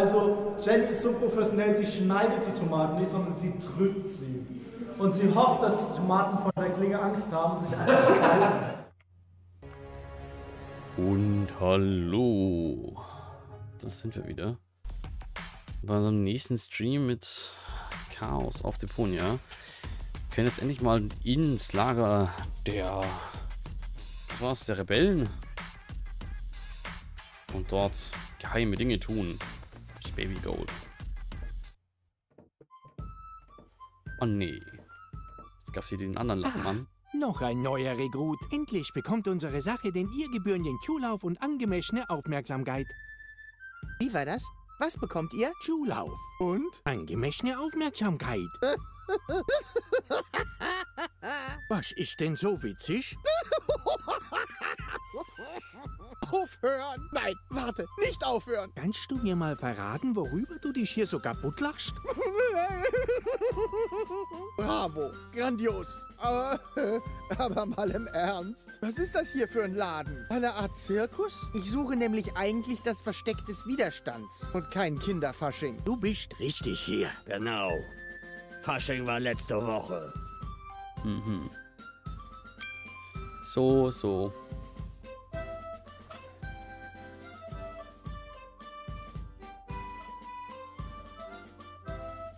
Also Jenny ist so professionell, sie schneidet die Tomaten nicht, sondern sie drückt sie. Und sie hofft, dass die Tomaten von der Klinge Angst haben und sich einschneiden. Und hallo. Das sind wir wieder. Bei unserem nächsten Stream mit Chaos auf Deponia. Wir können jetzt endlich mal ins Lager der. Was war's? Der Rebellen. Und dort geheime Dinge tun. Das Baby Gold. Oh nee. Jetzt gab sie den anderen Lappen an. Noch ein neuer Rekrut. Endlich bekommt unsere Sache den ihr gebührenden Zulauf und angemessene Aufmerksamkeit. Wie war das? Was bekommt ihr? Zulauf. Und? Angemessene Aufmerksamkeit. Was ist denn so witzig? Aufhören! Nein, warte, nicht aufhören! Kannst du mir mal verraten, worüber du dich hier so kaputt lachst? Bravo, grandios. Aber, aber mal im Ernst. Was ist das hier für ein Laden? Eine Art Zirkus? Ich suche nämlich eigentlich das Versteck des Widerstands und kein Kinderfasching. Du bist richtig hier. Genau. Fasching war letzte Woche. Mhm. So, so.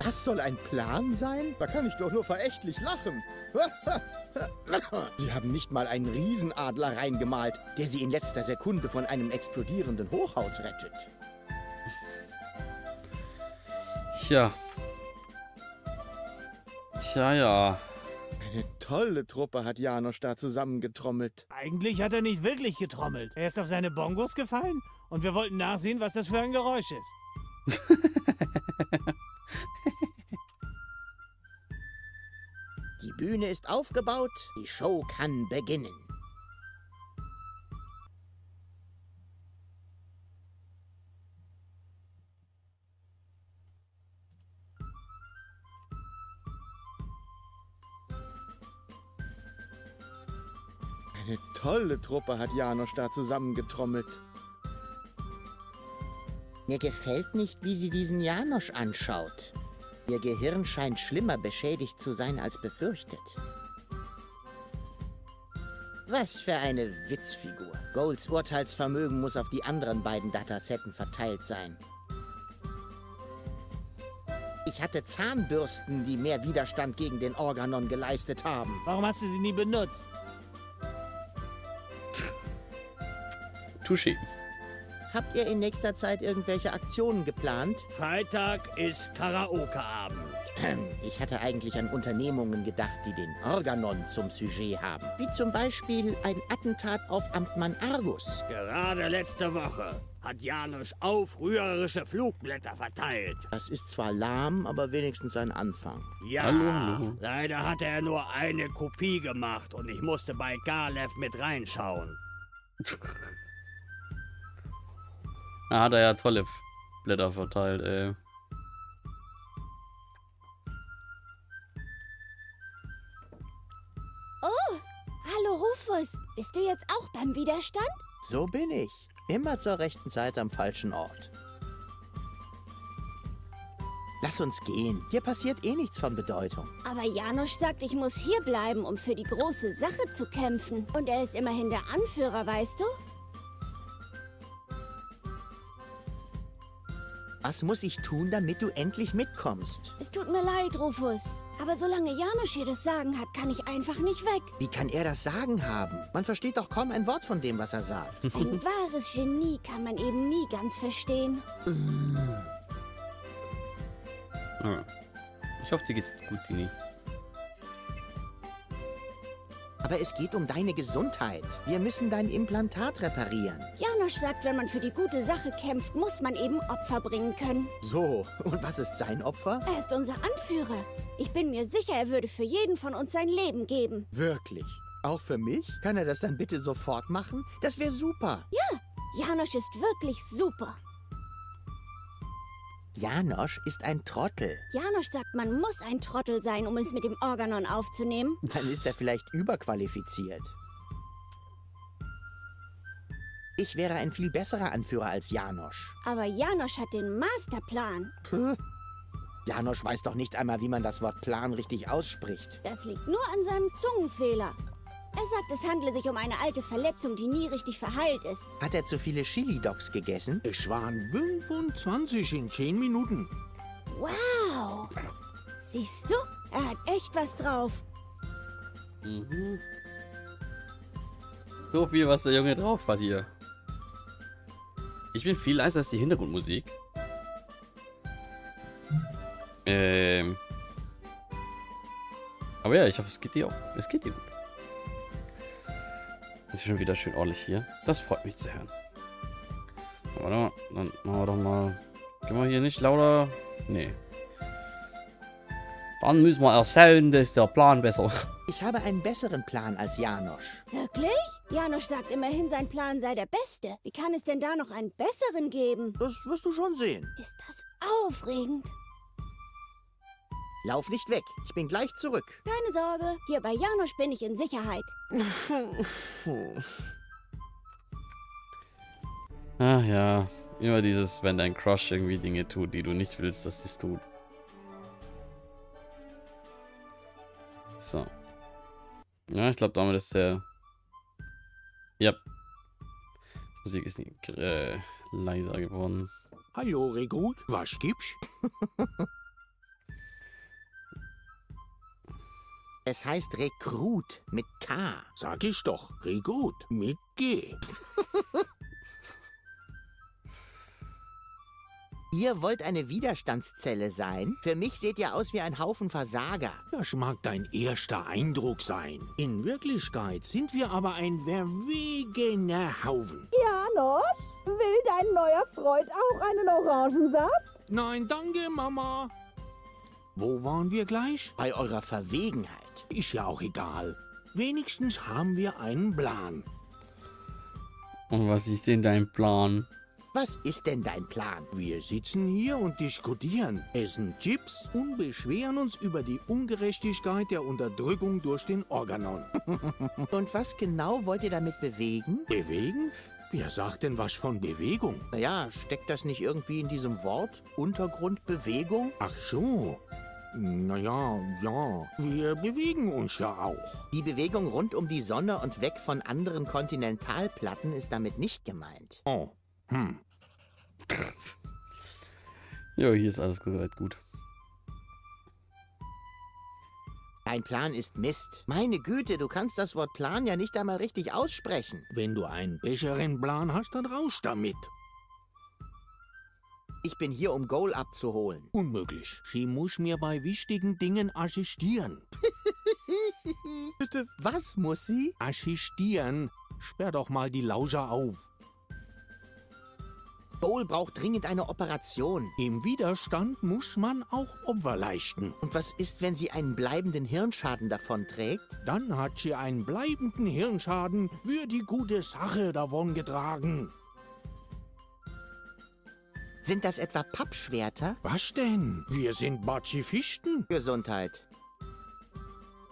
Das soll ein Plan sein? Da kann ich doch nur verächtlich lachen. Sie haben nicht mal einen Riesenadler reingemalt, der Sie in letzter Sekunde von einem explodierenden Hochhaus rettet. Tja. Tja, ja. Eine tolle Truppe hat Janosch da zusammengetrommelt. Eigentlich hat er nicht wirklich getrommelt. Er ist auf seine Bongos gefallen und wir wollten nachsehen, was das für ein Geräusch ist. Bühne ist aufgebaut, die Show kann beginnen. Eine tolle Truppe hat Janosch da zusammengetrommelt. Mir gefällt nicht, wie sie diesen Janosch anschaut. Ihr Gehirn scheint schlimmer beschädigt zu sein als befürchtet. Was für eine Witzfigur. Golds Urteilsvermögen muss auf die anderen beiden Datasetten verteilt sein. Ich hatte Zahnbürsten, die mehr Widerstand gegen den Organon geleistet haben. Warum hast du sie nie benutzt? Touché. Habt ihr in nächster Zeit irgendwelche Aktionen geplant? Freitag ist Karaoke-Abend. Ich hatte eigentlich an Unternehmungen gedacht, die den Organon zum Sujet haben. Wie zum Beispiel ein Attentat auf Amtmann Argus. Gerade letzte Woche hat Janusz aufrührerische Flugblätter verteilt. Das ist zwar lahm, aber wenigstens ein Anfang. Ja, Hallo, hallo. leider hatte er nur eine Kopie gemacht und ich musste bei Galev mit reinschauen. Da hat er ja tolle Blätter verteilt, ey. Hallo Rufus, bist du jetzt auch beim Widerstand? So bin ich. Immer zur rechten Zeit am falschen Ort. Lass uns gehen. Hier passiert eh nichts von Bedeutung. Aber Janosch sagt, ich muss hier bleiben, um für die große Sache zu kämpfen. Und er ist immerhin der Anführer, weißt du? Was muss ich tun, damit du endlich mitkommst? Es tut mir leid, Rufus. Aber solange Janosch hier das Sagen hat, kann ich einfach nicht weg. Wie kann er das Sagen haben? Man versteht doch kaum ein Wort von dem, was er sagt. Ein wahres Genie kann man eben nie ganz verstehen. Ja. Ich hoffe, dir geht's gut, Dini. Aber es geht um deine Gesundheit. Wir müssen dein Implantat reparieren. Janosch sagt, wenn man für die gute Sache kämpft, muss man eben Opfer bringen können. So, und was ist sein Opfer? Er ist unser Anführer. Ich bin mir sicher, er würde für jeden von uns sein Leben geben. Wirklich? Auch für mich? Kann er das dann bitte sofort machen? Das wäre super. Janosch ist wirklich super. Janosch ist ein Trottel. Janosch sagt, man muss ein Trottel sein, um es mit dem Organon aufzunehmen. Dann ist er vielleicht überqualifiziert. Ich wäre ein viel besserer Anführer als Janosch. Aber Janosch hat den Masterplan. Janosch weiß doch nicht einmal, wie man das Wort Plan richtig ausspricht. Das liegt nur an seinem Zungenfehler. Er sagt, es handle sich um eine alte Verletzung, die nie richtig verheilt ist. Hat er zu viele Chili-Dogs gegessen? Es waren 25 in 10 Minuten. Wow! Siehst du? Er hat echt was drauf. Mhm. So viel, was der Junge drauf hat hier. Ich bin viel leiser als die Hintergrundmusik. Ähm. Aber ja, ich hoffe, es geht dir auch. Es geht dir gut. Das ist schon wieder schön ordentlich hier. Das freut mich zu hören. Warte mal, dann machen wir doch mal. Können wir hier nicht lauter. Nee. Dann müssen wir erzählen, dass der Plan besser. Ich habe einen besseren Plan als Janosch. Wirklich? Janosch sagt immerhin, sein Plan sei der beste. Wie kann es denn da noch einen besseren geben? Das wirst du schon sehen. Ist das aufregend? Lauf nicht weg. Ich bin gleich zurück. Keine Sorge, hier bei Janosch bin ich in Sicherheit. Ach ja, immer dieses, wenn dein Crush irgendwie Dinge tut, die du nicht willst, dass sie es tut. So. Ja, ich glaube, damit ist der... Ja. Musik ist nicht äh, leiser geworden. Hallo, Regut, was gibt's? Es heißt Rekrut mit K. Sag ich doch, Regut, mit G. Ihr wollt eine Widerstandszelle sein? Für mich seht ihr aus wie ein Haufen Versager. Das mag dein erster Eindruck sein. In Wirklichkeit sind wir aber ein verwegener Haufen. Janosch, will dein neuer Freund auch einen Orangensaft? Nein, danke, Mama. Wo waren wir gleich? Bei eurer Verwegenheit. Ist ja auch egal. Wenigstens haben wir einen Plan. Und was ist denn dein Plan? Was ist denn dein Plan? Wir sitzen hier und diskutieren, essen Chips und beschweren uns über die Ungerechtigkeit der Unterdrückung durch den Organon. Und was genau wollt ihr damit bewegen? Bewegen? Wer sagt denn was von Bewegung? Naja, steckt das nicht irgendwie in diesem Wort? Untergrundbewegung? Ach so. Naja, ja. Wir bewegen uns ja auch. Die Bewegung rund um die Sonne und weg von anderen Kontinentalplatten ist damit nicht gemeint. Oh. Hm. Jo, hier ist alles soweit gut. Dein Plan ist Mist. Meine Güte, du kannst das Wort Plan ja nicht einmal richtig aussprechen. Wenn du einen besseren Plan hast, dann raus damit. Ich bin hier, um Goal abzuholen. Unmöglich. Sie muss mir bei wichtigen Dingen assistieren. Bitte, was muss sie? Assistieren? Sperr doch mal die Lauscher auf. Goal braucht dringend eine Operation. Im Widerstand muss man auch Opfer leisten. Und was ist, wenn sie einen bleibenden Hirnschaden davonträgt? Dann hat sie einen bleibenden Hirnschaden für die gute Sache davongetragen. Sind das etwa Pappschwerter? Was denn? Wir sind Pazifisten. Gesundheit.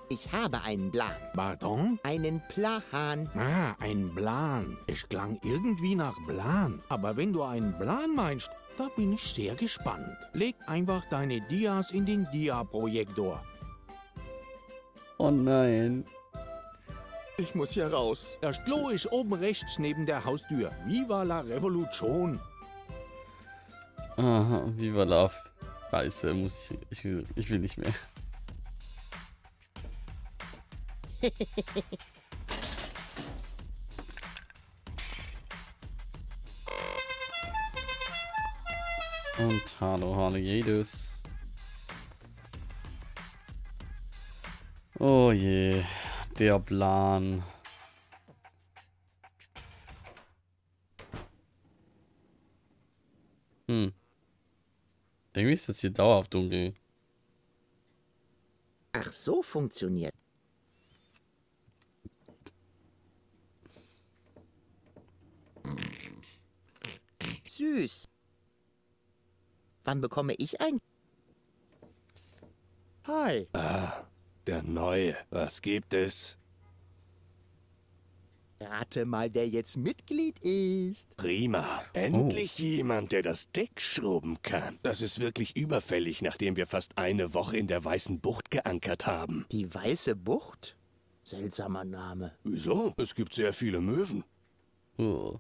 Ich habe einen Plan. Pardon? Einen Plan. Ah, ein Plan. Es klang irgendwie nach Plan. Aber wenn du einen Plan meinst, da bin ich sehr gespannt. Leg einfach deine Dias in den Dia-Projektor. Oh nein. Ich muss hier raus. Das Klo ist oben rechts neben der Haustür. Viva la Revolution. Aha, Viva la Scheiße, muss ich, ich will, ich will nicht mehr. Und hallo, hallo jedes. Oh je, der Plan. Hm. Irgendwie ist jetzt hier dauerhaft dunkel. Ach, so funktioniert. Süß. Wann bekomme ich ein? Hi. Der Neue. Was gibt es? Rate mal, wer jetzt Mitglied ist. Prima. Endlich jemand, der das Deck schrubben kann. Das ist wirklich überfällig, nachdem wir fast eine Woche in der Weißen Bucht geankert haben. Die Weiße Bucht? Seltsamer Name. Wieso? Es gibt sehr viele Möwen. Oh.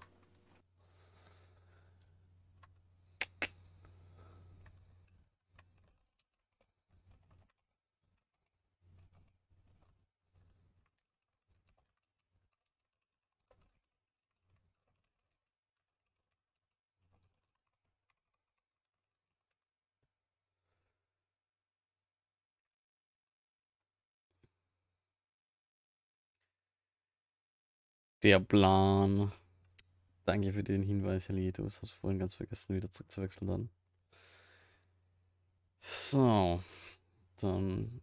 Der Plan. Danke für den Hinweis, Helieto. Das hast du vorhin ganz vergessen, wieder zurückzuwechseln dann. So. Dann.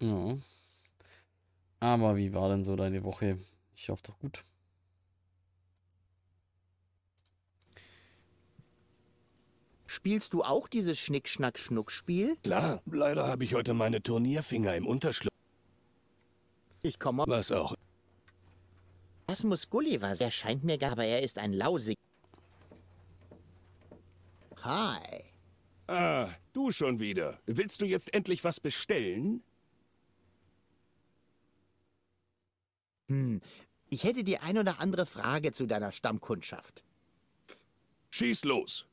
Ja. Aber wie war denn so deine Woche? Ich hoffe doch gut. Spielst du auch dieses Schnick-Schnack-Schnuck-Spiel? Klar, leider habe ich heute meine Turnierfinger im Unterschlupf. Ich komme. Was auch. Das muss Gulliver sein. Er scheint mir gar, aber er ist ein Lausig. Hi. Ah, du schon wieder. Willst du jetzt endlich was bestellen? Hm, ich hätte die ein oder andere Frage zu deiner Stammkundschaft. Schieß los.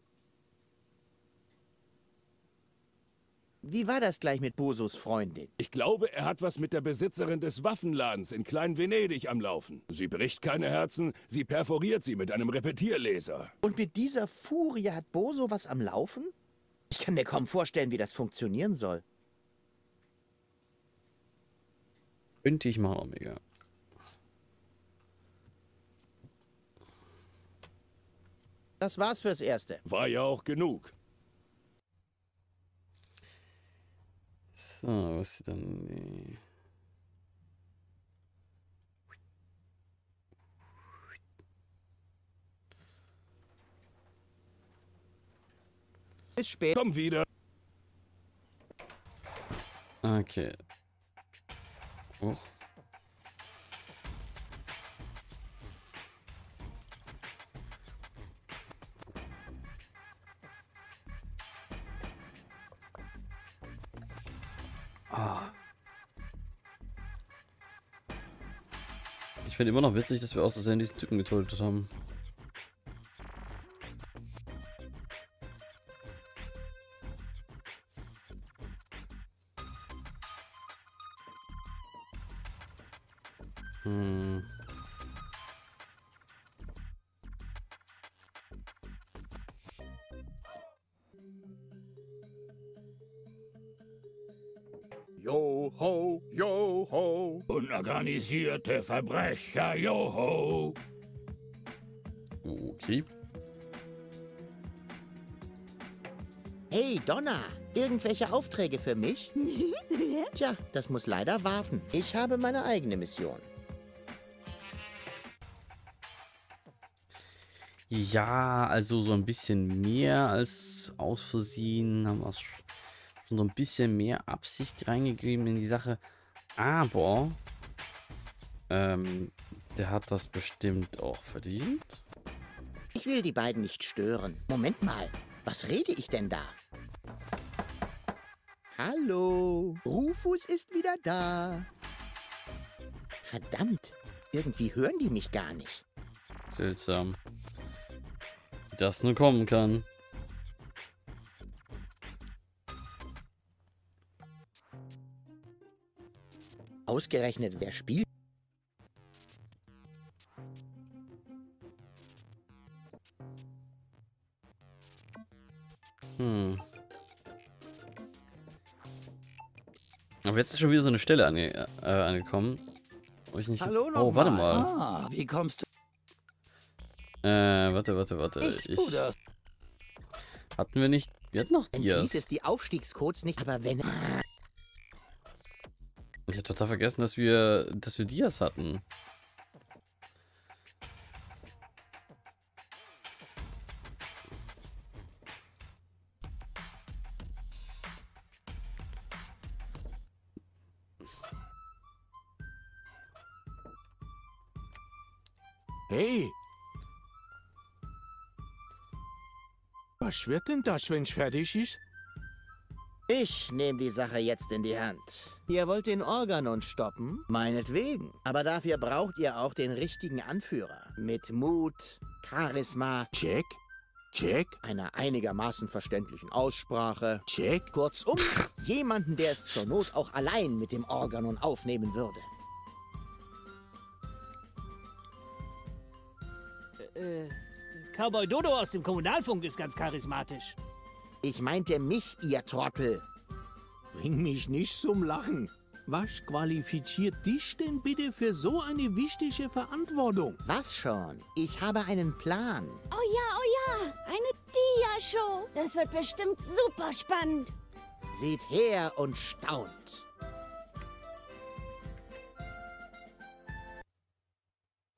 Wie war das gleich mit Bosos Freundin? Ich glaube, er hat was mit der Besitzerin des Waffenladens in Klein-Venedig am Laufen. Sie bricht keine Herzen, sie perforiert sie mit einem Repetierlaser. Und mit dieser Furie hat Boso was am Laufen? Ich kann mir kaum vorstellen, wie das funktionieren soll. Könnte ich mal Omega. Das war's fürs Erste. War ja auch genug. So, was ist dann die... Bis später. Komm wieder. Okay. Oh. Finde immer noch witzig, dass wir aus Versehen diesen Typen getötet haben. Unorganisierte Verbrecher, joho! Okay. Hey, Donna, irgendwelche Aufträge für mich? Tja, das muss leider warten. Ich habe meine eigene Mission. Ja, also so ein bisschen mehr als aus Versehen haben wir sch- schon so ein bisschen mehr Absicht reingegeben in die Sache. Aber ähm, der hat das bestimmt auch verdient. Ich will die beiden nicht stören. Moment mal, was rede ich denn da? Hallo, Rufus ist wieder da. Verdammt, irgendwie hören die mich gar nicht. Seltsam. Wie das nur kommen kann. Ausgerechnet, wer spielt? Aber jetzt ist schon wieder so eine Stelle ange äh, angekommen. Wo ich nicht. Hallo oh, warte mal. Ah, wie kommst du? Äh, warte, warte, warte. Ich das. Hatten wir nicht. Wir hatten noch Dias. es die Aufstiegscodes nicht, aber wenn... Ich hab total vergessen, dass wir, dass wir Dias hatten. Was wird denn das, wenn's fertig ist? Ich nehme die Sache jetzt in die Hand. Ihr wollt den Organon stoppen? Meinetwegen. Aber dafür braucht ihr auch den richtigen Anführer. Mit Mut, Charisma, Check. Check. einer einigermaßen verständlichen Aussprache. Check. Kurzum, jemanden, der es zur Not auch allein mit dem Organon aufnehmen würde. Äh, Cowboy Dodo aus dem Kommunalfunk ist ganz charismatisch. Ich meinte mich, ihr Trottel. Bring mich nicht zum Lachen. Was qualifiziert dich denn bitte für so eine wichtige Verantwortung? Was schon? Ich habe einen Plan. Oh ja, oh ja, eine Dia-Show. Das wird bestimmt super spannend. Seht her und staunt.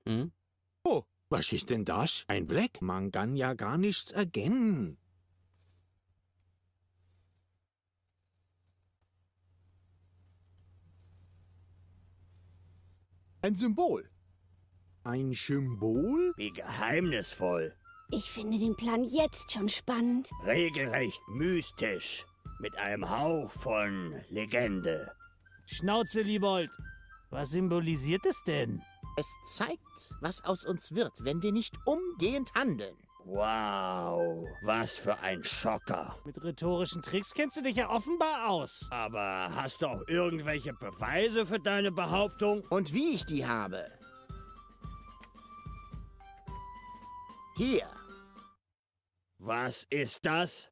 Hm? Oh, was ist denn das? Ein Black? Man kann ja gar nichts erkennen. Ein Symbol. Ein Symbol? Wie geheimnisvoll. Ich finde den Plan jetzt schon spannend. Regelrecht mystisch. Mit einem Hauch von Legende. Schnauze, Liebold. Was symbolisiert es denn? Es zeigt, was aus uns wird, wenn wir nicht umgehend handeln. Wow, was für ein Schocker. Mit rhetorischen Tricks kennst du dich ja offenbar aus. Aber hast du auch irgendwelche Beweise für deine Behauptung? Und wie ich die habe. Hier. Was ist das?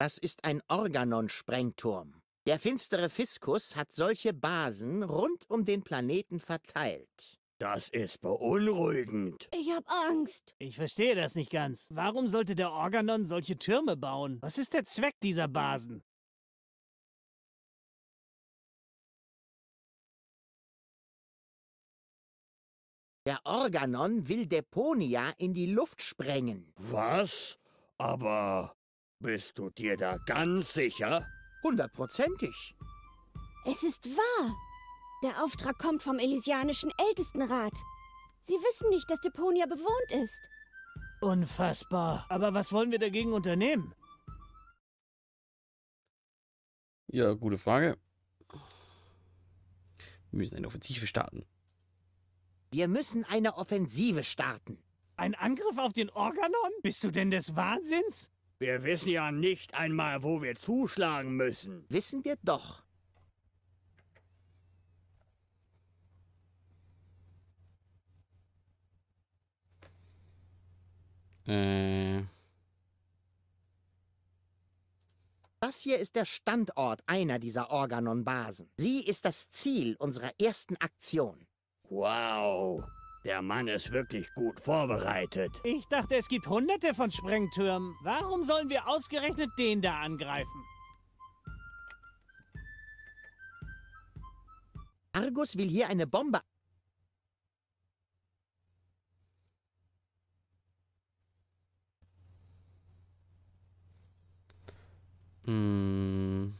Das ist ein Organon-Sprengturm. Der finstere Fiskus hat solche Basen rund um den Planeten verteilt. Das ist beunruhigend. Ich hab Angst. Ich verstehe das nicht ganz. Warum sollte der Organon solche Türme bauen? Was ist der Zweck dieser Basen? Der Organon will Deponia in die Luft sprengen. Was? Aber bist du dir da ganz sicher? Hundertprozentig. Es ist wahr. Der Auftrag kommt vom Elysianischen Ältestenrat. Sie wissen nicht, dass Deponia bewohnt ist. Unfassbar. Aber was wollen wir dagegen unternehmen? Ja, gute Frage. Wir müssen eine Offensive starten. Wir müssen eine Offensive starten. Ein Angriff auf den Organon? Bist du denn des Wahnsinns? Wir wissen ja nicht einmal, wo wir zuschlagen müssen. Wissen wir doch. Äh, Das hier ist der Standort einer dieser Organon-Basen. Sie ist das Ziel unserer ersten Aktion. Wow, der Mann ist wirklich gut vorbereitet. Ich dachte, es gibt hunderte von Sprengtürmen. Warum sollen wir ausgerechnet den da angreifen? Argus will hier eine Bombe. mh,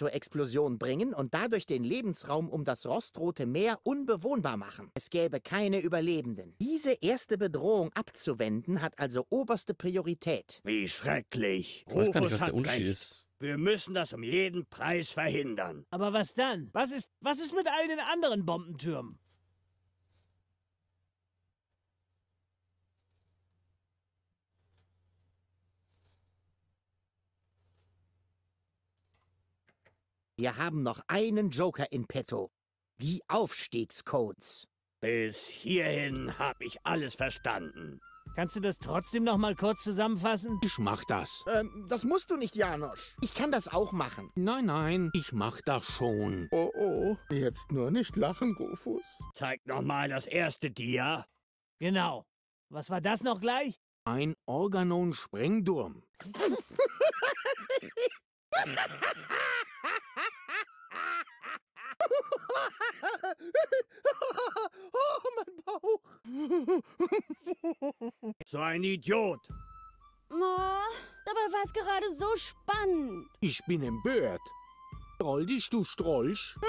zur Explosion bringen und dadurch den Lebensraum um das rostrote Meer unbewohnbar machen. Es gäbe keine Überlebenden. Diese erste Bedrohung abzuwenden hat also oberste Priorität. Wie schrecklich. ich weiß gar nicht, was der Unterschied ist. Wir müssen das um jeden Preis verhindern. Aber was dann? Was ist, was ist mit all den anderen Bombentürmen? Wir haben noch einen Joker in petto. Die Aufstiegscodes. Bis hierhin habe ich alles verstanden. Kannst du das trotzdem noch mal kurz zusammenfassen? Ich mach das. Ähm, das musst du nicht, Janosch. Ich kann das auch machen. Nein, nein, ich mach das schon. Oh oh, jetzt nur nicht lachen, Rufus. Zeig noch mal das erste Dia. Genau. Was war das noch gleich? Ein Organon-Sprengturm. oh mein Bauch. So ein Idiot. Oh, dabei war es gerade so spannend. Ich bin empört. Stroll dich, du Strolch.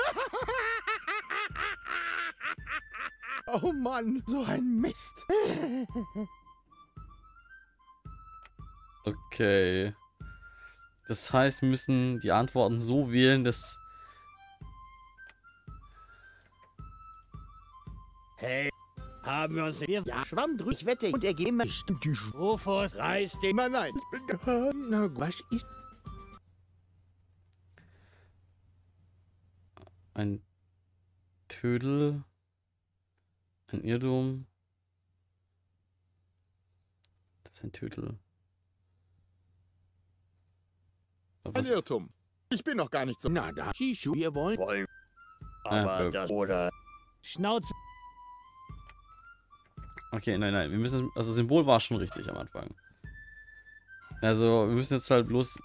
Oh Mann, so ein Mist. Okay. Das heißt, wir müssen die Antworten so wählen, dass. Hey, haben wir uns. Wir Ja, Schwamm drüber. Ich wette, und er geht immer bestimmt die Sch Rufus, Reiß den... Nein, nein, ich bin ge- Na, was ist... Ein Tödel. Ein Irrtum. Das ist ein Tödel. ein Irrtum. Ich bin noch gar nicht so... Na, da, Shishu, wir wollen... wollen. Ah, Aber äh, das... Oder... Schnauze. Okay, nein, nein. Wir müssen. Also, Symbol war schon richtig am Anfang. Also, wir müssen jetzt halt bloß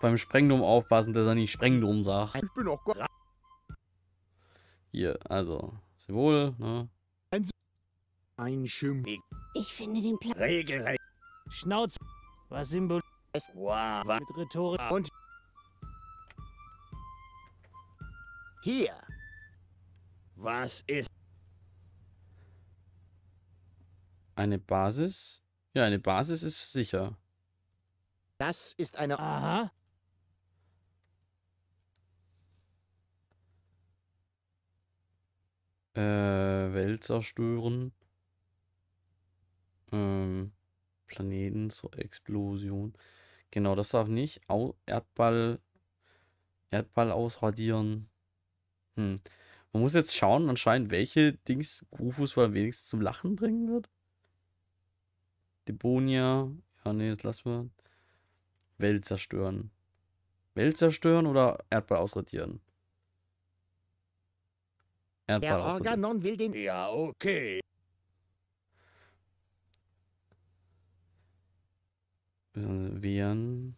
beim Sprengdom aufpassen, dass er nicht Sprengdom sagt. Ich bin gar... Hier, also. Symbol, ne? Ein Schimpf. Ich finde den Plan. Regelrecht... Schnauze. Was symbolisiert Wow, was... mit Rhetorik? Und... Hier. Was ist... Eine Basis? Ja, eine Basis ist sicher. Das ist eine... Aha. Äh, Welt zerstören. Ähm, Planeten zur Explosion. Genau, das darf nicht. Au Erdball. Erdball ausradieren. Hm. Man muss jetzt schauen, anscheinend, welche Dings Rufus wohl am wenigsten zum Lachen bringen wird. Debonia. Ja, nee, das lassen wir. Welt zerstören. Welt zerstören oder Erdball ausradieren? Erdball Der ausradieren. Organon will den... Ja, okay. Müssen sie wehren.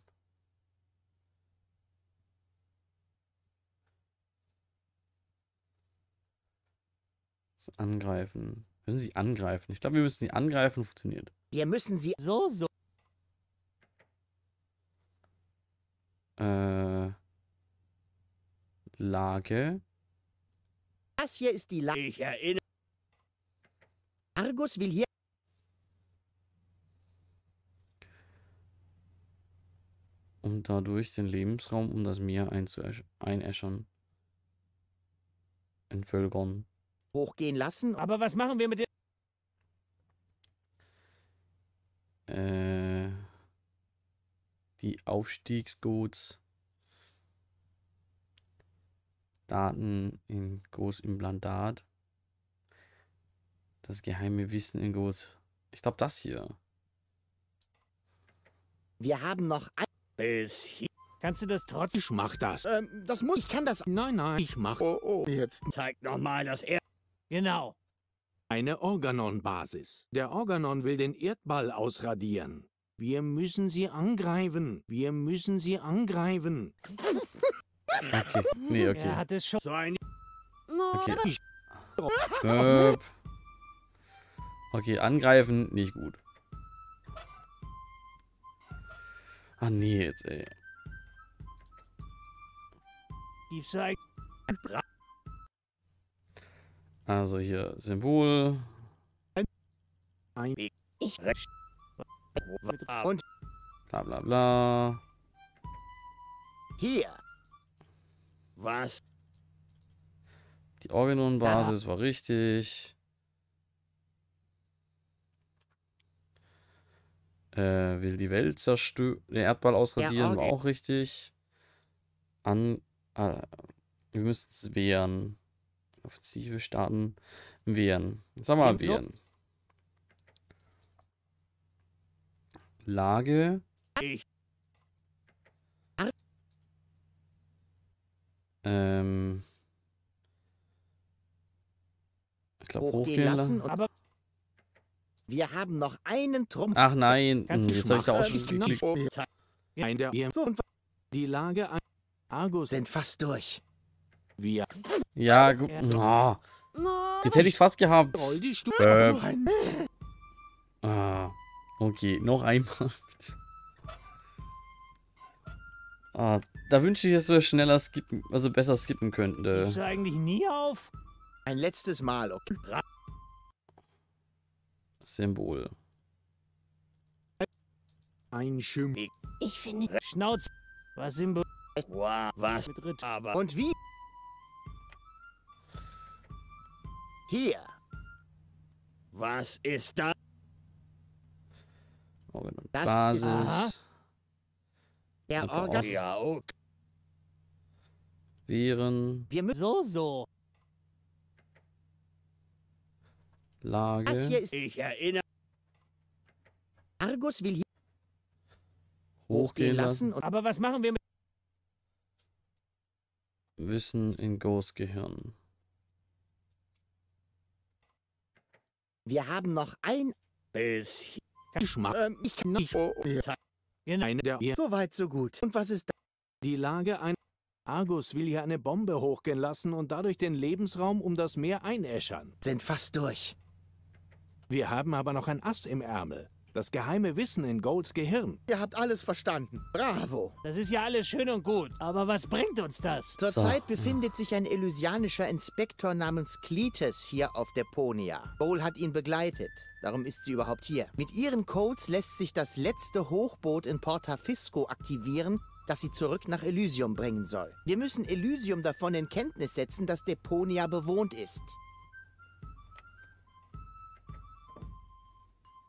Angreifen. Müssen sie angreifen? Ich glaube, wir müssen sie angreifen. Funktioniert. Wir müssen sie... So, so. Äh, Lage. Das hier ist die La... Ich erinnere... Argus will hier... Um dadurch den Lebensraum um das Meer einäschern. Entvölkern. hochgehen lassen. Aber was machen wir mit dem... Äh, die Aufstiegscodes. Daten in Großimplantat. Das geheime Wissen in Groß. Ich glaube, das hier. Wir haben noch... Ein Bis hier... Kannst du das trotzdem... Ich mach das. ähm, das muss... Ich kann das... Nein, nein, ich mach Oh, oh. Jetzt... Zeig nochmal das er... Genau. Eine Organon-Basis. Der Organon will den Erdball ausradieren. Wir müssen sie angreifen. Wir müssen sie angreifen. Okay. Nee, okay. Er hat es schon... So ein... Okay. Äh, okay, angreifen, nicht gut. Ah, nee, jetzt, ey. Du ein... Also hier, Symbol. ich. Und... Bla bla bla. Hier. Was? Die Organon-Basis war richtig. Äh, will die Welt zerstören, den Erdball ausradieren, war auch richtig. An, äh, wir müssen es wehren. Offensive starten, wehren. Sag mal, wehren. Lage. Ich... Ähm, ich glaube, Hochgehen lassen. Aber wir haben noch einen Trumpf. Ach nein, jetzt habe ich da auch schon geklickt. die Lage Argus sind fast durch. Wir Ja, gu- Ja. Ah, Oh, Jetzt hätte ich es fast gehabt. Äh, ah, okay, noch einmal. Ah, da wünsche ich, dass wir schneller skippen, also besser skippen könnten. Gibst du eigentlich nie auf? Ein letztes Mal, okay? Symbol. Ein Schimpf. ich finde, Schnauze. Was Symbol Wow, was? mit Ritt. Aber Und wie? Hier. was ist das? Organ und Das ist- Basis. Aha. Der auch- Ja, okay. Viren. Wir müssen. So, so. Lage. Das hier ist. Ich erinnere Argus will hier hochgehen lassen. und Aber was machen wir mit... Wissen in Goes Gehirn. Wir haben noch ein. bis hier. Geschmack. Ähm, ich kann nicht. Oh, oh. Genau. Eine der So weit, so gut. Und was ist das? Die Lage ein. Argus will hier eine Bombe hochgehen lassen und dadurch den Lebensraum um das Meer einäschern. Sind fast durch. Wir haben aber noch ein Ass im Ärmel. Das geheime Wissen in Golds Gehirn. Ihr habt alles verstanden. Bravo. Das ist ja alles schön und gut. Aber was bringt uns das? Zurzeit So. befindet sich ein elysianischer Inspektor namens Cletus hier auf der Ponia. Bowl hat ihn begleitet. Darum ist sie überhaupt hier. Mit ihren Codes lässt sich das letzte Hochboot in Porta Fisco aktivieren, das sie zurück nach Elysium bringen soll. Wir müssen Elysium davon in Kenntnis setzen, dass Deponia bewohnt ist.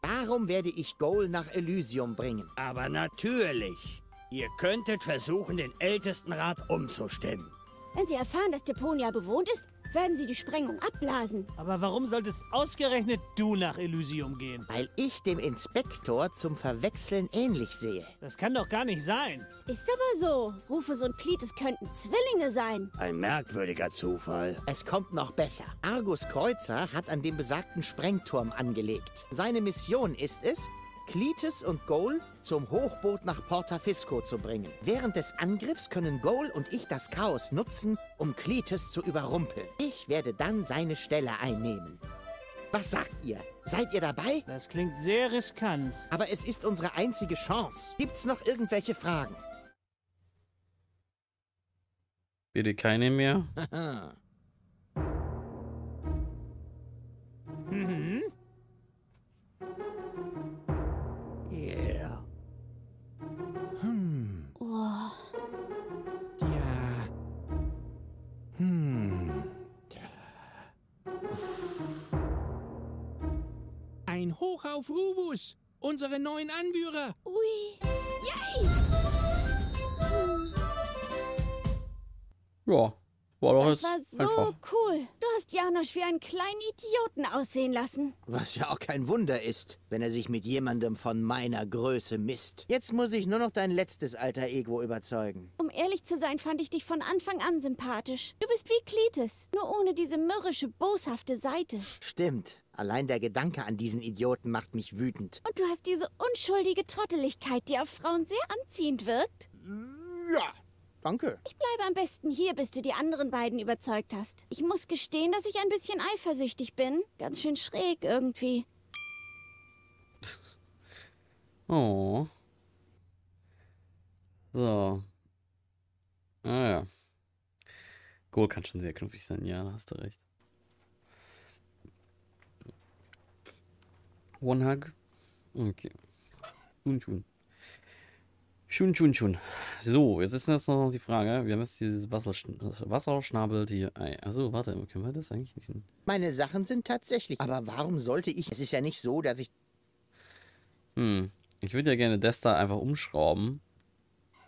Darum werde ich Goal nach Elysium bringen. Aber natürlich. Ihr könntet versuchen, den Ältestenrat umzustimmen. wenn Sie erfahren, dass Deponia bewohnt ist, werden Sie die Sprengung abblasen. Aber warum solltest ausgerechnet du nach Elysium gehen? Weil ich dem Inspektor zum Verwechseln ähnlich sehe. Das kann doch gar nicht sein. Ist aber so. Rufus und Cletus könnten Zwillinge sein. Ein merkwürdiger Zufall. Es kommt noch besser. Argus Kreuzer hat an dem besagten Sprengturm angelegt. Seine Mission ist es, Cletus und Goal zum Hochboot nach Porta Fisco zu bringen. Während des Angriffs können Goal und ich das Chaos nutzen, um Cletus zu überrumpeln. Ich werde dann seine Stelle einnehmen. Was sagt ihr? Seid ihr dabei? Das klingt sehr riskant. Aber es ist unsere einzige Chance. Gibt's noch irgendwelche Fragen? Bitte keine mehr. Mhm. Auf Ruvus, unsere neuen Anführer. ui. Yay! Ja, war doch Das war so einfach. cool. Du hast Janosch wie einen kleinen Idioten aussehen lassen. Was ja auch kein Wunder ist, wenn er sich mit jemandem von meiner Größe misst. Jetzt muss ich nur noch dein letztes alter Ego überzeugen. Um ehrlich zu sein, fand ich dich von Anfang an sympathisch. Du bist wie Cletus, nur ohne diese mürrische, boshafte Seite. Stimmt. Allein der Gedanke an diesen Idioten macht mich wütend. Und du hast diese unschuldige Trotteligkeit, die auf Frauen sehr anziehend wirkt. Ja, danke. Ich bleibe am besten hier, bis du die anderen beiden überzeugt hast. Ich muss gestehen, dass ich ein bisschen eifersüchtig bin. Ganz schön schräg irgendwie. Oh. So. Ah ja. Goal kann schon sehr knuffig sein, ja, da hast du recht. One Hug. Okay. Schun, schun. Schun, schun, schun. So, jetzt ist jetzt noch die Frage. Wir haben jetzt dieses Wasserschn das Wasserschnabeltier-Ei. Achso, warte, können wir das eigentlich nicht? Meine Sachen sind tatsächlich. Aber warum sollte ich? Es ist ja nicht so, dass ich. Hm. Ich würde ja gerne das da einfach umschrauben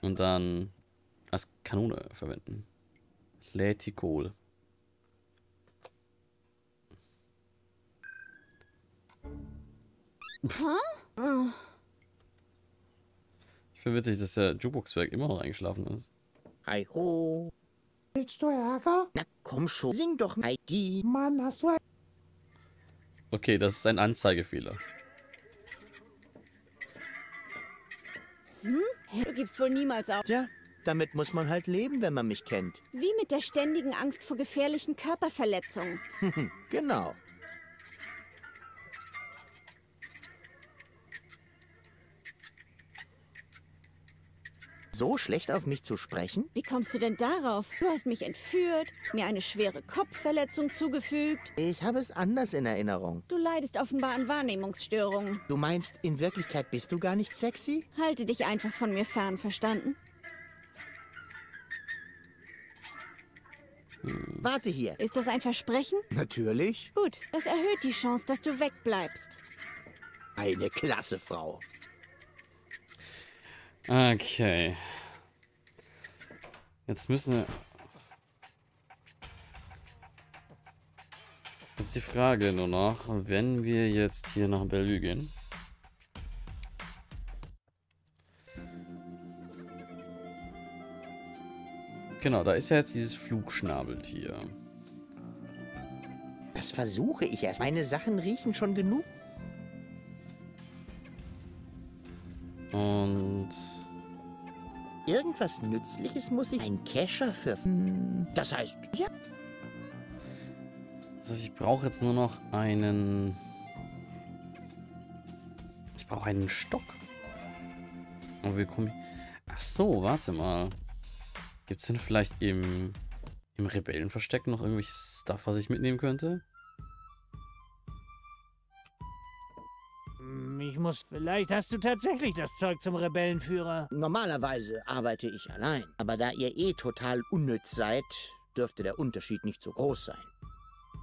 und dann als Kanone verwenden. Lätikol. Ich finde witzig, dass der Jukebox-Werk immer noch eingeschlafen ist. Hi ho. Willst du Ärger? Na komm schon. Sing doch mal die. Mann, hast du Okay, das ist ein Anzeigefehler. du gibst wohl niemals auf. Tja, damit muss man halt leben, wenn man mich kennt. Wie mit der ständigen Angst vor gefährlichen Körperverletzungen. genau. So schlecht auf mich zu sprechen? Wie kommst du denn darauf? Du hast mich entführt, mir eine schwere Kopfverletzung zugefügt. Ich habe es anders in Erinnerung. Du leidest offenbar an Wahrnehmungsstörungen. Du meinst, in Wirklichkeit bist du gar nicht sexy? Halte dich einfach von mir fern, verstanden? Warte hier. Ist das ein Versprechen? Natürlich. Gut, das erhöht die Chance, dass du wegbleibst. Eine klasse Frau. Okay. Jetzt müssen wir... Jetzt ist die Frage nur noch, wenn wir jetzt hier nach Bellevue gehen. Genau, da ist ja jetzt dieses Flugschnabeltier. Das versuche ich erst. Meine Sachen riechen schon genug. Und Irgendwas Nützliches muss ich... Ein Kescher für... Hm, Das heißt... Ja. das heißt, ich brauche jetzt nur noch einen... Ich brauche einen Stock. Und wir kommen... Ach so, warte mal. Gibt es denn vielleicht im, im Rebellenversteck noch irgendwelches Stuff, was ich mitnehmen könnte? Ich muss. Vielleicht hast du tatsächlich das Zeug zum Rebellenführer. Normalerweise arbeite ich allein. Aber da ihr eh total unnütz seid, dürfte der Unterschied nicht so groß sein.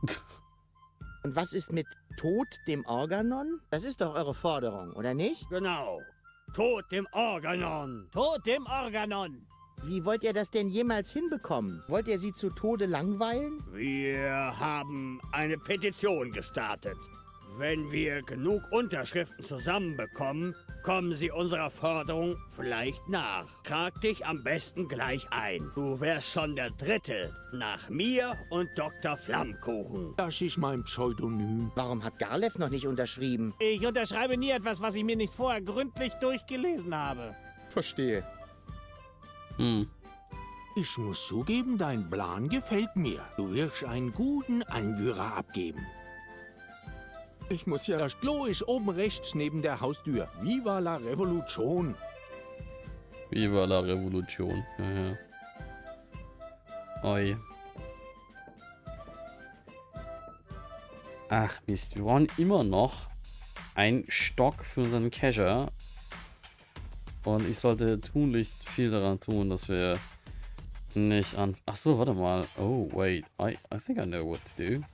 Und was ist mit Tod dem Organon? Das ist doch eure Forderung, oder nicht? Genau. Tod dem Organon. Tod dem Organon. Wie wollt ihr das denn jemals hinbekommen? Wollt ihr sie zu Tode langweilen? Wir haben eine Petition gestartet. Wenn wir genug Unterschriften zusammenbekommen, kommen sie unserer Forderung vielleicht nach. Trag dich am besten gleich ein. Du wärst schon der Dritte nach mir und Dr. Flammkuchen. Das ist mein Pseudonym. Warum hat Garlev noch nicht unterschrieben? Ich unterschreibe nie etwas, was ich mir nicht vorher gründlich durchgelesen habe. Verstehe. Hm. Ich muss zugeben, dein Plan gefällt mir. Du wirst einen guten Anführer abgeben. Ich muss ja... Das Klo ist oben rechts neben der Haustür. Viva la Revolution. Viva la Revolution. Ja, ja. Oi. Ach Mist, wir brauchen immer noch einen Stock für unseren Kescher. Und ich sollte tunlichst viel daran tun, dass wir nicht an... Ach so, warte mal. Oh, wait. I, I think I know what to do.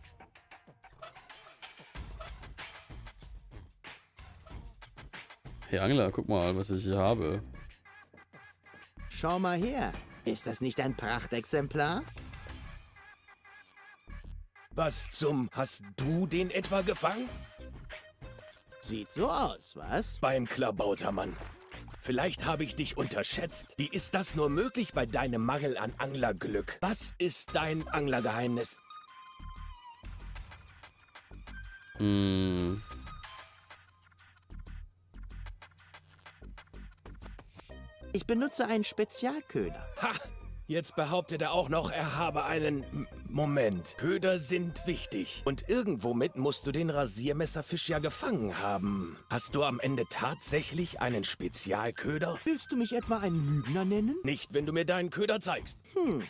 Hey Angler, guck mal, was ich hier habe. Schau mal her. Ist das nicht ein Prachtexemplar? Was zum... Hast du den etwa gefangen? Sieht so aus, was? Beim Klabautermann. Vielleicht habe ich dich unterschätzt. Wie ist das nur möglich bei deinem Mangel an Anglerglück? Was ist dein Anglergeheimnis? Hm. Ich benutze einen Spezialköder. Ha! Jetzt behauptet er auch noch, er habe einen... M Moment. Köder sind wichtig. Und irgendwomit musst du den Rasiermesserfisch ja gefangen haben. Hast du am Ende tatsächlich einen Spezialköder? Willst du mich etwa einen Lügner nennen? Nicht, wenn du mir deinen Köder zeigst. Hm,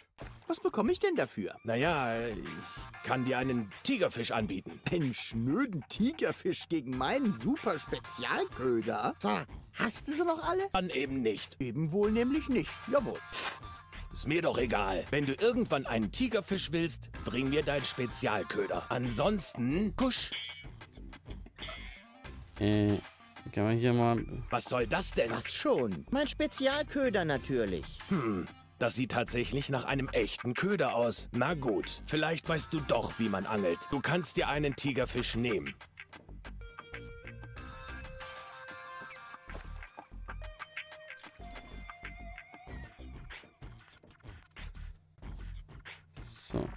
was bekomme ich denn dafür? Naja, ich kann dir einen Tigerfisch anbieten. Einen schnöden Tigerfisch gegen meinen super Spezialköder? Sag, hast du sie noch alle? Dann eben nicht. Eben wohl nämlich nicht. Jawohl. Ist mir doch egal. Wenn du irgendwann einen Tigerfisch willst, bring mir deinen Spezialköder. Ansonsten, kusch. Äh, kann man hier mal... Was soll das denn? Was schon? Mein Spezialköder natürlich. Hm, das sieht tatsächlich nach einem echten Köder aus. Na gut, vielleicht weißt du doch, wie man angelt. Du kannst dir einen Tigerfisch nehmen. So.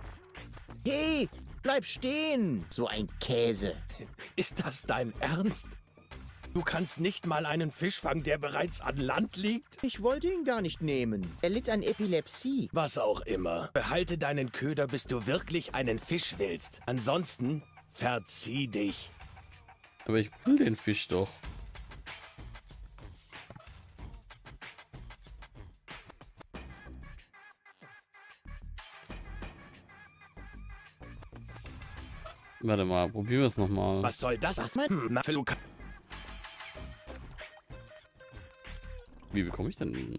Hey, bleib stehen! So ein Käse. Ist das dein Ernst? Du kannst nicht mal einen Fisch fangen, der bereits an Land liegt? Ich wollte ihn gar nicht nehmen. Er litt an Epilepsie. Was auch immer. Behalte deinen Köder, bis du wirklich einen Fisch willst. Ansonsten verzieh dich. Aber ich will den Fisch doch. Warte mal, probieren wir es nochmal. Was soll das? Was mein- Hm, na, Wie bekomme ich denn...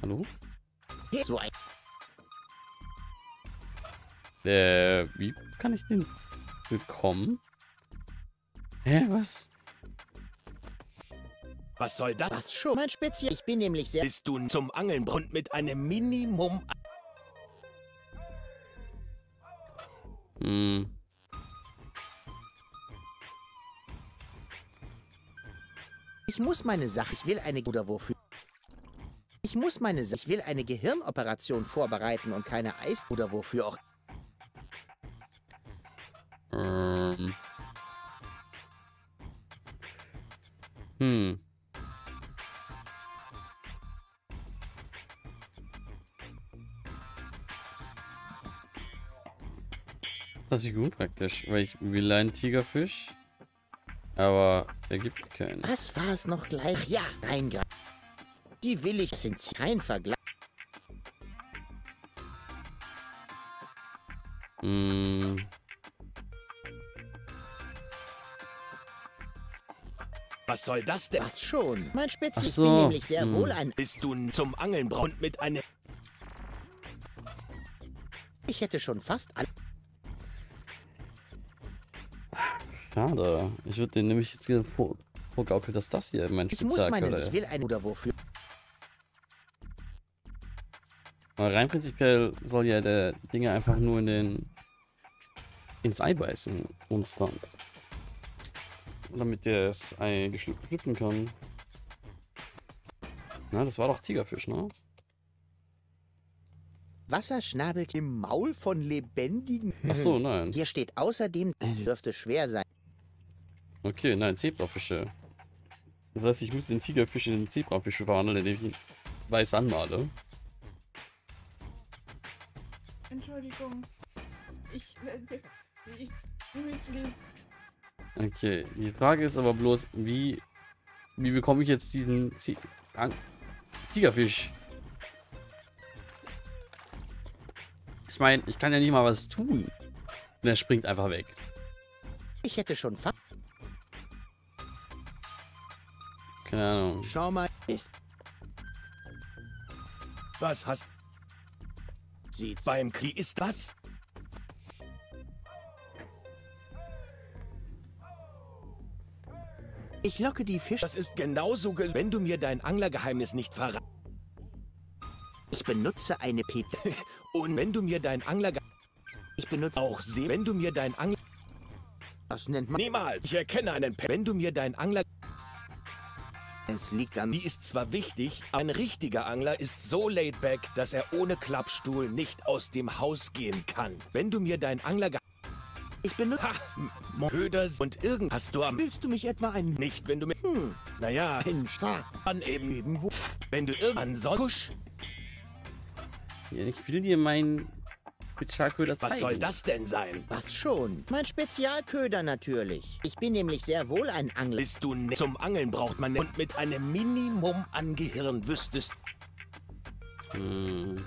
Hallo? So ein Äh, wie kann ich den bekommen? Hä, was? Was soll das? was schon. Mein Spezial. Ich bin nämlich sehr. Bist du zum Angeln und mit einem Minimum Hm. Ich muss meine Sache. Ich will eine. Oder wofür? Ich muss meine Sache. Ich will eine Gehirnoperation vorbereiten und keine Eis. Oder wofür auch. Ähm. Hm. Das ist gut praktisch, weil ich will einen Tigerfisch, aber er gibt keinen. Was war es noch gleich? Ach ja, reingreifen. Die will ich. Sind kein Vergleich. Hm. Was soll das denn? Was schon? Mein. Ach Ich so, bin nämlich sehr hm. wohl ein. Bist du zum Angeln und mit einem Ich hätte schon fast alle. Schade. Ich würde den nämlich jetzt vor, vorgaukeln, dass das hier mein Ich muss meine. Ich ist. will ein. Oder wofür? Aber rein prinzipiell soll ja der Dinge einfach nur in den ins Ei beißen und dann damit der das Ei geschlüpfen schlüpfen kann. Na, das war doch Tigerfisch, ne? Wasser schnabelt im Maul von lebendigen. Ach so, nein. Hier steht außerdem. Dürfte schwer sein. Okay, nein, Zebrafische. Das heißt, ich muss den Tigerfisch in den Zebrafisch verwandeln, indem ich ihn weiß anmale. Entschuldigung. Ich. Äh, wie? Müsli. Okay, die Frage ist aber bloß, wie, wie bekomme ich jetzt diesen An Tigerfisch? Ich meine, ich kann ja nicht mal was tun. Und er springt einfach weg. Ich hätte schon fast. Keine Ahnung. Schau mal. Ist. Was hast Sieht's. beim Kli ist das? Ich locke die Fische. Das ist genauso gel wenn du mir dein Anglergeheimnis nicht verratst. Ich benutze eine Pet. Und wenn du mir dein Angler Ich benutze. auch seh, wenn du mir dein Angler Das nennt man. niemals. Ich erkenne einen Pe wenn du mir dein Angler Es liegt an. die ist zwar wichtig, ein richtiger Angler ist so laid back, dass er ohne Klappstuhl nicht aus dem Haus gehen kann. Wenn du mir dein Angler Ich benutze. ha, M- Mo- Köder und irgend hast du am Willst du mich etwa ein. nicht, wenn du mir Hm. naja, Ein Star. dann eben Irgendwo. wenn du irgendwann sonst Ja, ich will dir meinen Spezialköder zeigen. was soll das denn sein? Was schon? Mein Spezialköder natürlich. Ich bin nämlich sehr wohl ein Angler. Bist du ne zum Angeln braucht man ne und mit einem Minimum an Gehirn wüsstest Hm.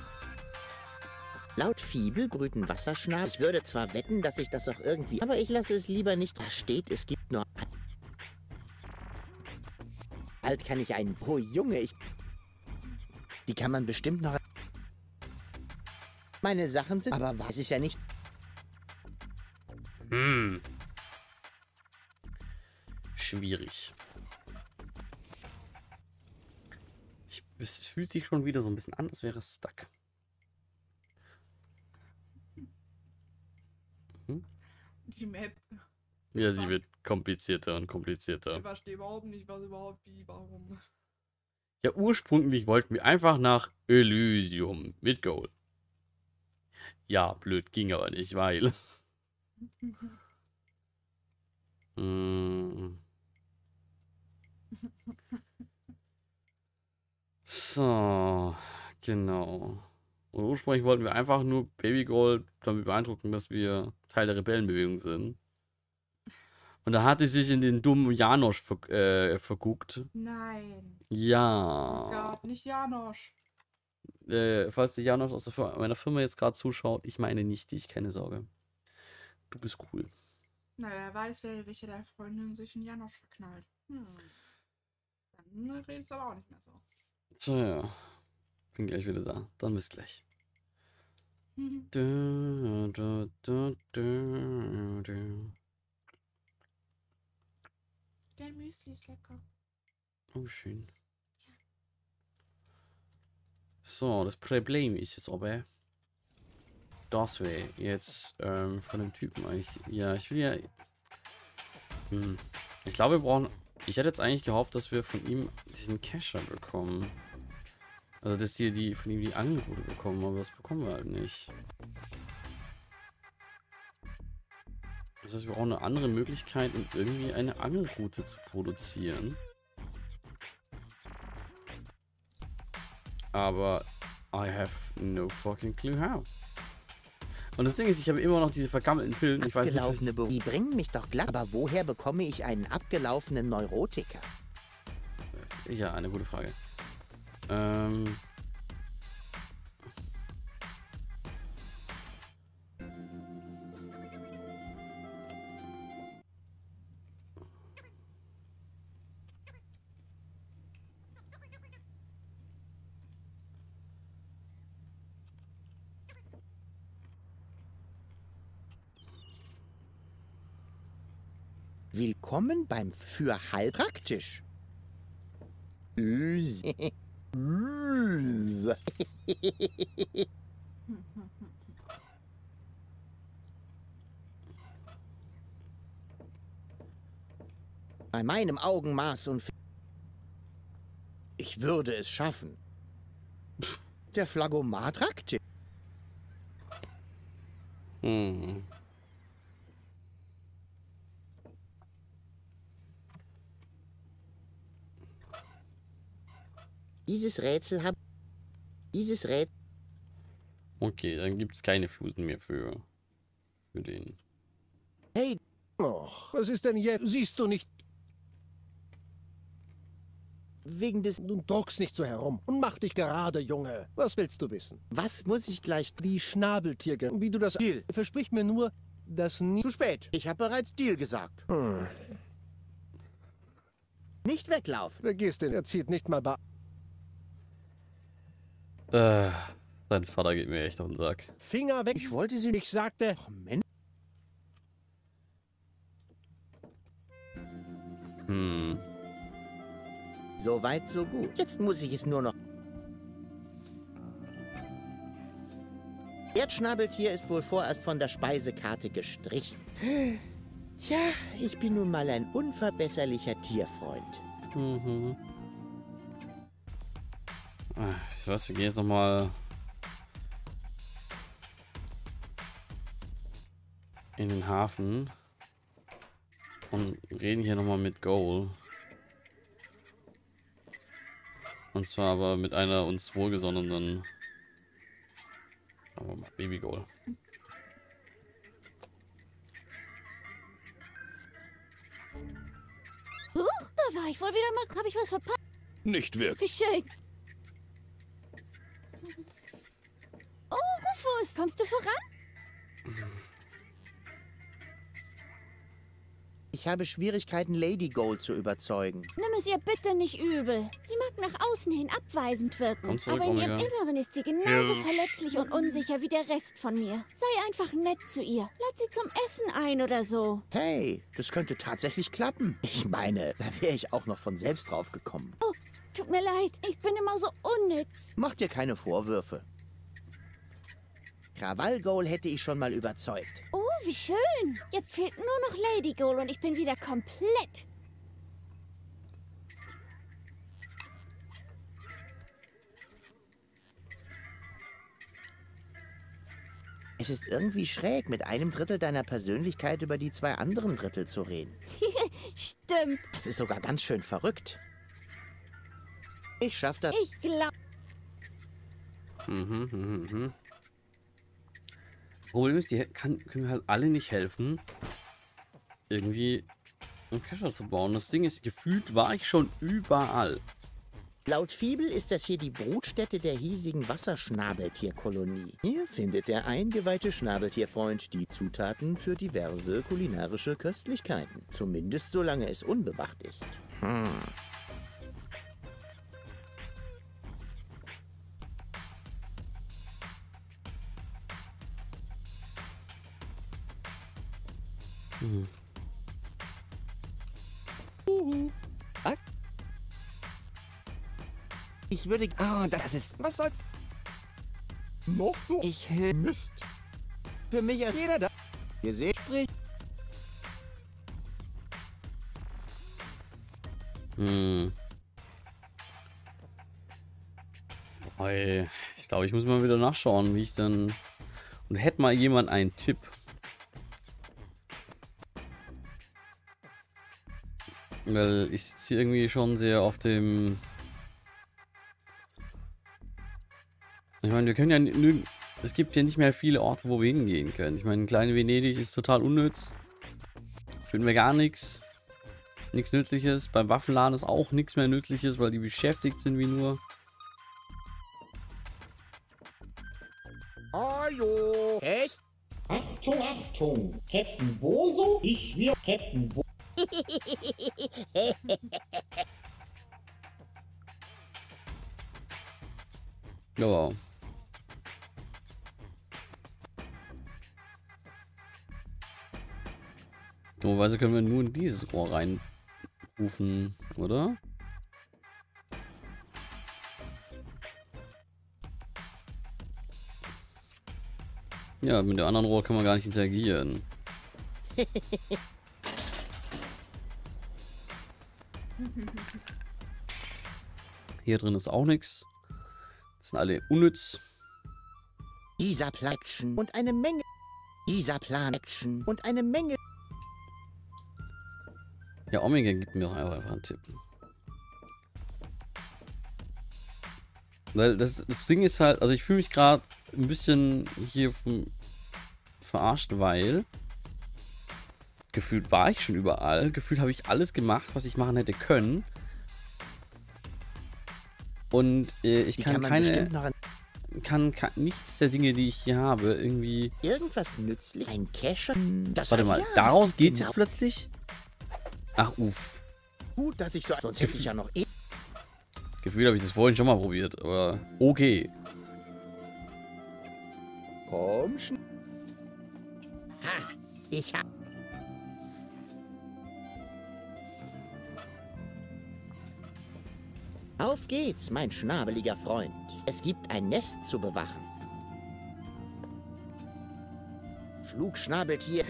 Laut Fibel brüten Wasserschnabel. Ich würde zwar wetten, dass ich das auch irgendwie. Aber ich lasse es lieber nicht. Da steht, es gibt nur. Bald kann ich einen. Oh Junge, ich. Die kann man bestimmt noch. Meine Sachen sind. Aber weiß ich ja nicht. Hm. Schwierig. Ich, es fühlt sich schon wieder so ein bisschen an, als wäre es stuck. Die Map. Ja, sie wird komplizierter und Ich komplizierter. verstehe überhaupt nicht, was überhaupt wie, warum. Ja, ursprünglich wollten wir einfach nach Elysium mit Gold. Ja, blöd, ging aber nicht, weil Mm. So, genau. Und ursprünglich wollten wir einfach nur Baby Gold damit beeindrucken, dass wir Teil der Rebellenbewegung sind. Und da hat sie sich in den dummen Janosch ver äh, verguckt. Nein. Ja. Oh Gott, nicht Janosch. Äh, falls der Janosch aus der meiner Firma jetzt gerade zuschaut, ich meine nicht dich, keine Sorge. Du bist cool. Naja, wer weiß, wer, welche der Freundin sich in Janosch verknallt. Hm. Dann redest du aber auch nicht mehr so. So, ja. Bin gleich wieder da. Dann bis gleich. Mhm. Du, du, du, du, du. Dein Müsli ist lecker. Oh, schön. So, das Problem ist jetzt aber, dass wir jetzt ähm, von dem Typen eigentlich, ja, ich will ja, hm, ich glaube, wir brauchen, ich hätte jetzt eigentlich gehofft, dass wir von ihm diesen Kescher bekommen. Also, dass wir die, von ihm die Angebote bekommen, aber das bekommen wir halt nicht. Das heißt, wir brauchen eine andere Möglichkeit, um irgendwie eine Angelroute zu produzieren. Aber I have no fucking clue how. Und das Ding ist, ich habe immer noch diese vergammelten Pillen. Ich weiß nicht, was Die bringen mich doch glatt. Aber woher bekomme ich einen abgelaufenen Neurotiker? Ja, eine gute Frage. Ähm. Willkommen beim für halb praktisch. Üs. Üs. Bei meinem Augenmaß und ich würde es schaffen. Der Phlegmaat rakte. Hm. Dieses Rätsel hab. Dieses Rätsel. Okay, dann gibt es keine Fusen mehr für, für den. Hey, Och, was ist denn jetzt? Siehst du nicht? wegen des. Du druckst nicht so herum und mach dich gerade, Junge. Was willst du wissen? Was muss ich gleich. Die Schnabeltiere, wie du das. Deal. Versprich mir nur, dass nie. Zu spät. Ich habe bereits Deal gesagt. Hm. Nicht weglaufen. Vergiss den, er zieht nicht mal bei. Äh, sein Vater geht mir echt auf den Sack. Finger weg. Ich wollte sie. Ich sagte. Ach, Mensch. Hm. So weit, so gut. Jetzt muss ich es nur noch. Erdschnabeltier ist wohl vorerst von der Speisekarte gestrichen. Tja, ich bin nun mal ein unverbesserlicher Tierfreund. Mhm. Ihr was, wir gehen jetzt nochmal in den Hafen und reden hier nochmal mit Goal. Und zwar aber mit einer uns wohlgesonnenen aber Baby Goal. Huch, da war ich wohl wieder mal. Habe ich was verpasst? Nicht wirklich. Wie schön. Rufus, kommst du voran? Ich habe Schwierigkeiten, Lady Gold zu überzeugen. Nimm es ihr bitte nicht übel. Sie mag nach außen hin abweisend wirken. Zurück, aber in ihrem Omega. Inneren ist sie genauso verletzlich und unsicher wie der Rest von mir. Sei einfach nett zu ihr. Lad sie zum Essen ein oder so. Hey, das könnte tatsächlich klappen. Ich meine, da wäre ich auch noch von selbst drauf gekommen. Oh, tut mir leid. Ich bin immer so unnütz. Mach dir keine Vorwürfe. Krawallgoal hätte ich schon mal überzeugt. Oh, wie schön. Jetzt fehlt nur noch Lady Goal und ich bin wieder komplett. Es ist irgendwie schräg, mit einem Drittel deiner Persönlichkeit über die zwei anderen Drittel zu reden. Stimmt. Das ist sogar ganz schön verrückt. Ich schaff das. Ich glaube. Mhm, mhm, mhm. Problem ist, die kann, können mir halt alle nicht helfen, irgendwie einen Kescher zu bauen. Das Ding ist, gefühlt war ich schon überall. Laut Fibel ist das hier die Brutstätte der hiesigen Wasserschnabeltierkolonie. Hier findet der eingeweihte Schnabeltierfreund die Zutaten für diverse kulinarische Köstlichkeiten. Zumindest solange es unbewacht ist. Hm. Mhm. Was? Ich würde... Oh, das ist... Was soll's? Noch so? Ich... Mist. Für mich ist jeder da. Ihr seht, sprich... Hm. Oi, ich glaube, ich muss mal wieder nachschauen, wie ich dann. Und hätte mal jemand einen Tipp. Weil ich sitze hier irgendwie schon sehr auf dem. Ich meine, wir können ja. Es gibt ja nicht mehr viele Orte, wo wir hingehen können. Ich meine, kleine Venedig ist total unnütz. Finden wir gar nichts. Nichts Nützliches. Beim Waffenladen ist auch nichts mehr Nützliches, weil die beschäftigt sind wie nur. Hallo. Echt? Achtung, Achtung! Captain Boso, ich wir Captain Bo Ja. Dummerweise können wir nur in dieses Rohr reinrufen, oder? Ja, mit dem anderen Rohr kann man gar nicht interagieren. Hier drin ist auch nichts. Das sind alle unnütz. Dieser Plan und eine Menge... Dieser Plan Action und eine Menge... Ja, Omega gibt mir doch einfach, einfach einen Tipp. Weil das, das Ding ist halt, also ich fühle mich gerade ein bisschen hier vom, verarscht, weil gefühlt war ich schon überall. Gefühlt habe ich alles gemacht, was ich machen hätte können. Und äh, ich Die kann, kann keine, kann, kann nichts der Dinge, die ich hier habe, irgendwie. Irgendwas nützlich? Ein Cache? Das Warte mal, ja, daraus das geht's genau jetzt plötzlich? Ach, uff. Gut, dass ich so... Sonst hätte ich ja noch... eh- Gefühl habe ich das vorhin schon mal probiert, aber okay. Komm schon. Ha! Ich hab... Auf geht's, mein schnabeliger Freund. Es gibt ein Nest zu bewachen. Flugschnabeltier.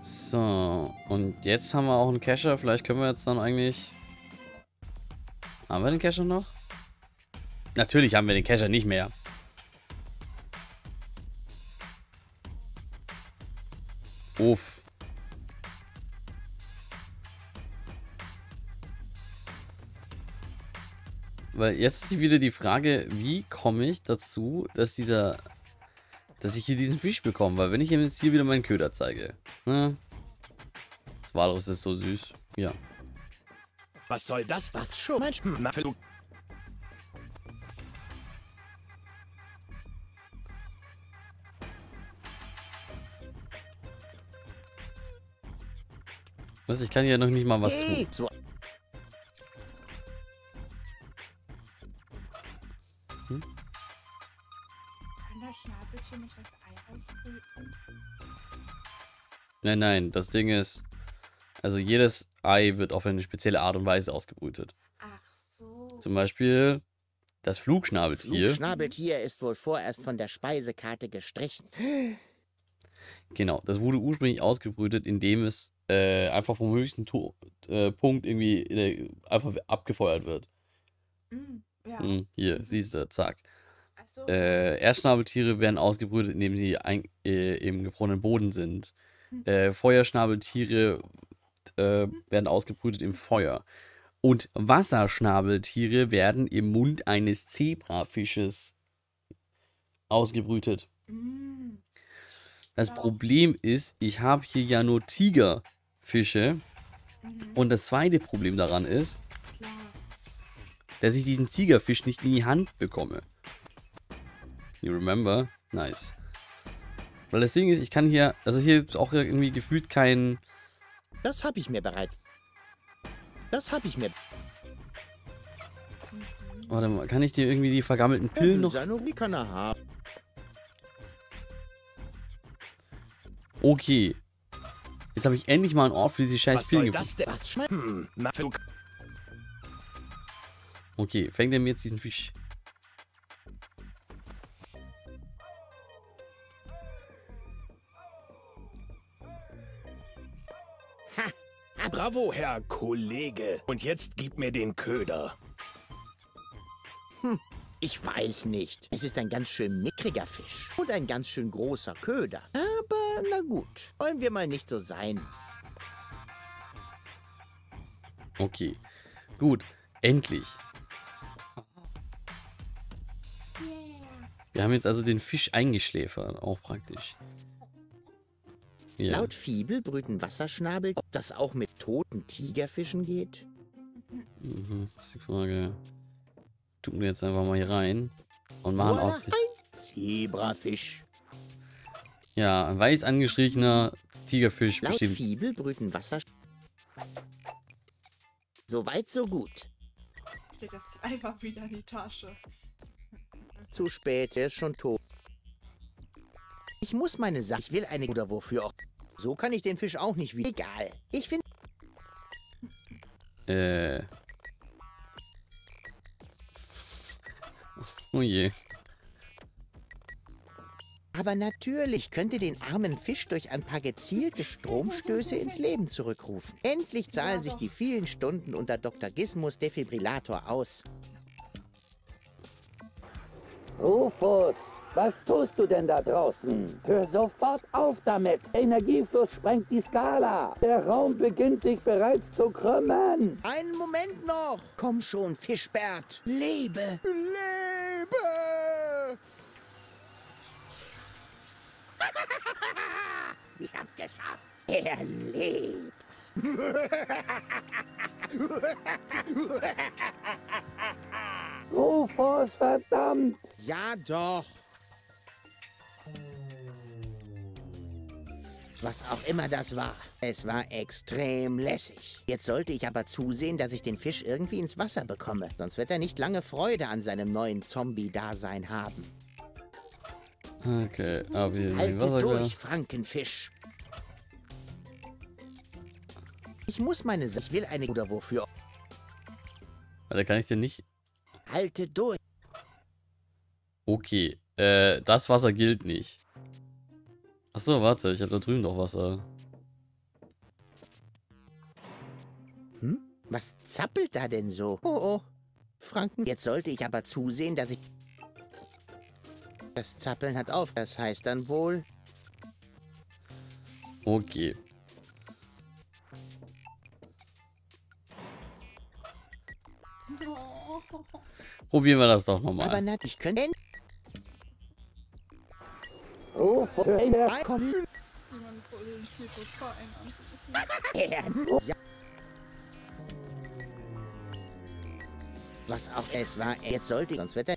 So, und jetzt haben wir auch einen Cacher. Vielleicht können wir jetzt dann eigentlich. Haben wir den Cacher noch? Natürlich haben wir den Cacher nicht mehr. Uff. Weil jetzt ist wieder die Frage, wie komme ich dazu, dass dieser, dass ich hier diesen Fisch bekomme? Weil wenn ich ihm jetzt hier wieder meinen Köder zeige, ne? Das Walrus ist so süß. Ja. Was soll das? Was schon? Sch- Na, du Was? Ich kann ja noch nicht mal was tun. Nein, nein, das Ding ist, also jedes Ei wird auf eine spezielle Art und Weise ausgebrütet. Ach so. Zum Beispiel das Flugschnabeltier. Flugschnabeltier ist wohl vorerst von der Speisekarte gestrichen. Genau, das wurde ursprünglich ausgebrütet, indem es äh, einfach vom höchsten to äh, Punkt irgendwie äh, einfach abgefeuert wird. Mm, ja. Hm, hier, siehst du, zack. So. Äh, Erdschnabeltiere werden ausgebrütet, indem sie ein, äh, im gefrorenen Boden sind. Äh, Feuerschnabeltiere äh, werden ausgebrütet im Feuer. Und Wasserschnabeltiere werden im Mund eines Zebrafisches ausgebrütet. Mm. Das Problem ist, ich habe hier ja nur Tigerfische. Und das zweite Problem daran ist, dass ich diesen Tigerfisch nicht in die Hand bekomme. You remember? Nice. Weil das Ding ist, ich kann hier, also hier ist auch irgendwie gefühlt kein, Das habe ich mir bereits. Das habe ich mir. warte mal, kann ich dir irgendwie die vergammelten Pillen noch, okay. Jetzt habe ich endlich mal einen Ort für diese scheiß Was soll Pillen das gefunden. denn? Was schmeckt? Hm, Okay, fängt er mir jetzt diesen Fisch. Bravo, Herr Kollege. Und jetzt gib mir den Köder. Hm, ich weiß nicht. Es ist ein ganz schön mickriger Fisch. Und ein ganz schön großer Köder. Aber na gut. Wollen wir mal nicht so sein. Okay. Gut, endlich. Wir haben jetzt also den Fisch eingeschläfert, auch praktisch. Ja. Laut Fibel brüten Wasserschnabel, ob das auch mit toten Tigerfischen geht? Mhm, ist die Frage. Tun wir jetzt einfach mal hier rein und machen Voilà, aus. ein Zebrafisch. Ja, ein weiß angestrichener Tigerfisch Laut besteht. Fibel brüten Wasser... So weit, so gut. Steht das einfach wieder in die Tasche. Zu spät, er ist schon tot. Ich muss meine Sache... Ich will eine... Oder wofür auch... So kann ich den Fisch auch nicht wieder... Egal. Ich finde... Äh. Oh je. Aber natürlich könnte den armen Fisch durch ein paar gezielte Stromstöße ins Leben zurückrufen. Endlich zahlen sich die vielen Stunden unter Dr. Gizmos Defibrillator aus. Rufus, was tust du denn da draußen? Hör sofort auf damit. Energiefluss sprengt die Skala. Der Raum beginnt sich bereits zu krümmen. Einen Moment noch. Komm schon, Fischbert. Lebe. Lebe. Ich hab's geschafft. Er lebt. Rufus, verdammt. Ja, doch. Was auch immer das war. Es war extrem lässig. Jetzt sollte ich aber zusehen, dass ich den Fisch irgendwie ins Wasser bekomme. Sonst wird er nicht lange Freude an seinem neuen Zombie-Dasein haben. Okay, aber hier Halte Wasser durch, Frankenfisch. Ich muss meine. Ich will eine... Oder wofür? Da kann ich dir nicht. Halte durch. Okay, äh, das Wasser gilt nicht. Achso, warte, ich habe da drüben noch Wasser. Hm? Was zappelt da denn so? Oh, oh. Franken, jetzt sollte ich aber zusehen, dass ich... Das Zappeln hat auf. Das heißt dann wohl... Okay. Probieren wir das doch nochmal. Aber na, ich könnte... Rufus, hör her. Komm. Jemand soll den Verein anrufen. Ja. Was auch es war, jetzt sollte... Sonst wird er...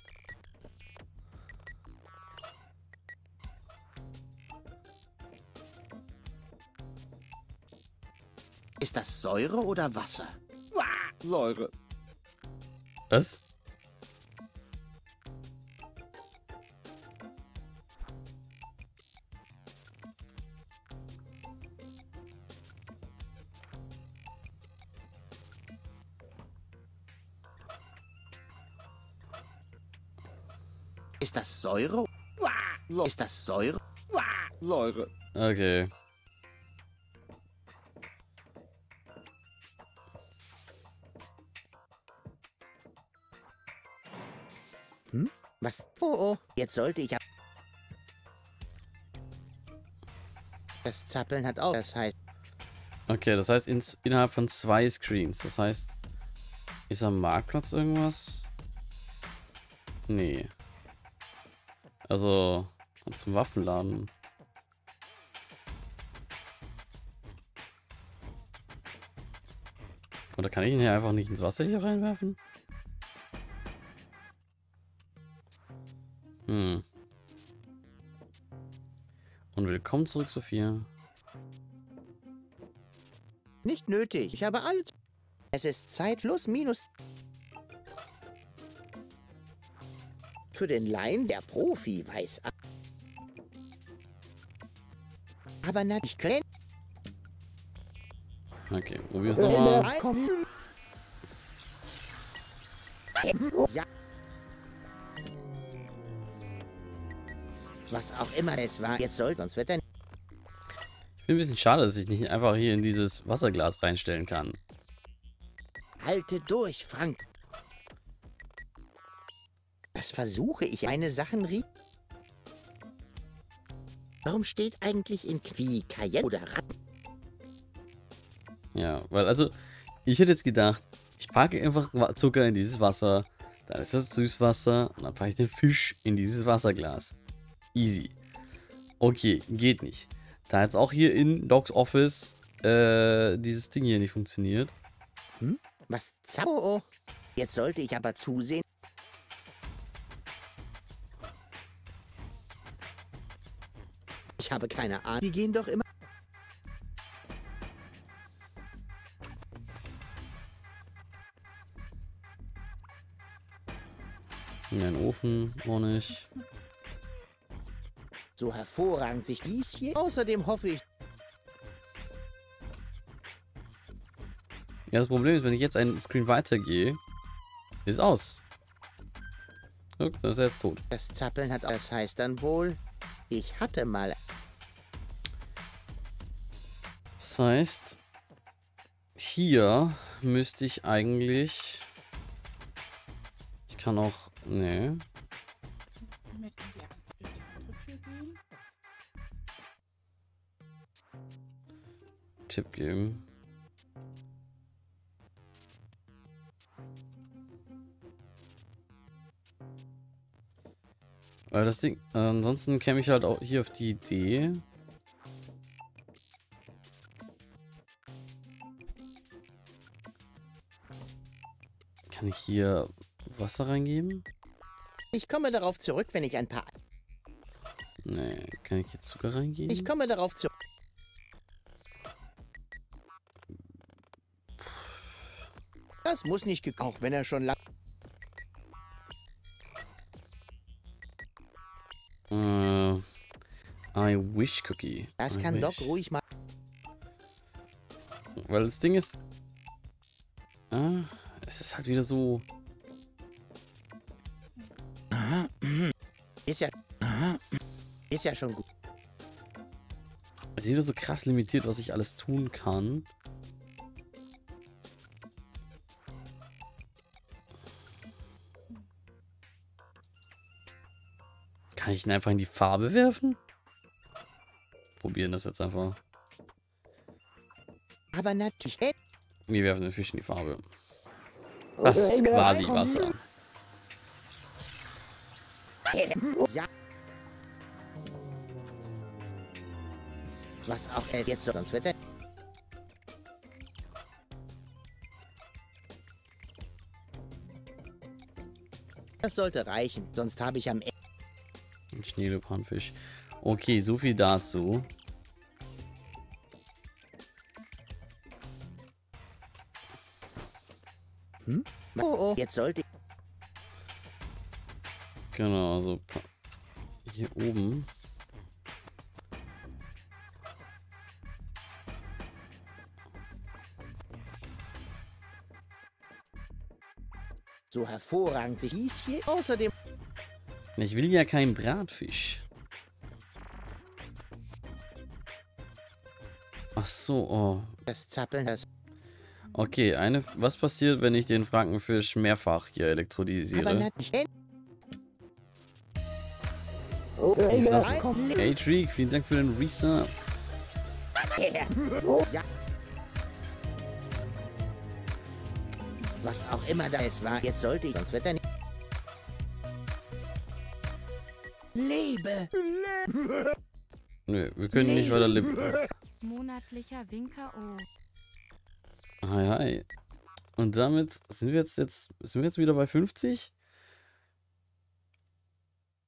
Ist das Säure oder Wasser? Säure. Was? Ist das Säure? Ist das Säure? Säure. Okay. Hm? Was? Oh, oh. Jetzt sollte ich... ab- Das Zappeln hat auch... Das heißt... Okay, das heißt ins, innerhalb von zwei Screens. Das heißt, ist am Marktplatz irgendwas? Nee. Also, zum Waffenladen. Oder kann ich ihn hier einfach nicht ins Wasser hier reinwerfen? Hm. Und willkommen zurück, Sophia. Nicht nötig. Ich habe alles... Es ist Zeit plus minus... Für den Laien der Profi weiß... ab- Aber na, ich kenn... Okay, probier's nochmal. Ja. Was auch immer es war, jetzt soll, sonst wird er... Ich finde ein bisschen schade, dass ich nicht einfach hier in dieses Wasserglas reinstellen kann. Halte durch, Frank. Versuche ich. Meine Sachen rie... Warum steht eigentlich in wie Cayenne oder Ratten? Ja, weil also, ich hätte jetzt gedacht, ich packe einfach Zucker in dieses Wasser, dann ist das Süßwasser und dann packe ich den Fisch in dieses Wasserglas. Easy. Okay, geht nicht. Da jetzt auch hier in Docs Office äh, dieses Ding hier nicht funktioniert. Hm? Was? Zau- Oh, oh. Jetzt sollte ich aber zusehen. Habe keine Ahnung. Die gehen doch immer... In den Ofen auch nicht. So hervorragend sich dies hier... Außerdem hoffe ich... Ja, das Problem ist, wenn ich jetzt einen Screen weitergehe, ist aus. Guck, da ist er jetzt tot. Das Zappeln hat... Das heißt dann wohl... Ich hatte mal... Das heißt, hier müsste ich eigentlich. Ich kann auch. Nee. Tipp geben. Weil das Ding. Ansonsten käme ich halt auch hier auf die Idee. Kann ich hier Wasser reingeben? Ich komme darauf zurück, wenn ich ein paar... Nee, kann ich hier Zucker reingeben? Ich komme darauf zurück. Das muss nicht ge... Auch wenn er schon lang... Äh, I wish Cookie. Das I kann wish. Doc ruhig mal... Weil das Ding ist. Es ist halt wieder so. Ist ja... Ist ja schon gut. Es ist wieder so krass limitiert, was ich alles tun kann. Kann ich ihn einfach in die Farbe werfen? Probieren das jetzt einfach. Aber natürlich... Wir werfen den Fisch in die Farbe. Das ist quasi Wasser. Was auch er jetzt so... Sonst wird er... Das sollte reichen, sonst habe ich am Ende... Ein Schneelebrandfisch. Okay, so viel dazu. Jetzt sollte... Genau, also hier oben. So hervorragend sich dies hier... Außerdem... Ich will ja keinen Bratfisch. Ach so, oh. Das Zappeln, das... Okay, eine. Was passiert, wenn ich den Frankenfisch mehrfach hier elektrodisiere? lass- Hey Treek, vielen Dank für den Resub. Was auch immer da es war, jetzt sollte ich, sonst wird er nicht. Lebe! Nö, wir können nicht weiter leben. Monatlicher Winker O. Hi, hi. Und damit sind wir jetzt, jetzt, sind wir jetzt wieder bei 50?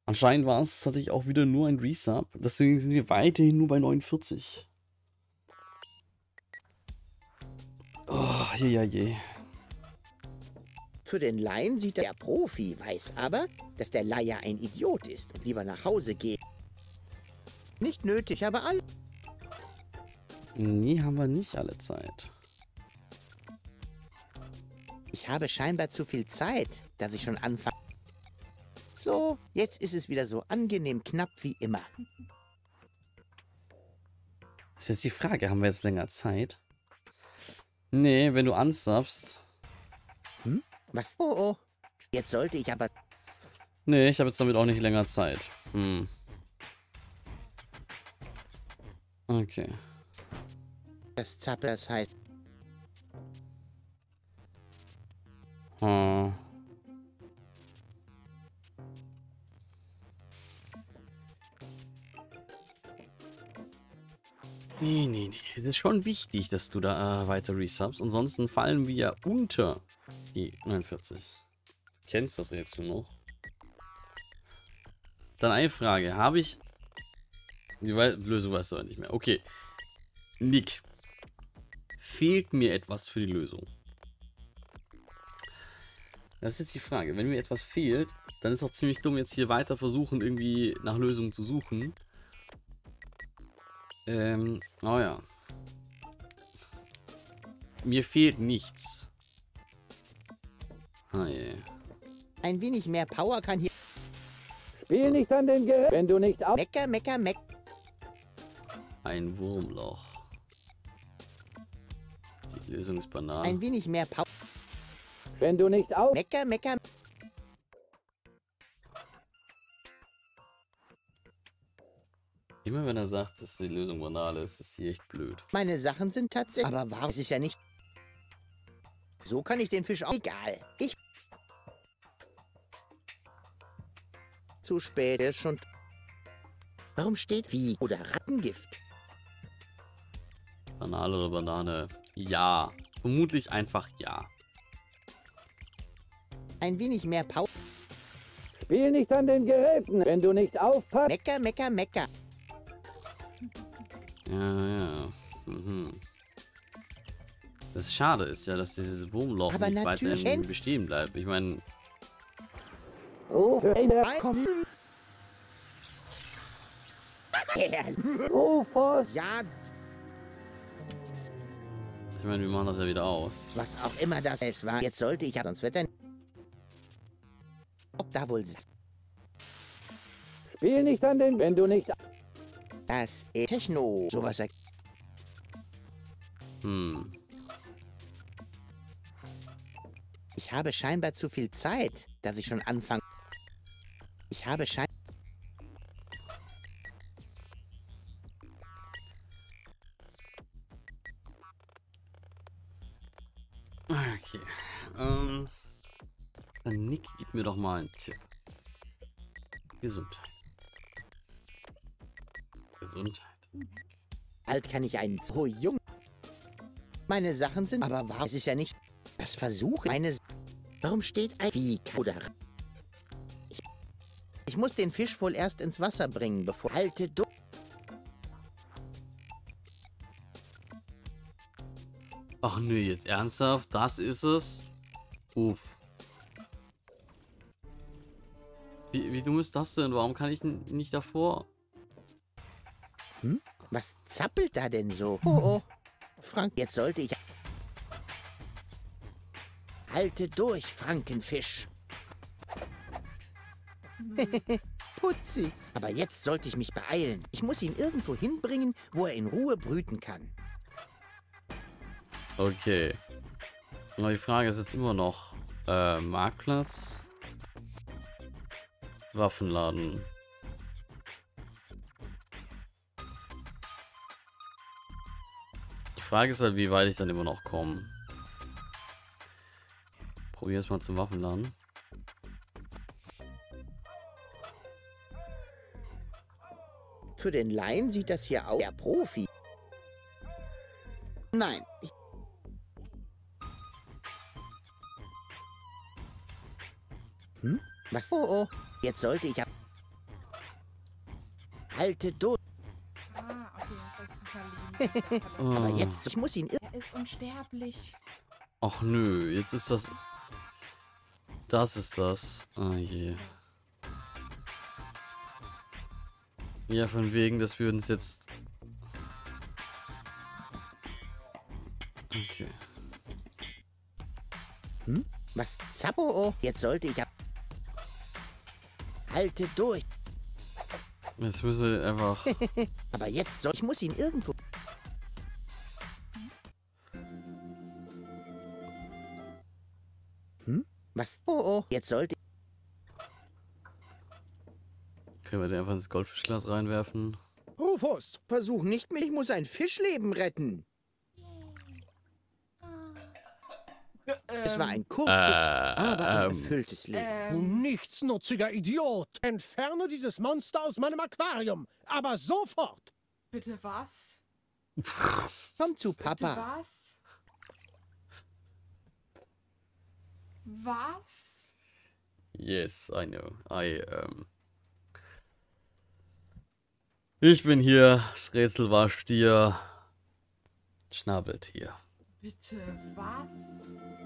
Anscheinend war es tatsächlich auch wieder nur ein Resub. Deswegen sind wir weiterhin nur bei 49. Oh, je, je, je. Für den Laien sieht der Profi, weiß aber, dass der Laie ein Idiot ist und lieber nach Hause geht. Nicht nötig, aber all. Nee, haben wir nicht alle Zeit. Ich habe scheinbar zu viel Zeit, dass ich schon anfange. So, jetzt ist es wieder so angenehm knapp wie immer. Ist jetzt die Frage, haben wir jetzt länger Zeit? Nee, wenn du unsubst. Hm? Was? Oh, oh. Jetzt sollte ich aber. Nee, ich habe jetzt damit auch nicht länger Zeit. Hm. Okay. Das Zappel, das heißt. Hm. Nee, nee, nee. Das ist schon wichtig, dass du da äh, weiter resubst. Ansonsten fallen wir ja unter die 49. Kennst das Rätsel noch? Dann eine Frage. Habe ich... Die Wei- Lösung weißt du aber nicht mehr. Okay. Nick. Fehlt mir etwas für die Lösung? Das ist jetzt die Frage. Wenn mir etwas fehlt, dann ist auch ziemlich dumm, jetzt hier weiter versuchen, irgendwie nach Lösungen zu suchen. Ähm, oh ja. Mir fehlt nichts. Ah, je. Ein wenig mehr Power kann hier. Spiel nicht an den Gerät, wenn du nicht auf... Mecker, mecker, meck. Ein Wurmloch. Die Lösung ist banal. Ein wenig mehr Power. Wenn du nicht auf... Mecker, mecker. Immer wenn er sagt, dass die Lösung banal ist, ist sie echt blöd. Meine Sachen sind tatsächlich. Aber warum? Es ist ja nicht. So kann ich den Fisch auch. Egal. Ich. Zu spät, er ist schon. Warum steht wie? Oder Rattengift? Banal oder Banane? Ja. Vermutlich einfach ja. Ein wenig mehr Power. Spiel nicht an den Geräten, wenn du nicht aufpasst. Mecker, mecker, mecker. Ja, ja. Mhm. Das Schade ist ja, dass dieses Wurmloch Aber nicht weiterhin bestehen bleibt. Ich meine, eine... Komm. Rufus! Ja, ich meine, wir machen das ja wieder aus. was auch immer das es war. Jetzt sollte ich. Sonst wird er. Ob da wohl. Spiel nicht an den... Wenn du nicht... Das ist Techno. Sowas. er- Hm. Ich habe scheinbar zu viel Zeit, dass ich schon anfange. Ich habe schein. Mir doch mal einen Tipp. Gesundheit. Gesundheit. Alt kann ich einen so jung. Meine Sachen sind aber wahr. Es ist ja nicht. Das Versuch. Meine. Warum steht ein wie oder ich, ich muss den Fisch wohl erst ins Wasser bringen, bevor alte du Ach nö, jetzt ernsthaft? Das ist es? Uff. Wie, wie dumm ist das denn? Warum kann ich nicht davor? Hm? Was zappelt da denn so? Oh oh. Frank, jetzt sollte ich. Halte durch, Frankenfisch. Putzig. Aber jetzt sollte ich mich beeilen. Ich muss ihn irgendwo hinbringen, wo er in Ruhe brüten kann. Okay. Aber die Frage ist jetzt immer noch: äh, Marktplatz, Waffenladen. Die Frage ist halt, wie weit ich dann immer noch komme. Probier es mal zum Waffenladen. Für den Laien sieht das hier aus. Der Profi. Nein. hm? Was? Oh, oh. Jetzt sollte ich ab. Halte durch. Ah, okay, jetzt sollst du verlieben. Aber Oh. jetzt, ich muss ihn. Er ist unsterblich. Ach nö, jetzt ist das... Das ist das. Ah je. Ja, von wegen, dass wir uns jetzt... Okay. Hm? Was? Zappo? Oh, jetzt sollte ich Halte durch. Jetzt müssen wir einfach... Aber jetzt soll ich muss ihn irgendwo. Hm? Was? Oh, oh, jetzt sollte Können wir den einfach ins Goldfischglas reinwerfen? Rufus, versuch nicht mehr, ich muss ein Fischleben retten. Es war ein kurzes, Äh, aber ein ähm, erfülltes Leben. Ähm. Du nichtsnutziger Idiot! Entferne dieses Monster aus meinem Aquarium! Aber sofort! Bitte was? Komm zu Bitte Papa. was? Was? Yes, I know. I, ähm... Ich bin hier. Das Rätsel war Stier. Schnabeltier. Bitte was?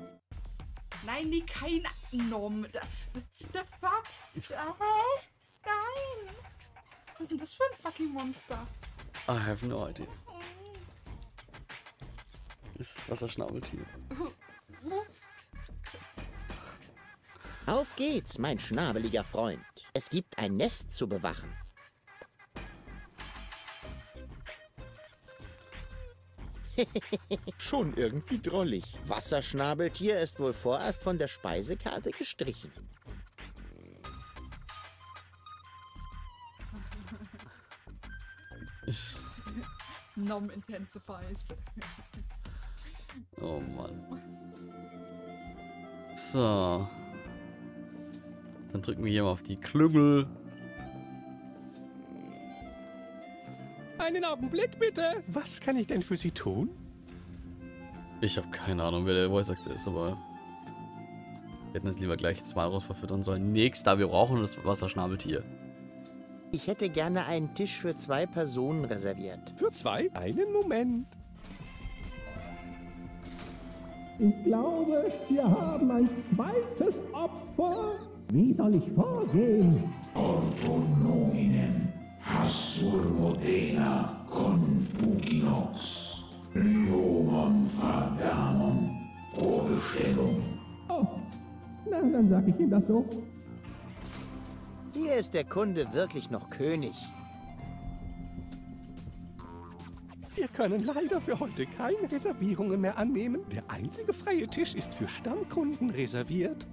Nein, nee, kein Nom. Da, the fuck? Hä? Nein. Was ist denn das für ein fucking Monster? I have no idea. Ist das Wasserschnabeltier? Auf geht's, mein schnabeliger Freund. Es gibt ein Nest zu bewachen. Schon irgendwie drollig. Wasserschnabeltier ist wohl vorerst von der Speisekarte gestrichen. Nom intensifies. Oh Mann. So. Dann drücken wir hier mal auf die Klüngel. Einen Augenblick bitte! Was kann ich denn für Sie tun? Ich habe keine Ahnung, wer der Voice Actor ist, aber. Wir hätten es lieber gleich zwei Euros verfüttern sollen. Nix, da wir brauchen das Wasserschnabeltier. Ich hätte gerne einen Tisch für zwei Personen reserviert. Für zwei? Einen Moment. Ich glaube, wir haben ein zweites Opfer. Wie soll ich vorgehen? Ordo nominem hassur modena confuginos. Iomon fadamon. Probestellung. Oh, na, dann sag ich ihm das so. Hier ist der Kunde wirklich noch König. Wir können leider für heute keine Reservierungen mehr annehmen. Der einzige freie Tisch ist für Stammkunden reserviert.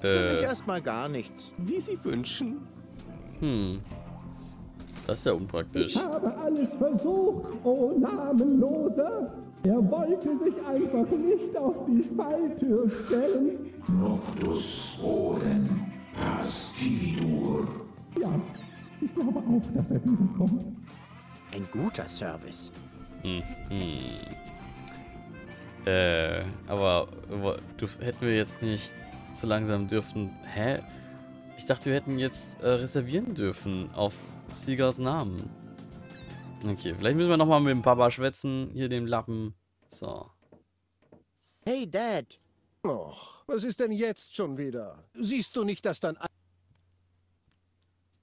Für mich Äh, erstmal gar nichts. Wie Sie wünschen. hm. Das ist ja unpraktisch. Ich habe alles versucht, oh Namenloser. Er wollte sich einfach nicht auf die Falltür stellen. Noctus oren astividur. Ja, ich glaube auch, dass er wiederkommt. Ein guter Service. Hm, hm. Äh, aber du, hätten wir jetzt nicht so langsam dürfen. Hä? Ich dachte, wir hätten jetzt äh, reservieren dürfen auf Siegers Namen. Okay, vielleicht müssen wir nochmal mit dem Papa schwätzen. Hier dem Lappen. So. Hey, Dad. Och, was ist denn jetzt schon wieder? Siehst du nicht, dass dann...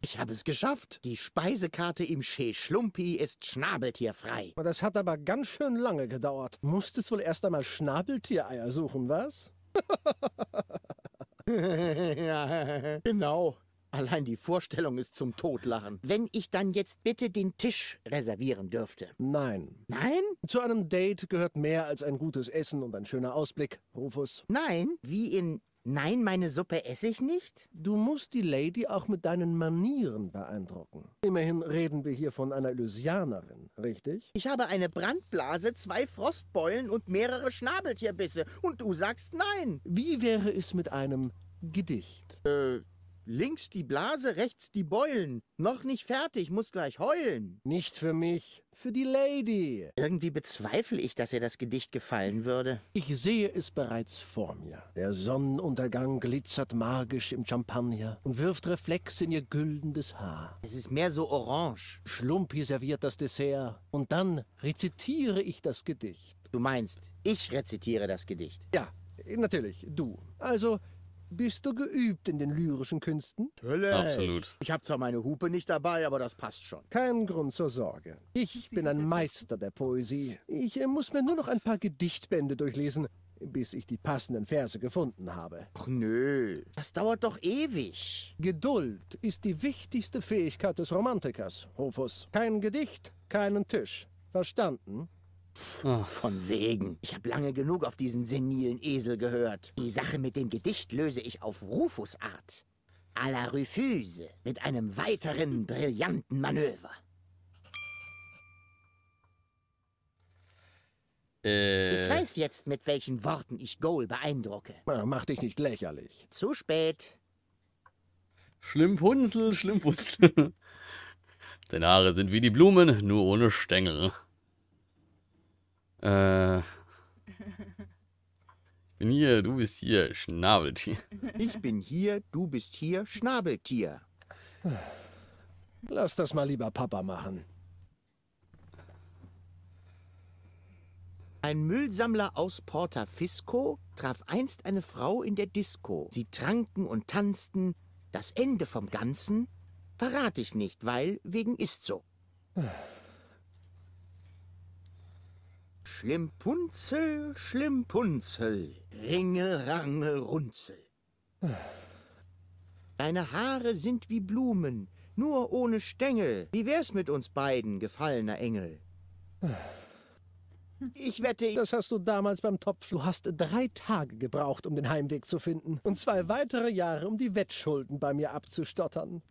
Ich habe es geschafft. Die Speisekarte im Chez Schlumpi ist schnabeltierfrei. Das hat aber ganz schön lange gedauert. Musstest wohl erst einmal Schnabeltiereier suchen, was? ja, genau. Allein die Vorstellung ist zum Totlachen. Wenn ich dann jetzt bitte den Tisch reservieren dürfte. Nein. Nein? Zu einem Date gehört mehr als ein gutes Essen und ein schöner Ausblick, Rufus. Nein, wie in Nein, meine Suppe esse ich nicht? Du musst die Lady auch mit deinen Manieren beeindrucken. Immerhin reden wir hier von einer Lysianerin, richtig? Ich habe eine Brandblase, zwei Frostbeulen und mehrere Schnabeltierbisse. Und du sagst nein. Wie wäre es mit einem Gedicht? Äh, links die Blase, rechts die Beulen. Noch nicht fertig, muss gleich heulen. Nicht für mich, für die Lady. Irgendwie bezweifle ich, dass ihr das Gedicht gefallen würde. Ich sehe es bereits vor mir. Der Sonnenuntergang glitzert magisch im Champagner und wirft Reflexe in ihr güldenes Haar. Es ist mehr so orange. Schlumpi serviert das Dessert und dann rezitiere ich das Gedicht. Du meinst, ich rezitiere das Gedicht? Ja, natürlich, du. Also, bist du geübt in den lyrischen Künsten? Natürlich. Absolut. Ich habe zwar meine Hupe nicht dabei, aber das passt schon. Kein Grund zur Sorge. Ich bin ein Meister der Poesie. Ich äh, muss mir nur noch ein paar Gedichtbände durchlesen, bis ich die passenden Verse gefunden habe. Ach nö, das dauert doch ewig. Geduld ist die wichtigste Fähigkeit des Romantikers, Rufus. Kein Gedicht, keinen Tisch. Verstanden? Von wegen. Ich habe lange genug auf diesen senilen Esel gehört. Die Sache mit dem Gedicht löse ich auf Rufus Art. À la Refuse. Mit einem weiteren brillanten Manöver. Äh, Ich weiß jetzt, mit welchen Worten ich Goal beeindrucke. Mach dich nicht lächerlich. Zu spät. Schlimmpunzel, Schlimmpunzel. Deine Haare sind wie die Blumen, nur ohne Stängel. Äh. Ich bin hier, du bist hier, Schnabeltier. Ich bin hier, du bist hier, Schnabeltier. Lass das mal lieber Papa machen. Ein Müllsammler aus Porta Fisco traf einst eine Frau in der Disco. Sie tranken und tanzten. Das Ende vom Ganzen verrate ich nicht, weil wegen ist so. Schlimpunzel, Schlimpunzel, Ringel, Rangel, Runzel. Deine Haare sind wie Blumen, nur ohne Stängel. Wie wär's mit uns beiden, gefallener Engel? Ich wette, Das hast du damals beim Topf. Du hast drei Tage gebraucht, um den Heimweg zu finden. Und zwei weitere Jahre, um die Wettschulden bei mir abzustottern.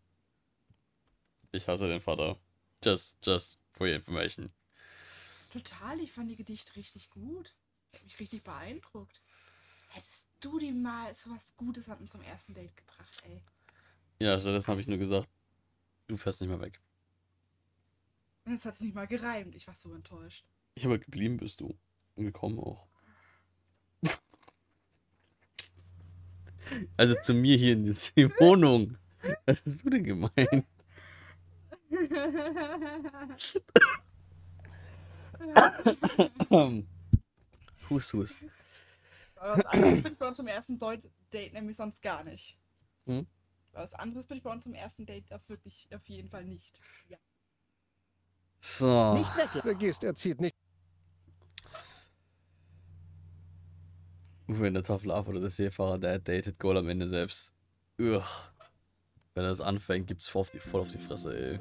Ich hasse den Vater. Just, just for your information. Total, ich fand die Gedichte richtig gut. Mich richtig beeindruckt. Hättest du die mal so was Gutes an unserem ersten Date gebracht, ey. Ja, stattdessen habe ich nur gesagt, du fährst nicht mehr weg. Und es hat sich nicht mal gereimt. Ich war so enttäuscht. Ich aber geblieben bist du. Und gekommen auch. Also zu mir hier in die Wohnung. Was hast du denn gemeint? Hust, hust. Aber was anderes bin ich bei uns im ersten Date nämlich sonst gar nicht. Hm? Was anderes bin ich bei uns im ersten Date auf wirklich auf jeden Fall nicht. Ja. So. Nicht weg. Vergisst, er zieht nicht. Uwe in der Tafel ab oder der Seefahrer, der datet Goal am Ende selbst. Ugh. Wenn er das anfängt, gibt's voll auf die, voll auf die Fresse, ey.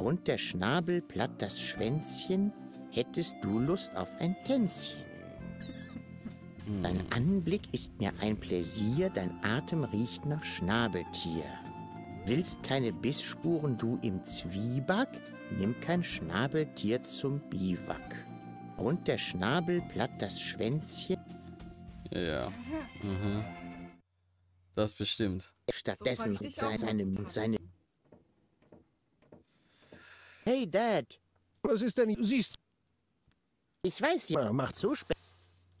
Und der Schnabel platt das Schwänzchen, hättest du Lust auf ein Tänzchen. Dein Anblick ist mir ein Pläsier, dein Atem riecht nach Schnabeltier. Willst keine Bissspuren du im Zwieback, nimm kein Schnabeltier zum Biwak. Und der Schnabel platt das Schwänzchen, Ja. Mhm. Das bestimmt. stattdessen So seine, seine, seine... Hey Dad, Was ist denn? Siehst ich weiß ja, du, macht so spät.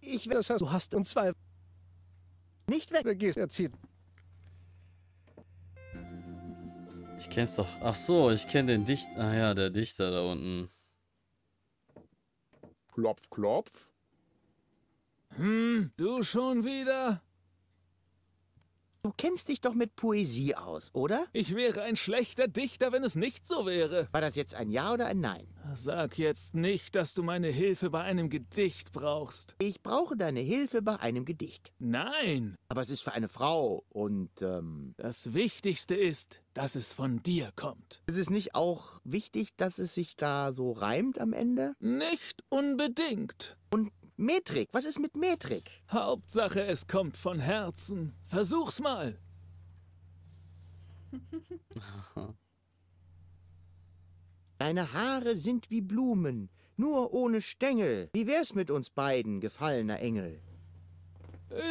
Ich will das hast du hast und zwei. nicht weg. Vergisst, er zieht. Ich kenn's doch. Ach so, ich kenne den Dichter. Ah ja, der Dichter da unten. Klopf, klopf. Hm, du schon wieder? Du kennst dich doch mit Poesie aus, oder? Ich wäre ein schlechter Dichter, wenn es nicht so wäre. War das jetzt ein Ja oder ein Nein? Sag jetzt nicht, dass du meine Hilfe bei einem Gedicht brauchst. Ich brauche deine Hilfe bei einem Gedicht. Nein, Aber es ist für eine Frau und ähm, das Wichtigste ist, dass es von dir kommt. ist es nicht auch wichtig, dass es sich da so reimt am Ende? Nicht unbedingt. Und Metrik, was ist mit Metrik? Hauptsache, es kommt von Herzen. Versuch's mal. Deine Haare sind wie Blumen, nur ohne Stängel. Wie wär's mit uns beiden, gefallener Engel?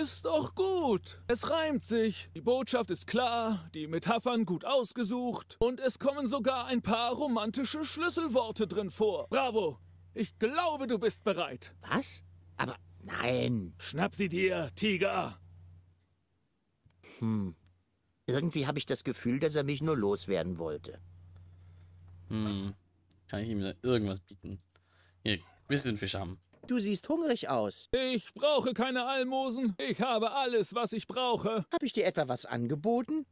Ist doch gut. Es reimt sich. Die Botschaft ist klar, die Metaphern gut ausgesucht und es kommen sogar ein paar romantische Schlüsselworte drin vor. Bravo. Ich glaube, du bist bereit. Was? Aber nein. Schnapp sie dir, Tiger. Hm. Irgendwie habe ich das Gefühl, dass er mich nur loswerden wollte. Hm. Kann ich ihm da irgendwas bieten? Hier, willst du den Fisch haben? Du siehst hungrig aus. Ich brauche keine Almosen. Ich habe alles, was ich brauche. Habe ich dir etwa was angeboten?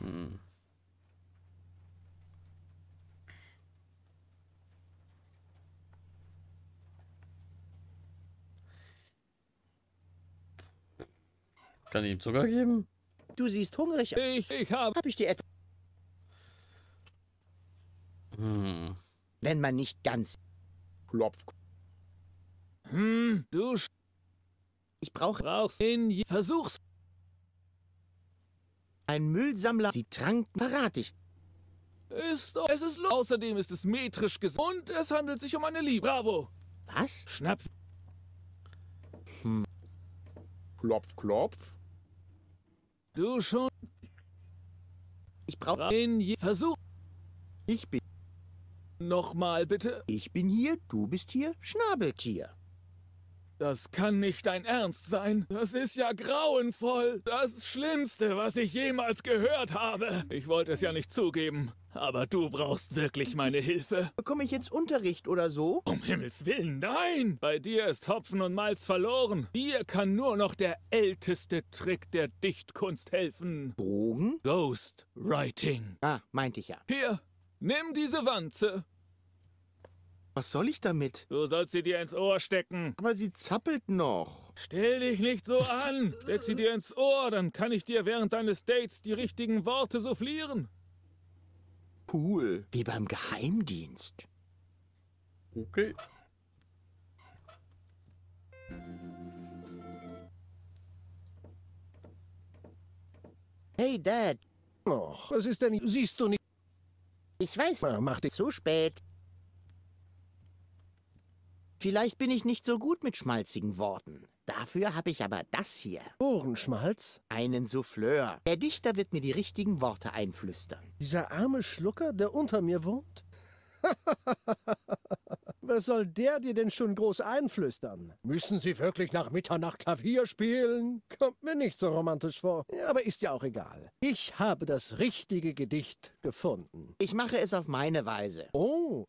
Hm. Kann ich ihm Zucker geben? Du siehst hungrig aus. Ich, ich habe. Habe ich dir etwa. Hm. Wenn man nicht ganz. Klopf. Hm, du. sch- Ich brauche Brauchst je- Versuch's. einen Müllsammler. Sie tranken. Verrate ich. Ist doch. Es ist lo- Außerdem ist es metrisch gesund und es handelt sich um eine Liebe. Bravo. Was? Schnaps. Hm. Klopf, klopf. Du schon. Ich brauche. je- Versuch. Ich bin. Nochmal bitte. Ich bin hier, du bist hier, Schnabeltier. Das kann nicht dein Ernst sein. Das ist ja grauenvoll. Das Schlimmste, was ich jemals gehört habe. Ich wollte es ja nicht zugeben. Aber du brauchst wirklich meine Hilfe. Bekomme ich jetzt Unterricht oder so? Um Himmels Willen, nein! Bei dir ist Hopfen und Malz verloren. Dir kann nur noch der älteste Trick der Dichtkunst helfen. Drogen? Ghost Writing. Ah, meinte ich ja. Hier, nimm diese Wanze. Was soll ich damit? Du sollst sie dir ins Ohr stecken. Aber sie zappelt noch. Stell dich nicht so an. Steck sie dir ins Ohr, dann kann ich dir während deines Dates die richtigen Worte soufflieren. Cool. Wie beim Geheimdienst. Okay. Hey, Dad. Och, was ist denn? Siehst du nicht? Ich weiß. Na, mach dich. Zu spät. Vielleicht bin ich nicht so gut mit schmalzigen Worten. Dafür habe ich aber das hier. Ohrenschmalz? Einen Souffleur. Der Dichter wird mir die richtigen Worte einflüstern. Dieser arme Schlucker, der unter mir wohnt? Was soll der dir denn schon groß einflüstern? Müssen Sie wirklich nach Mitternacht Klavier spielen? Kommt mir nicht so romantisch vor. Aber ist ja auch egal. Ich habe das richtige Gedicht gefunden. Ich mache es auf meine Weise. Oh,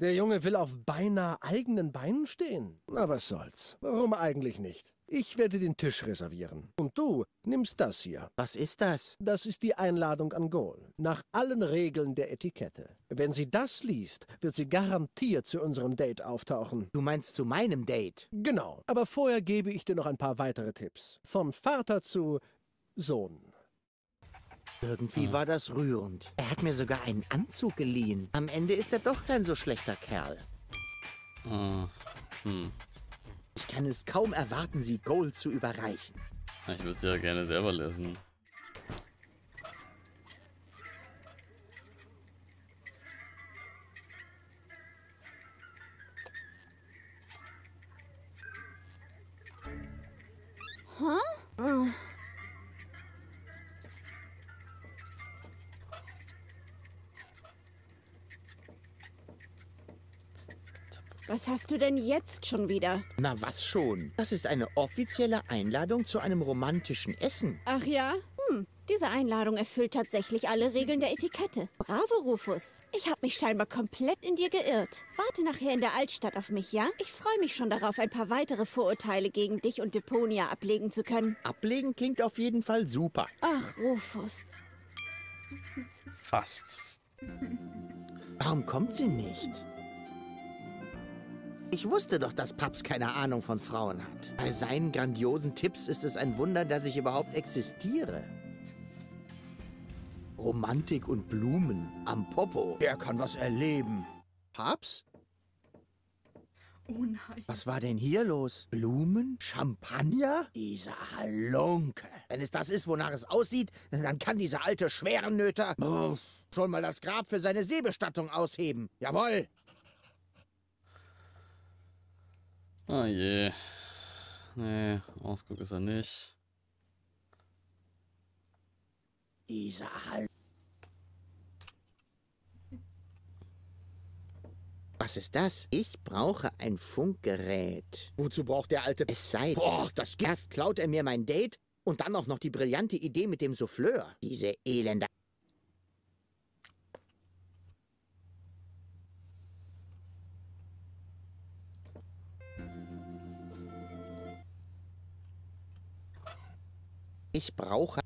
der Junge will auf beinahe eigenen Beinen stehen. Na, was soll's. Warum eigentlich nicht? Ich werde den Tisch reservieren. Und du nimmst das hier. Was ist das? Das ist die Einladung an Goal. Nach allen Regeln der Etikette. Wenn sie das liest, wird sie garantiert zu unserem Date auftauchen. Du meinst zu meinem Date? Genau. Aber vorher gebe ich dir noch ein paar weitere Tipps. Von Vater zu Sohn. Irgendwie war das rührend. Er hat mir sogar einen Anzug geliehen. Am Ende ist er doch kein so schlechter Kerl. Ah, hm. Ich kann es kaum erwarten, sie Gold zu überreichen. Ich würde es ja gerne selber lesen. Huh? Oh. Was hast du denn jetzt schon wieder? Na was schon? Das ist eine offizielle Einladung zu einem romantischen Essen. Ach ja? Hm, diese Einladung erfüllt tatsächlich alle Regeln der Etikette. Bravo, Rufus. Ich habe mich scheinbar komplett in dir geirrt. Warte nachher in der Altstadt auf mich, ja? Ich freue mich schon darauf, ein paar weitere Vorurteile gegen dich und Deponia ablegen zu können. Ablegen klingt auf jeden Fall super. Ach, Rufus. Fast. Warum kommt sie nicht? Ich wusste doch, dass Paps keine Ahnung von Frauen hat. Bei seinen grandiosen Tipps ist es ein Wunder, dass ich überhaupt existiere. Romantik und Blumen am Popo. Der kann was erleben. Papst? Oh nein. Was war denn hier los? Blumen? Champagner? Dieser Halunke. Wenn es das ist, wonach es aussieht, dann kann dieser alte Schwerennöter schon mal das Grab für seine Seebestattung ausheben. Jawohl. Oh je. Nee, Ausguck ist er nicht. Dieser Hal. Was ist das? Ich brauche ein Funkgerät. Wozu braucht der alte... Es sei... Boah, das... Erst klaut er mir mein Date und dann auch noch die brillante Idee mit dem Souffleur. Diese elende... Ich brauche...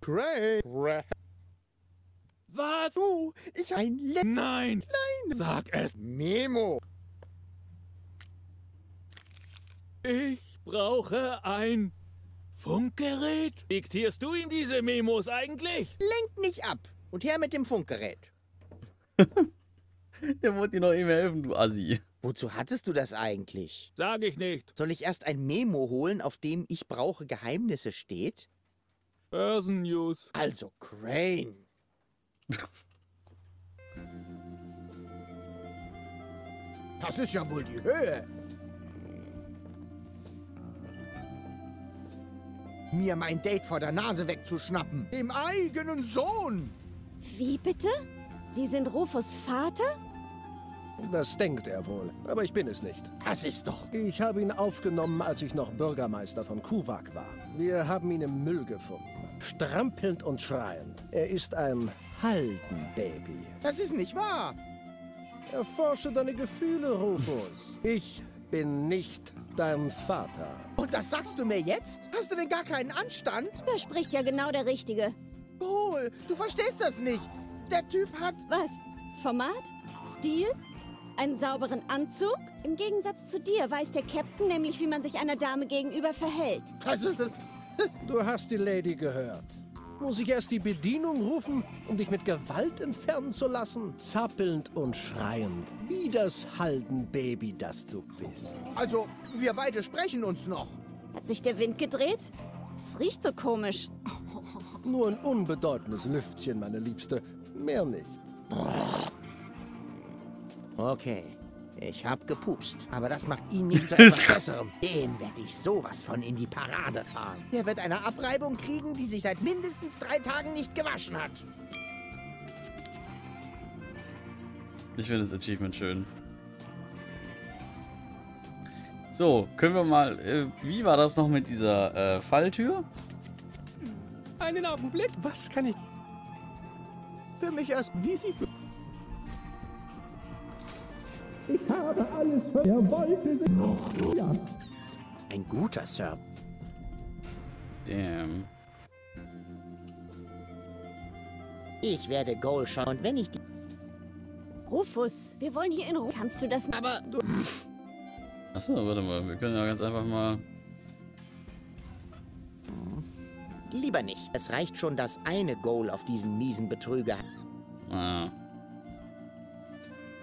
Craig. Was? Du, ich hab ein Le Nein. Nein. Sag es. Memo. Ich brauche ein Funkgerät. Diktierst du ihm diese Memos eigentlich? Lenk nicht ab. Und her mit dem Funkgerät. Der wollte dir noch eben helfen, du Assi. Wozu hattest du das eigentlich? Sag ich nicht. Soll ich erst ein Memo holen, auf dem ich brauche Geheimnisse steht? Börsennews. Also Crane. Das ist ja wohl die Höhe. Mir mein Date vor der Nase wegzuschnappen. Dem eigenen Sohn. Wie bitte? Sie sind Rufus Vater? Das denkt er wohl, aber ich bin es nicht. Das ist doch... Ich habe ihn aufgenommen, als ich noch Bürgermeister von Kuwak war. Wir haben ihn im Müll gefunden. Strampelnd und schreiend. Er ist ein Haldenbaby. Das ist nicht wahr. Erforsche deine Gefühle, Rufus. Ich bin nicht dein Vater. Und das sagst du mir jetzt? Hast du denn gar keinen Anstand? Da spricht ja genau der Richtige. Paul, du verstehst das nicht. Der Typ hat... Was? Format? Stil? Einen sauberen Anzug? Im Gegensatz zu dir weiß der Captain nämlich, wie man sich einer Dame gegenüber verhält. Also, Du hast die Lady gehört. Muss ich erst die Bedienung rufen, um dich mit Gewalt entfernen zu lassen? Zappelnd und schreiend, wie das Haldenbaby, das du bist. Also, wir beide sprechen uns noch. Hat sich der Wind gedreht? Es riecht so komisch. Nur ein unbedeutendes Lüftchen, meine Liebste. Mehr nicht. Okay, ich hab gepupst. Aber das macht ihn nicht zu etwas Besserem. Den werde ich sowas von in die Parade fahren. Der wird eine Abreibung kriegen, die sich seit mindestens drei Tagen nicht gewaschen hat. Ich finde das Achievement schön. So, können wir mal. Äh, wie war das noch mit dieser äh, Falltür? Einen Augenblick, was kann ich... Für mich erst, wie sie für... Ich habe alles ver... Er wollte sich... Ja. Ein guter Sir. Damn. Ich werde Goal schauen und wenn ich die... Rufus, wir wollen hier in Ruhe. Kannst du das... Aber du... Achso, warte mal. Wir können ja ganz einfach mal. Lieber nicht. Es reicht schon das eine Goal auf diesen miesen Betrüger. Ah.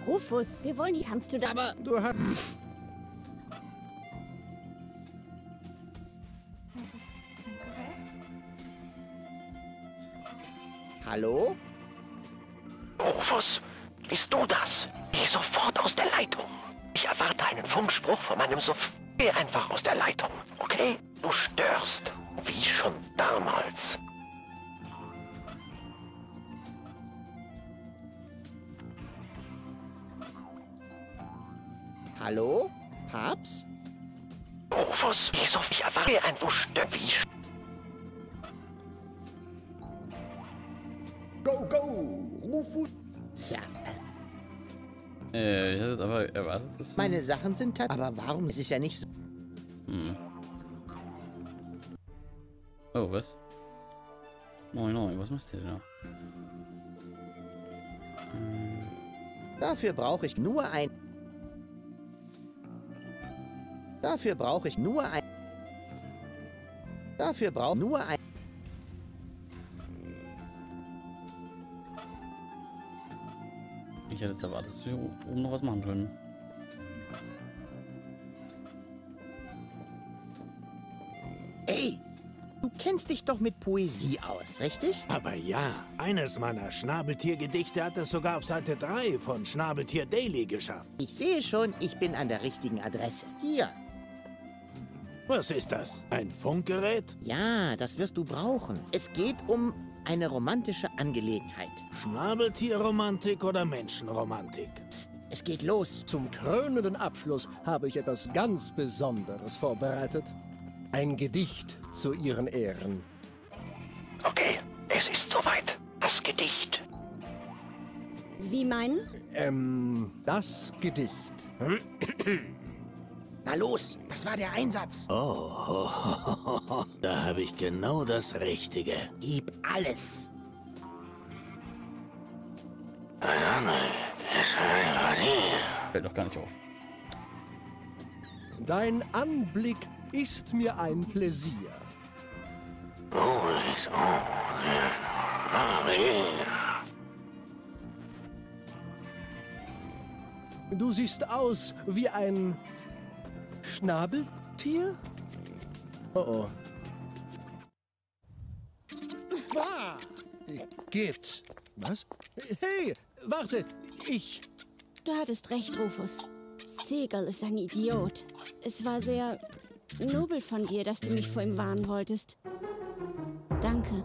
Rufus, wir wollen hier... Kannst du da... Aber Du hast... Hallo? Rufus, bist du das? Geh sofort aus der Leitung. Ich erwarte einen Funkspruch von meinem Suff. Geh einfach aus der Leitung, okay? Du störst, wie schon damals. Hallo? Paps? Rufus, sofort. Ich erwarte ein sch- Go, go! Rufus! Tja, Äh, ich hatte jetzt aber erwartet, dass. meine Sachen sind tat... Aber warum? Es ist ja nicht so... Hm. Oh, was? Moin, moin, was machst du denn da? Dafür brauche ich nur ein... Dafür brauche ich nur ein... Dafür brauche nur ein... Ich hätte jetzt erwartet, dass wir oben noch was machen können. Ey, du kennst dich doch mit Poesie aus, richtig? Aber ja, eines meiner Schnabeltier-Gedichte hat es sogar auf Seite 3 von Schnabeltier Daily geschafft. Ich sehe schon, ich bin an der richtigen Adresse. Hier, was ist das? Ein Funkgerät? Ja, das wirst du brauchen. Es geht um eine romantische Angelegenheit. Schnabeltierromantik oder Menschenromantik? Psst, es geht los. Zum krönenden Abschluss habe ich etwas ganz Besonderes vorbereitet. Ein Gedicht zu ihren Ehren. Okay, es ist soweit. Das Gedicht. Wie meinen? Ähm, das Gedicht. Na los, das war der Einsatz. Oh, da habe ich genau das Richtige. Gib alles. Fällt doch gar nicht auf. Dein Anblick ist mir ein Pläsier. Du siehst aus wie ein Schnabeltier? Oh oh. Ah, geht. Was? Hey, warte, ich. Du hattest recht, Rufus. Segel ist ein Idiot. Es war sehr nobel von dir, dass du mich vor ihm warnen wolltest. Danke.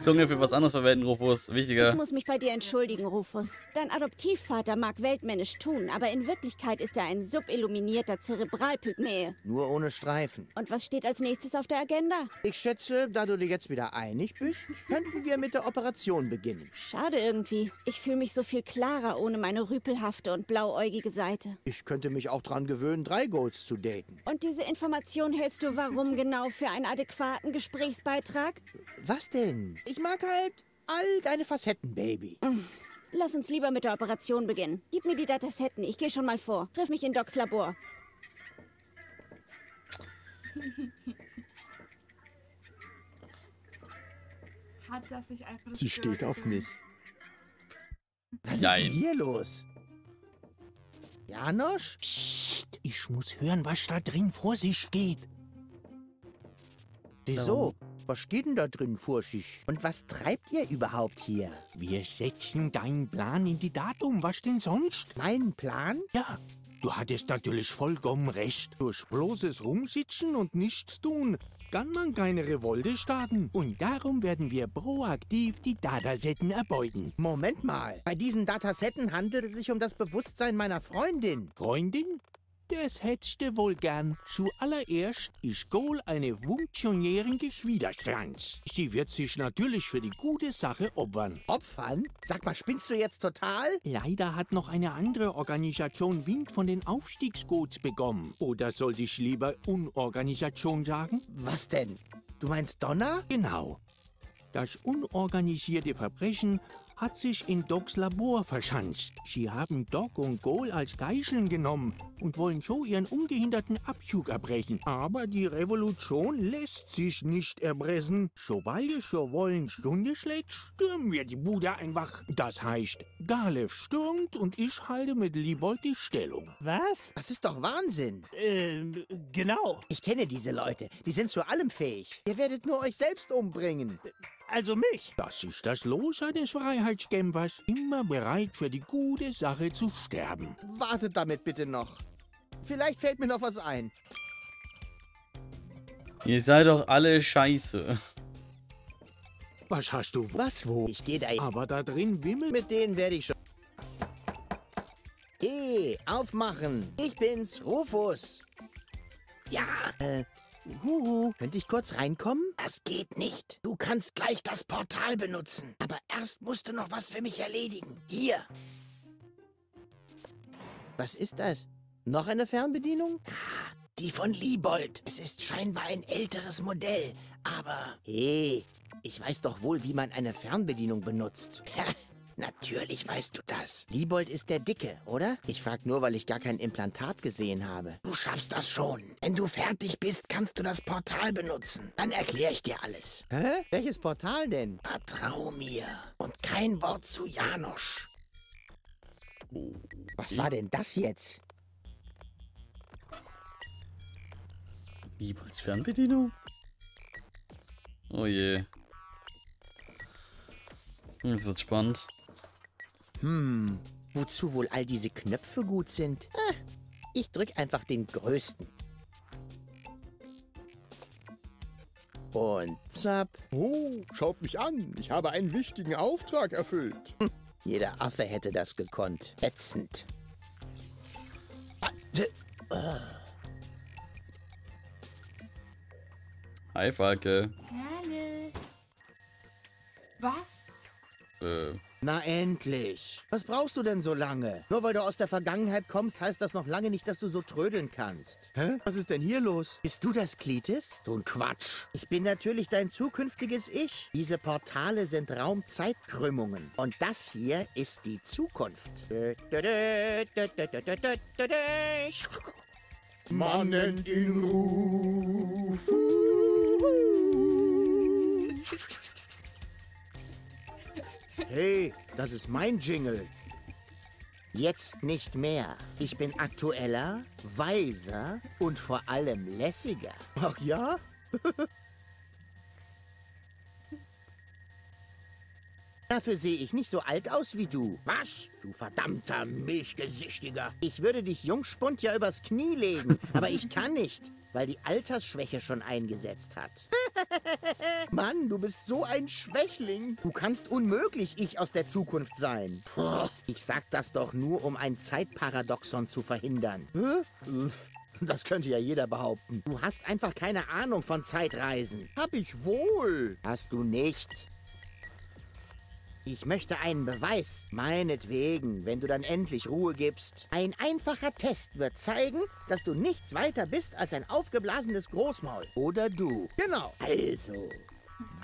Zunge für was anderes verwenden, Rufus. Wichtiger. Ich muss mich bei dir entschuldigen, Rufus. Dein Adoptivvater mag weltmännisch tun, aber in Wirklichkeit ist er ein subilluminierter Zerebralpygmäe. Nur ohne Streifen. Und was steht als nächstes auf der Agenda? Ich schätze, da du dir jetzt wieder einig bist, könnten wir mit der Operation beginnen. Schade irgendwie. Ich fühle mich so viel klarer ohne meine rüpelhafte und blauäugige Seite. Ich könnte mich auch dran gewöhnen, drei Golds zu daten. Und diese Information hältst du warum genau für einen adäquaten Gesprächsbeitrag? Was denn? Ich mag halt all deine Facetten, Baby. Lass uns lieber mit der Operation beginnen. Gib mir die Datasetten, ich gehe schon mal vor. Triff mich in Docs Labor. Hat das sich einfach das Sie steht auf mich. Was ist Nein. denn hier los? Janosch? Psst, ich muss hören, was da drin vor sich geht. Wieso? Was geht denn da drin vor sich? Und was treibt ihr überhaupt hier? Wir setzen deinen Plan in die Tat um. Was denn sonst? Mein Plan? Ja, du hattest natürlich vollkommen recht. Durch bloßes Rumsitzen und nichts tun kann man keine Revolte starten. Und darum werden wir proaktiv die Datasetten erbeuten. Moment mal. Bei diesen Datasetten handelt es sich um das Bewusstsein meiner Freundin. Freundin? Das hättest du wohl gern. Zuallererst ist Goal eine funktionierende Schwiegerstranz. Sie wird sich natürlich für die gute Sache opfern. Opfern? Sag mal, spinnst du jetzt total? Leider hat noch eine andere Organisation Wind von den Aufstiegscodes bekommen. Oder sollte ich lieber Unorganisation sagen? Was denn? Du meinst Donner? Genau. Das unorganisierte Verbrechen hat sich in Docs Labor verschanzt. Sie haben Doc und Goal als Geiseln genommen und wollen so ihren ungehinderten Abzug erbrechen. Aber die Revolution lässt sich nicht erpressen. Sobald es zur vollen Stunde schlägt, stürmen wir die Bude einfach. Das heißt, Galev stürmt und ich halte mit Liebold die Stellung. Was? Das ist doch Wahnsinn. Ähm, genau. Ich kenne diese Leute. Die sind zu allem fähig. Ihr werdet nur euch selbst umbringen. Also mich. Das ist das Los eines Freiheitskämpfers, immer bereit für die gute Sache zu sterben. Wartet damit bitte noch. Vielleicht fällt mir noch was ein. Ihr seid doch alle scheiße. Was hast du? Was wo? Ich gehe da Aber da drin wimmelt. Mit denen werde ich schon. Hey, aufmachen. Ich bin's, Rufus. Ja, äh, Huhu, könnte ich kurz reinkommen? Das geht nicht. Du kannst gleich das Portal benutzen. Aber erst musst du noch was für mich erledigen. Hier. Was ist das? Noch eine Fernbedienung? Ah, die von Liebold. Es ist scheinbar ein älteres Modell. Aber, hey, ich weiß doch wohl, wie man eine Fernbedienung benutzt. Natürlich weißt du das. Liebold ist der Dicke, oder? Ich frag nur, weil ich gar kein Implantat gesehen habe. Du schaffst das schon. Wenn du fertig bist, kannst du das Portal benutzen. Dann erkläre ich dir alles. Hä? Welches Portal denn? Vertrau mir. Und kein Wort zu Janosch. Was war denn das jetzt? Liebholz Fernbedienung? Oh je. Jetzt wird spannend. Hm, wozu wohl all diese Knöpfe gut sind? Ah, ich drück einfach den größten. Und zapp. Oh, schaut mich an. Ich habe einen wichtigen Auftrag erfüllt. Hm, jeder Affe hätte das gekonnt. Ätzend. Ah, ah. Hi, Falke. Hallo. Was? Äh, na endlich. Was brauchst du denn so lange? Nur weil du aus der Vergangenheit kommst, heißt das noch lange nicht, dass du so trödeln kannst. Hä? Was ist denn hier los? Bist du das Klitis? So ein Quatsch. Ich bin natürlich dein zukünftiges Ich. Diese Portale sind Raumzeitkrümmungen. Und das hier ist die Zukunft. Man nennt ihn Ruhe. Das ist mein Jingle. Jetzt nicht mehr. Ich bin aktueller, weiser und vor allem lässiger. Ach ja? Dafür sehe ich nicht so alt aus wie du. Was? Du verdammter Milchgesichtiger. Ich würde dich Jungspund ja übers Knie legen, aber ich kann nicht, weil die Altersschwäche schon eingesetzt hat. Mann, du bist so ein Schwächling. Du kannst unmöglich ich aus der Zukunft sein. Ich sag das doch nur, um ein Zeitparadoxon zu verhindern. Das könnte ja jeder behaupten. Du hast einfach keine Ahnung von Zeitreisen. Hab ich wohl. Hast du nicht. Ich möchte einen Beweis. Meinetwegen, wenn du dann endlich Ruhe gibst. Ein einfacher Test wird zeigen, dass du nichts weiter bist als ein aufgeblasenes Großmaul. Oder du. Genau. Also,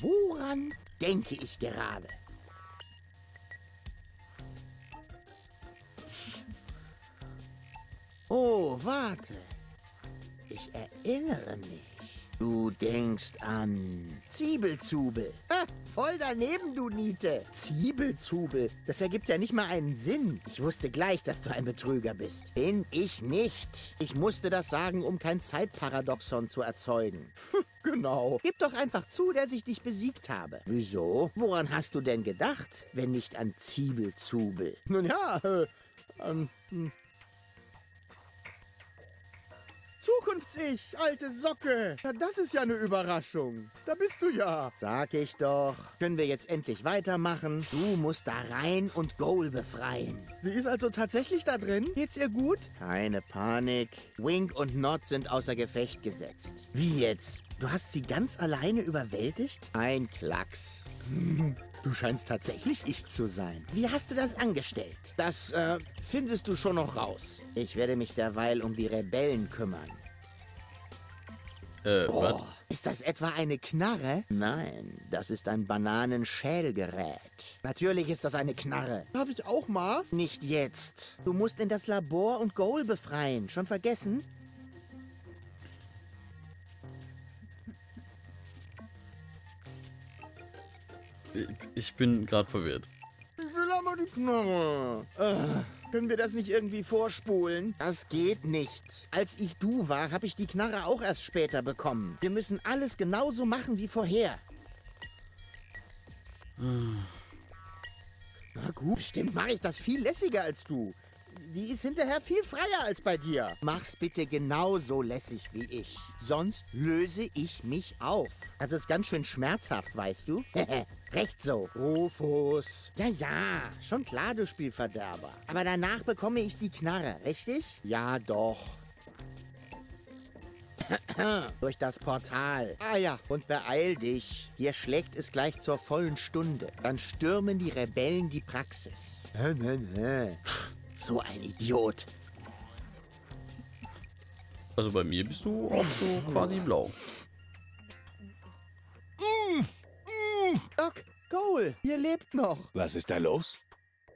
woran denke ich gerade? Oh, warte. Ich erinnere mich. Du denkst an Ziebelzubel. Ha, voll daneben, du Niete. Ziebelzubel, das ergibt ja nicht mal einen Sinn. Ich wusste gleich, dass du ein Betrüger bist. Bin ich nicht. Ich musste das sagen, um kein Zeitparadoxon zu erzeugen. genau. Gib doch einfach zu, dass ich dich besiegt habe. Wieso? Woran hast du denn gedacht, wenn nicht an Ziebelzubel? Nun ja, äh, ähm, Zukunfts-Ich, alte Socke. Na, das ist ja eine Überraschung. Da bist du ja. Sag ich doch. Können wir jetzt endlich weitermachen? Du musst da rein und Goal befreien. Sie ist also tatsächlich da drin? Geht's ihr gut? Keine Panik. Wink und Nod sind außer Gefecht gesetzt. Wie jetzt? Du hast sie ganz alleine überwältigt? Ein Klacks. Du scheinst tatsächlich ich zu sein. Wie hast du das angestellt? Das, äh, findest du schon noch raus. Ich werde mich derweil um die Rebellen kümmern. Äh, Oh, was? ist das etwa eine Knarre? Nein, das ist ein Bananenschälgerät. Natürlich ist das eine Knarre. Darf ich auch mal? Nicht jetzt. Du musst in das Labor und Goal befreien. Schon vergessen? Ich, bin gerade verwirrt. Ich will aber die Knarre. Äh, können wir das nicht irgendwie vorspulen? Das geht nicht. Als ich du war, habe ich die Knarre auch erst später bekommen. Wir müssen alles genauso machen wie vorher. Na gut, bestimmt mache ich das viel lässiger als du. Die ist hinterher viel freier als bei dir. Mach's bitte genauso lässig wie ich. Sonst löse ich mich auf. Das ist ganz schön schmerzhaft, weißt du? Recht so. Rufus. Ja, ja, schon klar, du Spielverderber. Aber danach bekomme ich die Knarre, richtig? Ja, doch. Durch das Portal. Ah ja, und beeil dich. Hier schlägt es gleich zur vollen Stunde. Dann stürmen die Rebellen die Praxis. So ein Idiot. Also bei mir bist du auch so quasi blau. Doc, Goal, ihr lebt noch. Was ist da los?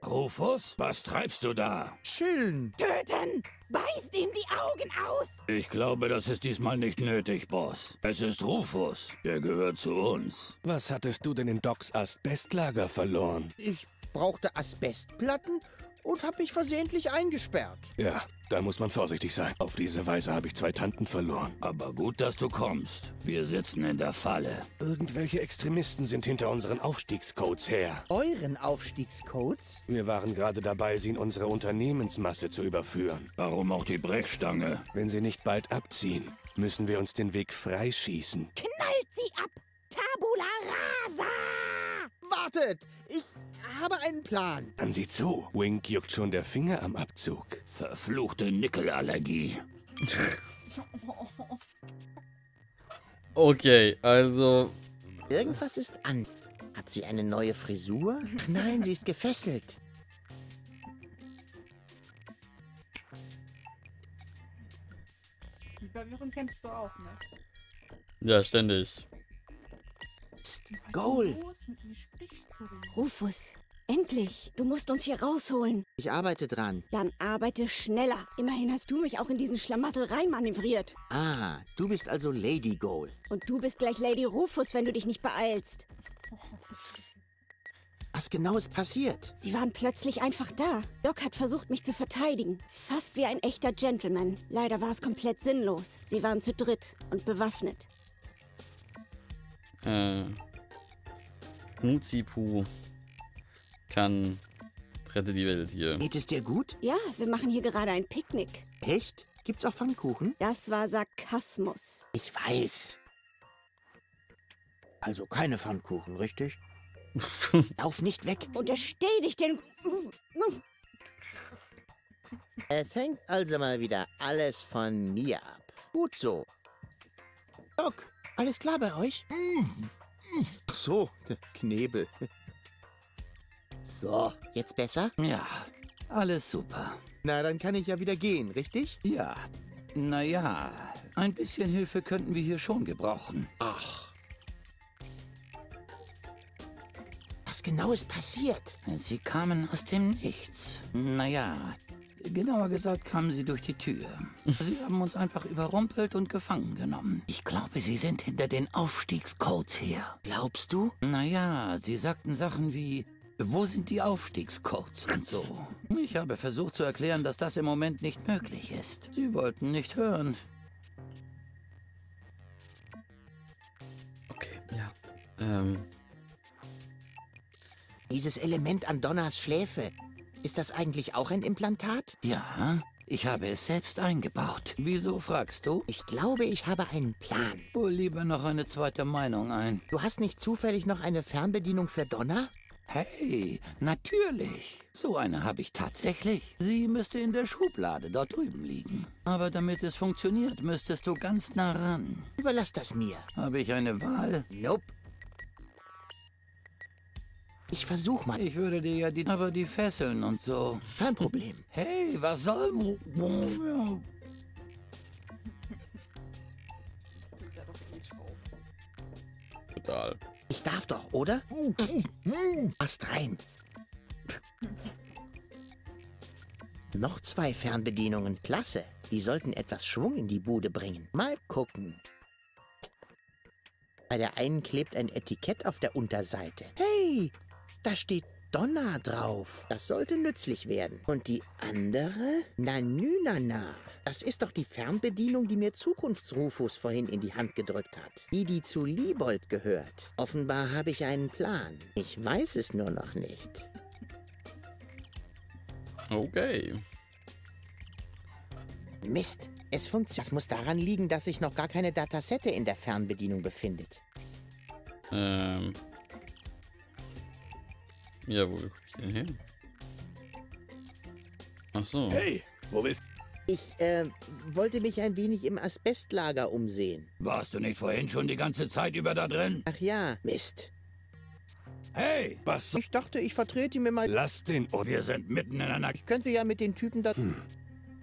Rufus, was treibst du da? Chillen. Töten! Beißt ihm die Augen aus! Ich glaube, das ist diesmal nicht nötig, Boss. Es ist Rufus. Der gehört zu uns. Was hattest du denn in Docs Asbestlager verloren? Ich brauchte Asbestplatten und habe mich versehentlich eingesperrt. Ja, da muss man vorsichtig sein. Auf diese Weise habe ich zwei Tanten verloren. Aber gut, dass du kommst. Wir sitzen in der Falle. Irgendwelche Extremisten sind hinter unseren Aufstiegscodes her. Euren Aufstiegscodes? Wir waren gerade dabei, sie in unsere Unternehmensmasse zu überführen. Warum auch die Brechstange? Wenn sie nicht bald abziehen, müssen wir uns den Weg freischießen. Knallt sie ab! Tabula rasa! Wartet! Ich habe einen Plan. Hören Sie zu. Wink juckt schon der Finger am Abzug. Verfluchte Nickelallergie. Okay, also. Irgendwas ist an. Hat sie eine neue Frisur? Ach nein, sie ist gefesselt. Die Verwirrung kennst du auch, ne? Ja, ständig. Goal. Du denn? Rufus, endlich. Du musst uns hier rausholen. Ich arbeite dran. Dann arbeite schneller. Immerhin hast du mich auch in diesen Schlamassel reinmanövriert. Ah, du bist also Lady Goal. Und du bist gleich Lady Rufus, wenn du dich nicht beeilst. Was genau ist passiert? Sie waren plötzlich einfach da. Doc hat versucht, mich zu verteidigen. Fast wie ein echter Gentleman. Leider war es komplett sinnlos. Sie waren zu dritt und bewaffnet. Äh. Nuzipu kann. Rette die Welt hier. Geht es dir gut? Ja, wir machen hier gerade ein Picknick. Echt? Gibt's auch Pfannkuchen? Das war Sarkasmus. Ich weiß. Also keine Pfannkuchen, richtig? Lauf nicht weg. Untersteh dich denn. Es hängt also mal wieder alles von mir ab. Gut so. Doc, alles klar bei euch? Ach so, der Knebel. So, jetzt besser? Ja, alles super. Na, dann kann ich ja wieder gehen, richtig? Ja, naja, ein bisschen Hilfe könnten wir hier schon gebrauchen. Ach. Was genau ist passiert? Sie kamen aus dem Nichts. Naja, genauer gesagt kamen sie durch die Tür. Sie haben uns einfach überrumpelt und gefangen genommen. Ich glaube, sie sind hinter den Aufstiegscodes her. Glaubst du? Naja, sie sagten Sachen wie, wo sind die Aufstiegscodes und so. Ich habe versucht zu erklären, dass das im Moment nicht möglich ist. Sie wollten nicht hören. Okay, ja. Ähm. Dieses Element an Donners Schläfe, ist das eigentlich auch ein Implantat? Ja, ich habe es selbst eingebaut. Wieso fragst du? Ich glaube, ich habe einen Plan. Wohl lieber noch eine zweite Meinung ein. Du hast nicht zufällig noch eine Fernbedienung für Donner? Hey, natürlich. So eine habe ich tatsächlich. Sie müsste in der Schublade dort drüben liegen. Aber damit es funktioniert, müsstest du ganz nah ran. Überlass das mir. Habe ich eine Wahl? Nope. Ich versuch mal. Ich würde dir ja die... Aber die Fesseln und so. Kein Problem. Hey, was soll... Total. Ich darf doch, oder? Ast rein. Noch zwei Fernbedienungen. Klasse. Die sollten etwas Schwung in die Bude bringen. Mal gucken. Bei der einen klebt ein Etikett auf der Unterseite. Hey, da steht Donna drauf. Das sollte nützlich werden. Und die andere? Nanünana. Das ist doch die Fernbedienung, die mir Zukunftsrufus vorhin in die Hand gedrückt hat. Die, die zu Liebold gehört. Offenbar habe ich einen Plan. Ich weiß es nur noch nicht. Okay. Mist. Es funktioniert. Das muss daran liegen, dass sich noch gar keine Datasette in der Fernbedienung befindet. Ähm. Ja, wo guck ich denn her? Ach so. Hey, wo bist Ich, äh, wollte mich ein wenig im Asbestlager umsehen. Warst du nicht vorhin schon die ganze Zeit über da drin? Ach ja, Mist. Hey, was? Ich dachte, ich vertrete mir mal... Lass den... Oh, wir sind mitten in einer... Ich könnte ja mit den Typen da...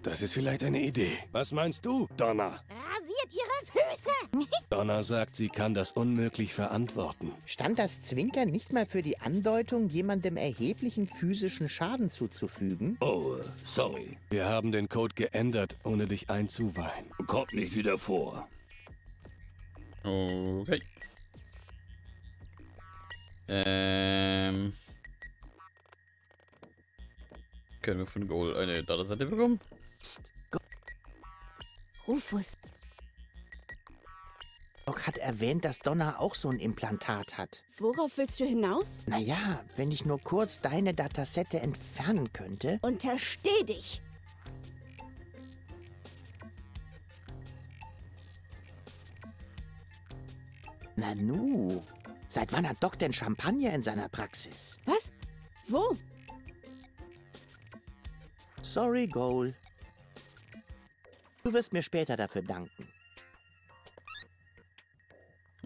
Das ist vielleicht eine Idee. Was meinst du, Donna? Rasiert ihre Füße! Donna sagt, sie kann das unmöglich verantworten. Stand das Zwinkern nicht mal für die Andeutung, jemandem erheblichen physischen Schaden zuzufügen? Oh, äh, sorry. Wir haben den Code geändert, ohne dich einzuweihen. Kommt nicht wieder vor. Okay. Ähm. Können wir von Goal eine Datasette bekommen? Rufus, Doc hat erwähnt, dass Donna auch so ein Implantat hat. worauf willst du hinaus? Naja, wenn ich nur kurz deine Datasette entfernen könnte. Untersteh dich! Nanu, seit wann hat Doc denn Champagner in seiner Praxis? Was? Wo? Sorry, Goal. Du wirst mir später dafür danken.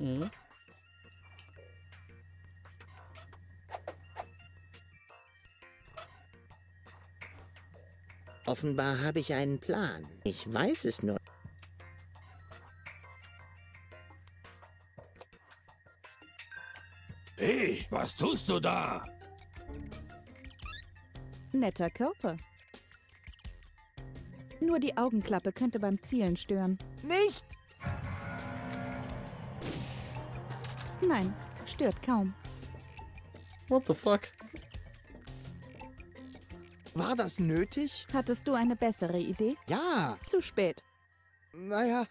Mhm. Offenbar habe ich einen Plan. Ich weiß es nur. Hey, was tust du da? Netter Körper. Nur die Augenklappe könnte beim Zielen stören. Nicht! Nein, stört kaum. What the fuck? War das nötig? Hattest du eine bessere Idee? Ja. Zu spät. Naja,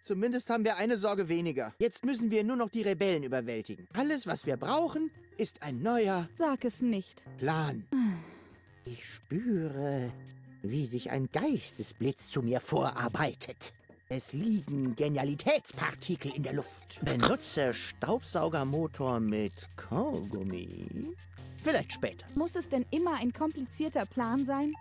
zumindest haben wir eine Sorge weniger. Jetzt müssen wir nur noch die Rebellen überwältigen. Alles, was wir brauchen, ist ein neuer Sag es nicht. Plan. Ich spüre, wie sich ein Geistesblitz zu mir vorarbeitet. Es liegen Genialitätspartikel in der Luft. Benutze Staubsaugermotor mit Kaugummi. Vielleicht später. Muss es denn immer ein komplizierter Plan sein?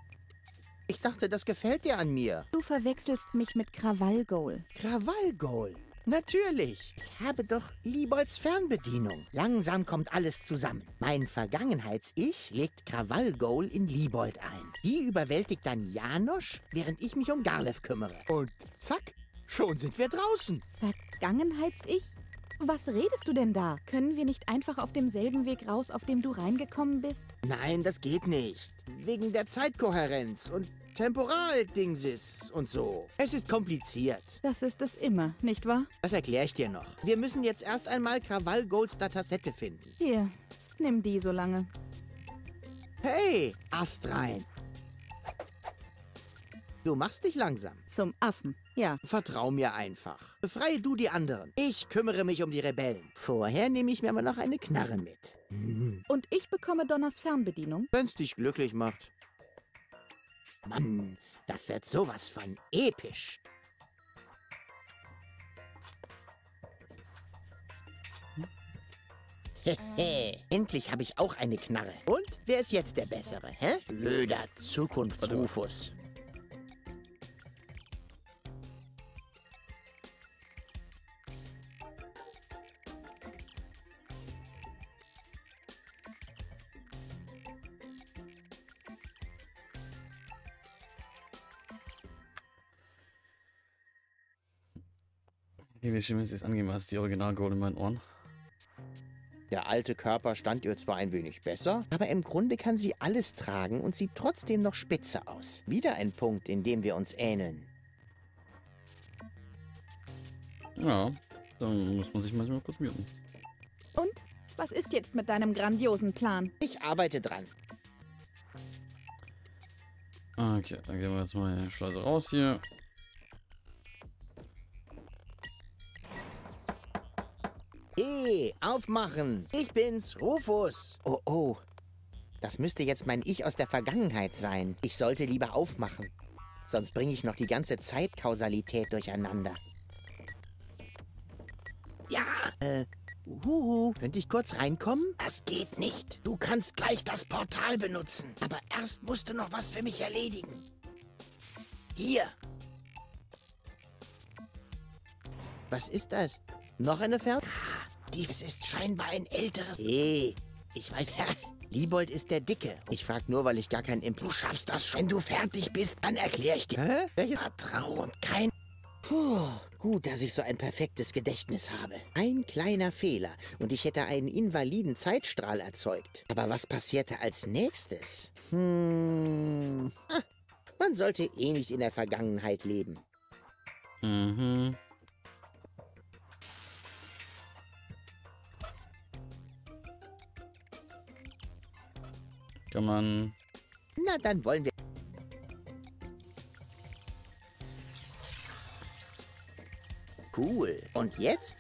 Ich dachte, das gefällt dir an mir. Du verwechselst mich mit Krawallgoal. Krawallgoal. Natürlich. Ich habe doch Liebolds Fernbedienung. Langsam kommt alles zusammen. Mein Vergangenheits-Ich legt Krawallgoal in Liebold ein. Die überwältigt dann Janosch, während ich mich um Garlev kümmere. Und zack, schon sind wir draußen. Vergangenheits-Ich? Was redest du denn da? Können wir nicht einfach auf demselben Weg raus, auf dem du reingekommen bist? Nein, das geht nicht. Wegen der Zeitkohärenz und Temporaldingsis und so. Es ist kompliziert. Das ist es immer, nicht wahr? Das erkläre ich dir noch. Wir müssen jetzt erst einmal Krawallgoals Datasette finden. Hier, nimm die so lange. Hey, Astrein. Du machst dich langsam. Zum Affen, ja. Vertrau mir einfach. Befreie du die anderen. Ich kümmere mich um die Rebellen. Vorher nehme ich mir aber noch eine Knarre mit. Und ich bekomme Donners Fernbedienung? Wenn's dich glücklich macht. Mann, das wird sowas von episch. Hehe, endlich habe ich auch eine Knarre. Und wer ist jetzt der Bessere, hä? Blöder Zukunftsrufus. Wie Stimme ist jetzt angegeben, hast die Original Goal in meinen Ohren. Der alte Körper stand ihr zwar ein wenig besser, aber im Grunde kann sie alles tragen und sieht trotzdem noch spitze aus. Wieder ein Punkt, in dem wir uns ähneln. Ja, dann muss man sich manchmal kurz muten. Und? Was ist jetzt mit deinem grandiosen Plan? Ich arbeite dran. Okay, dann gehen wir jetzt mal die Schleuse raus hier. Aufmachen! Ich bin's, Rufus. Oh, oh. Das müsste jetzt mein Ich aus der Vergangenheit sein. Ich sollte lieber aufmachen. Sonst bringe ich noch die ganze Zeitkausalität durcheinander. Ja, äh, huhu. Könnte ich kurz reinkommen? Das geht nicht. Du kannst gleich das Portal benutzen. Aber erst musst du noch was für mich erledigen. Hier. Was ist das? Noch eine Fern... Dies ist scheinbar ein älteres... Hey, ich weiß... Liebold ist der Dicke. Ich frag nur, weil ich gar kein Impl... Du schaffst das schon. Wenn du fertig bist, dann erkläre ich dir. Hä? Welche Vertrauen? Kein... Puh, gut, dass ich so ein perfektes Gedächtnis habe. Ein kleiner Fehler und ich hätte einen invaliden Zeitstrahl erzeugt. Aber was passierte als nächstes? Hm. Ah, man sollte eh nicht in der Vergangenheit leben. Mhm. Kann man. Na, dann wollen wir. Cool. Und jetzt?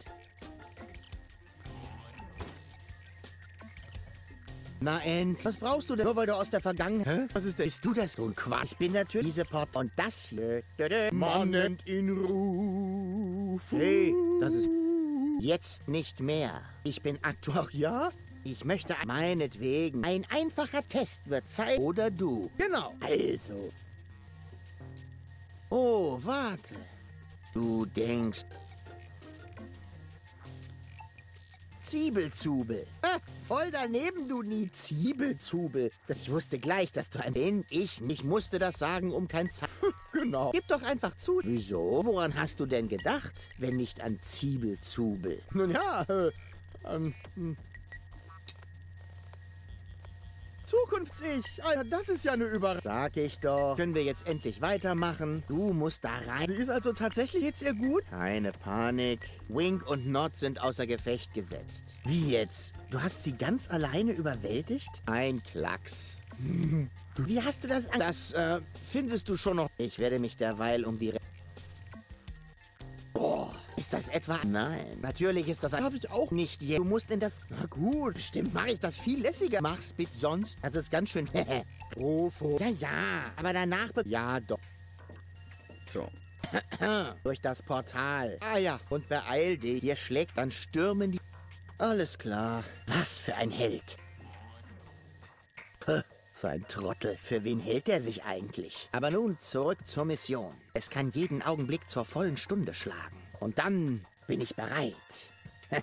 Na end, was brauchst du denn? Nur weil du aus der Vergangenheit... Hä? Was ist das? Bist du das so ein Quatsch? Ich bin natürlich diese Port... Und das hier... Man nennt ihn Ruf. Hey, das ist... Jetzt nicht mehr. Ich bin aktuell... Ach ja? Ich möchte meinetwegen... Ein einfacher Test wird zeigen... Oder du. Genau. Also... Oh, warte. Du denkst... Ziebelzubel. Ah, voll daneben, du nie Ziebelzubel. Ich wusste gleich, dass du ein bin. Ich nicht musste das sagen, um kein Ze Genau. Gib doch einfach zu. Wieso? Woran hast du denn gedacht, wenn nicht an Ziebelzubel? Nun ja, äh, ähm, Zukunfts-Ich. Alter, das ist ja eine Überraschung. Sag ich doch. Können wir jetzt endlich weitermachen? Du musst da rein. Sie ist also tatsächlich jetzt ihr gut? Keine Panik. Wink und Nod sind außer Gefecht gesetzt. Wie jetzt? Du hast sie ganz alleine überwältigt? Ein Klacks. Wie hast du das an... Das, äh, findest du schon noch... Ich werde mich derweil um die... Re Boah, ist das etwa... Nein, natürlich ist das... Darf ich auch? Nicht je. Du musst in das... Na gut, stimmt, mache ich das viel lässiger. Mach's bitte sonst. Das ist ganz schön... Rufo. Ja, ja, aber danach... Ja, doch. So. Durch das Portal. Ah ja, und beeil dich. Hier schlägt, dann stürmen die... Alles klar. Was für ein Held. Puh, für ein Trottel. Für wen hält er sich eigentlich? Aber nun zurück zur Mission. Es kann jeden Augenblick zur vollen Stunde schlagen. Und dann bin ich bereit.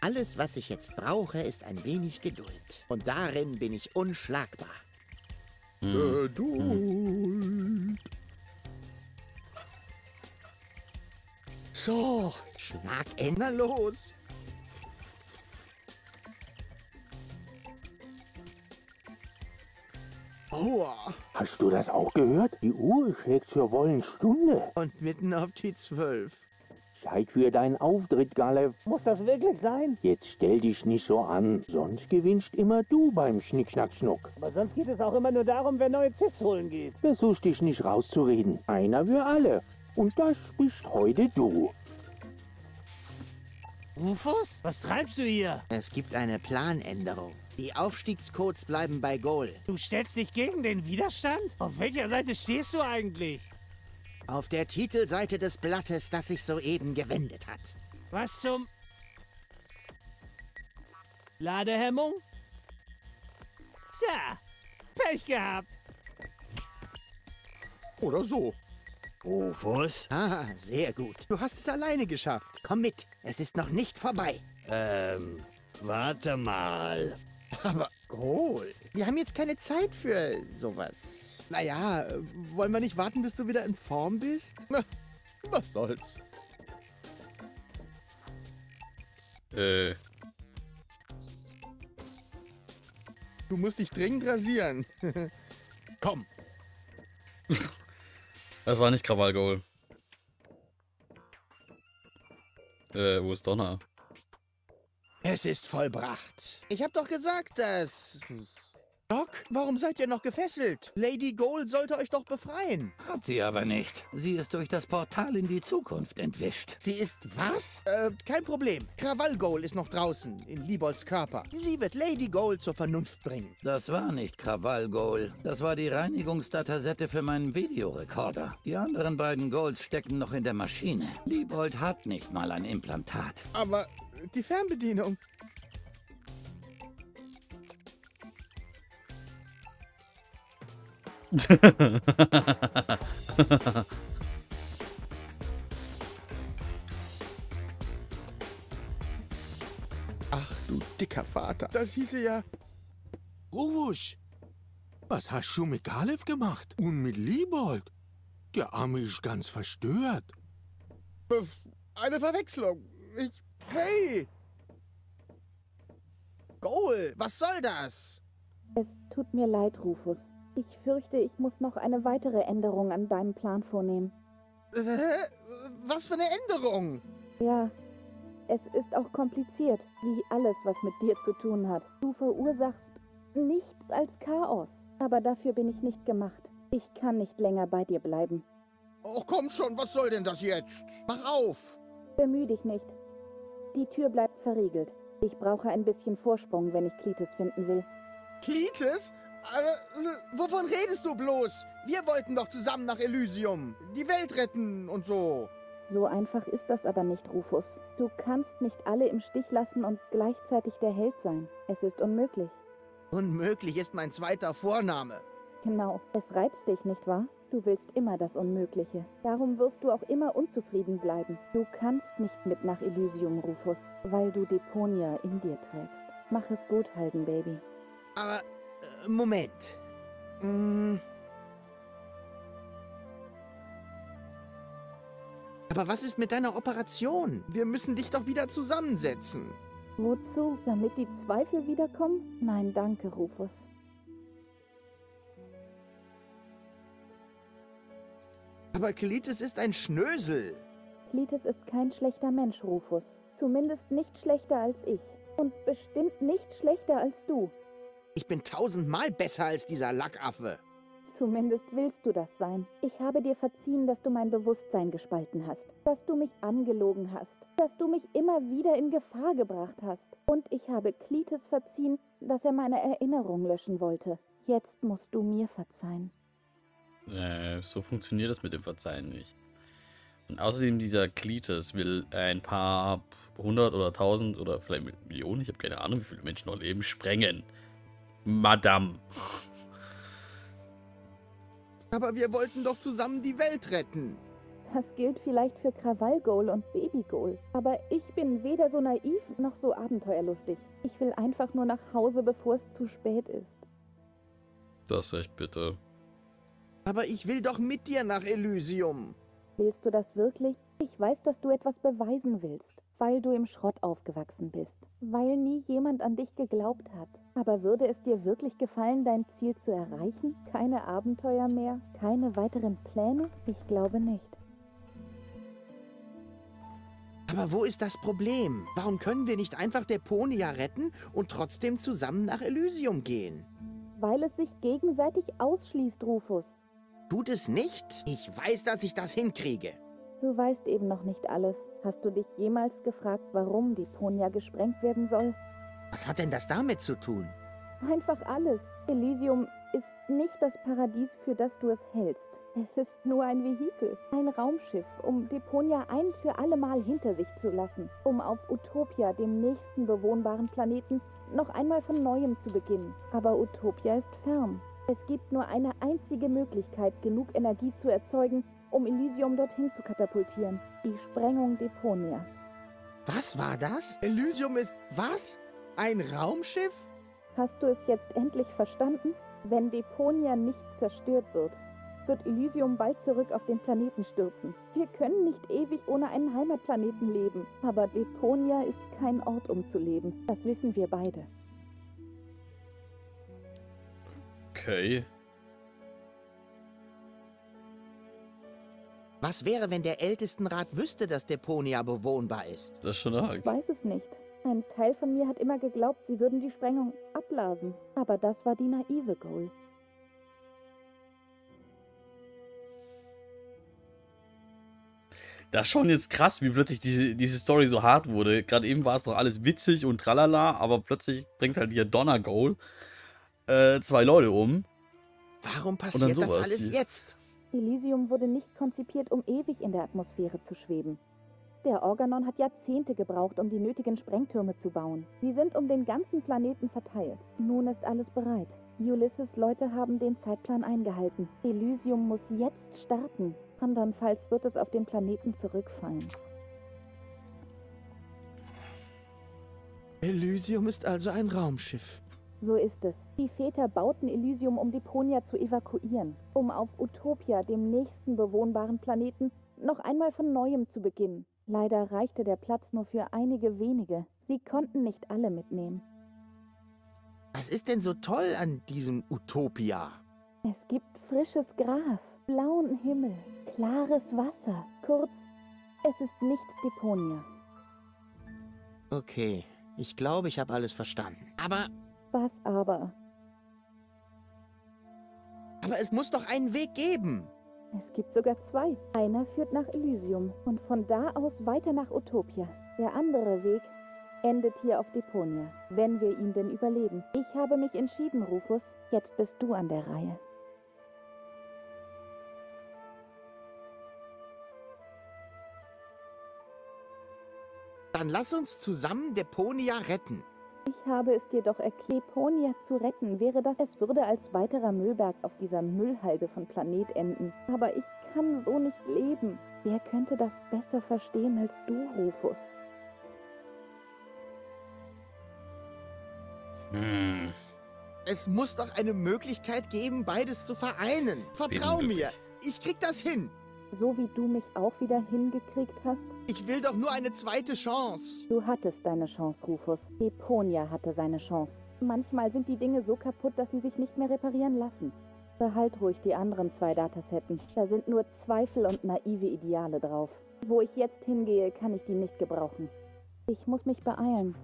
Alles, was ich jetzt brauche, ist ein wenig Geduld. Und darin bin ich unschlagbar. Geduld. So, Schlagender los. Aua. Hast du das auch gehört? Die Uhr schlägt zur vollen Stunde. Und mitten auf die Zwölf. Zeit für deinen Auftritt, Galef. Muss das wirklich sein? Jetzt stell dich nicht so an, sonst gewinnst immer du beim Schnick, Schnack, Schnuck. Aber sonst geht es auch immer nur darum, wer neue Chips holen geht. Versuch dich nicht rauszureden. Einer für alle. Und das bist heute du. Rufus? Was treibst du hier? Es gibt eine Planänderung. Die Aufstiegscodes bleiben bei Goal. Du stellst dich gegen den Widerstand? Auf welcher Seite stehst du eigentlich? Auf der Titelseite des Blattes, das sich soeben gewendet hat. Was zum... Ladehemmung? Tja, Pech gehabt. Oder so. Rufus? Ah, sehr gut. Du hast es alleine geschafft. Komm mit, es ist noch nicht vorbei. Ähm, warte mal. Aber Goal, wir haben jetzt keine Zeit für sowas. Naja, äh, wollen wir nicht warten, bis du wieder in Form bist? Na, was soll's. Äh. Du musst dich dringend rasieren. Komm. Das war nicht Krawallgoal. Äh, wo ist Donner? Es ist vollbracht. Ich hab doch gesagt, dass... Doc, warum seid ihr noch gefesselt? Lady Gold sollte euch doch befreien. Hat sie aber nicht. Sie ist durch das Portal in die Zukunft entwischt. Sie ist was? Äh, kein Problem. Krawall Gold ist noch draußen, in Liebolds Körper. Sie wird Lady Gold zur Vernunft bringen. Das war nicht Krawall Goal. Das war die Reinigungsdatasette für meinen Videorekorder. Die anderen beiden Goals stecken noch in der Maschine. Liebold hat nicht mal ein Implantat. Aber die Fernbedienung. Ach du dicker Vater. Das hieße ja... Ruwusch, was hast du mit Galef gemacht? Und mit Liebold? Der Arme ist ganz verstört. Eine Verwechslung. Ich. Hey! Goal, was soll das? Es tut mir leid, Rufus. Ich fürchte, ich muss noch eine weitere Änderung an deinem Plan vornehmen. Äh, was für eine Änderung? Ja, es ist auch kompliziert, wie alles, was mit dir zu tun hat. Du verursachst nichts als Chaos. Aber dafür bin ich nicht gemacht. Ich kann nicht länger bei dir bleiben. Oh, komm schon, was soll denn das jetzt? Mach auf! Bemühe dich nicht. Die Tür bleibt verriegelt. Ich brauche ein bisschen Vorsprung, wenn ich Klites finden will. Klites? Äh, wovon redest du bloß? Wir wollten doch zusammen nach Elysium. Die Welt retten und so. So einfach ist das aber nicht, Rufus. Du kannst nicht alle im Stich lassen und gleichzeitig der Held sein. Es ist unmöglich. Unmöglich ist mein zweiter Vorname. Genau. Es reizt dich, nicht wahr? Du willst immer das Unmögliche. Darum wirst du auch immer unzufrieden bleiben. Du kannst nicht mit nach Elysium, Rufus, weil du Deponia in dir trägst. Mach es gut, Halden, Baby. Aber, Moment. Hm. Aber was ist mit deiner Operation? Wir müssen dich doch wieder zusammensetzen. Wozu? Damit die Zweifel wiederkommen? Nein, danke, Rufus. Aber Klites ist ein Schnösel. Klites ist kein schlechter Mensch, Rufus. Zumindest nicht schlechter als ich. Und bestimmt nicht schlechter als du. Ich bin tausendmal besser als dieser Lackaffe. Zumindest willst du das sein. Ich habe dir verziehen, dass du mein Bewusstsein gespalten hast, dass du mich angelogen hast, dass du mich immer wieder in Gefahr gebracht hast. Und ich habe Klites verziehen, dass er meine Erinnerung löschen wollte. Jetzt musst du mir verzeihen. Äh, so funktioniert das mit dem Verzeihen nicht. Und außerdem, dieser Klites will ein paar hundert oder tausend oder vielleicht Millionen, ich habe keine Ahnung, wie viele Menschen noch leben, sprengen. Madame. Aber wir wollten doch zusammen die Welt retten. Das gilt vielleicht für Krawallgoal und Babygoal. Aber ich bin weder so naiv noch so abenteuerlustig. Ich will einfach nur nach Hause, bevor es zu spät ist. Das recht bitte. Aber ich will doch mit dir nach Elysium. Willst du das wirklich? Ich weiß, dass du etwas beweisen willst, weil du im Schrott aufgewachsen bist, weil nie jemand an dich geglaubt hat. Aber würde es dir wirklich gefallen, dein Ziel zu erreichen? Keine Abenteuer mehr? Keine weiteren Pläne? Ich glaube nicht. Aber wo ist das Problem? Warum können wir nicht einfach Deponia retten und trotzdem zusammen nach Elysium gehen? Weil es sich gegenseitig ausschließt, Rufus. Tut es nicht? Ich weiß, dass ich das hinkriege. Du weißt eben noch nicht alles. Hast du dich jemals gefragt, warum Deponia gesprengt werden soll? Was hat denn das damit zu tun? Einfach alles. Elysium ist nicht das Paradies, für das du es hältst. Es ist nur ein Vehikel, ein Raumschiff, um Deponia ein für alle Mal hinter sich zu lassen, um auf Utopia, dem nächsten bewohnbaren Planeten, noch einmal von neuem zu beginnen. Aber Utopia ist fern. Es gibt nur eine einzige Möglichkeit, genug Energie zu erzeugen, um Elysium dorthin zu katapultieren. Die Sprengung Deponias. Was war das? Elysium ist was? Ein Raumschiff? Hast du es jetzt endlich verstanden? Wenn Deponia nicht zerstört wird, wird Elysium bald zurück auf den Planeten stürzen. Wir können nicht ewig ohne einen Heimatplaneten leben. Aber Deponia ist kein Ort, um zu leben. Das wissen wir beide. Okay. Was wäre, wenn der Ältestenrat wüsste, dass Deponia bewohnbar ist? Das ist schon arg. Ich weiß es nicht. Ein Teil von mir hat immer geglaubt, sie würden die Sprengung abblasen. Aber das war die naive Goal. Das ist schon jetzt krass, wie plötzlich diese, diese Story so hart wurde. Gerade eben war es doch alles witzig und tralala, aber plötzlich bringt halt hier Donner Goal äh, zwei Leute um. Warum passiert das alles jetzt? Elysium wurde nicht konzipiert, um ewig in der Atmosphäre zu schweben. Der Organon hat Jahrzehnte gebraucht, um die nötigen Sprengtürme zu bauen. Sie sind um den ganzen Planeten verteilt. Nun ist alles bereit. Ulysses Leute haben den Zeitplan eingehalten. Elysium muss jetzt starten. Andernfalls wird es auf den Planeten zurückfallen. Elysium ist also ein Raumschiff. So ist es. Die Väter bauten Elysium, um Deponia zu evakuieren, um auf Utopia, dem nächsten bewohnbaren Planeten, noch einmal von neuem zu beginnen. Leider reichte der Platz nur für einige wenige. Sie konnten nicht alle mitnehmen. Was ist denn so toll an diesem Utopia? Es gibt frisches Gras, blauen Himmel, klares Wasser. Kurz, es ist nicht Deponia. Okay, ich glaube, ich habe alles verstanden. Aber, Was aber? aber es muss doch einen Weg geben. Es gibt sogar zwei. Einer führt nach Elysium und von da aus weiter nach Utopia. Der andere Weg endet hier auf Deponia, wenn wir ihn denn überleben. Ich habe mich entschieden, Rufus. Jetzt bist du an der Reihe. Dann lass uns zusammen Deponia retten. Ich habe es dir doch erklärt, Deponia zu retten wäre das, es würde als weiterer Müllberg auf dieser Müllhalde von Planet enden. Aber ich kann so nicht leben. Wer könnte das besser verstehen als du, Rufus? Hm. Es muss doch eine Möglichkeit geben, beides zu vereinen. Vertrau Bin mir, ich krieg das hin. So wie du mich auch wieder hingekriegt hast? Ich will doch nur eine zweite Chance. Du hattest deine Chance, Rufus. Deponia hatte seine Chance. Manchmal sind die Dinge so kaputt, dass sie sich nicht mehr reparieren lassen. Behalt ruhig die anderen zwei Datasetten. Da sind nur Zweifel und naive Ideale drauf. Wo ich jetzt hingehe, kann ich die nicht gebrauchen. Ich muss mich beeilen.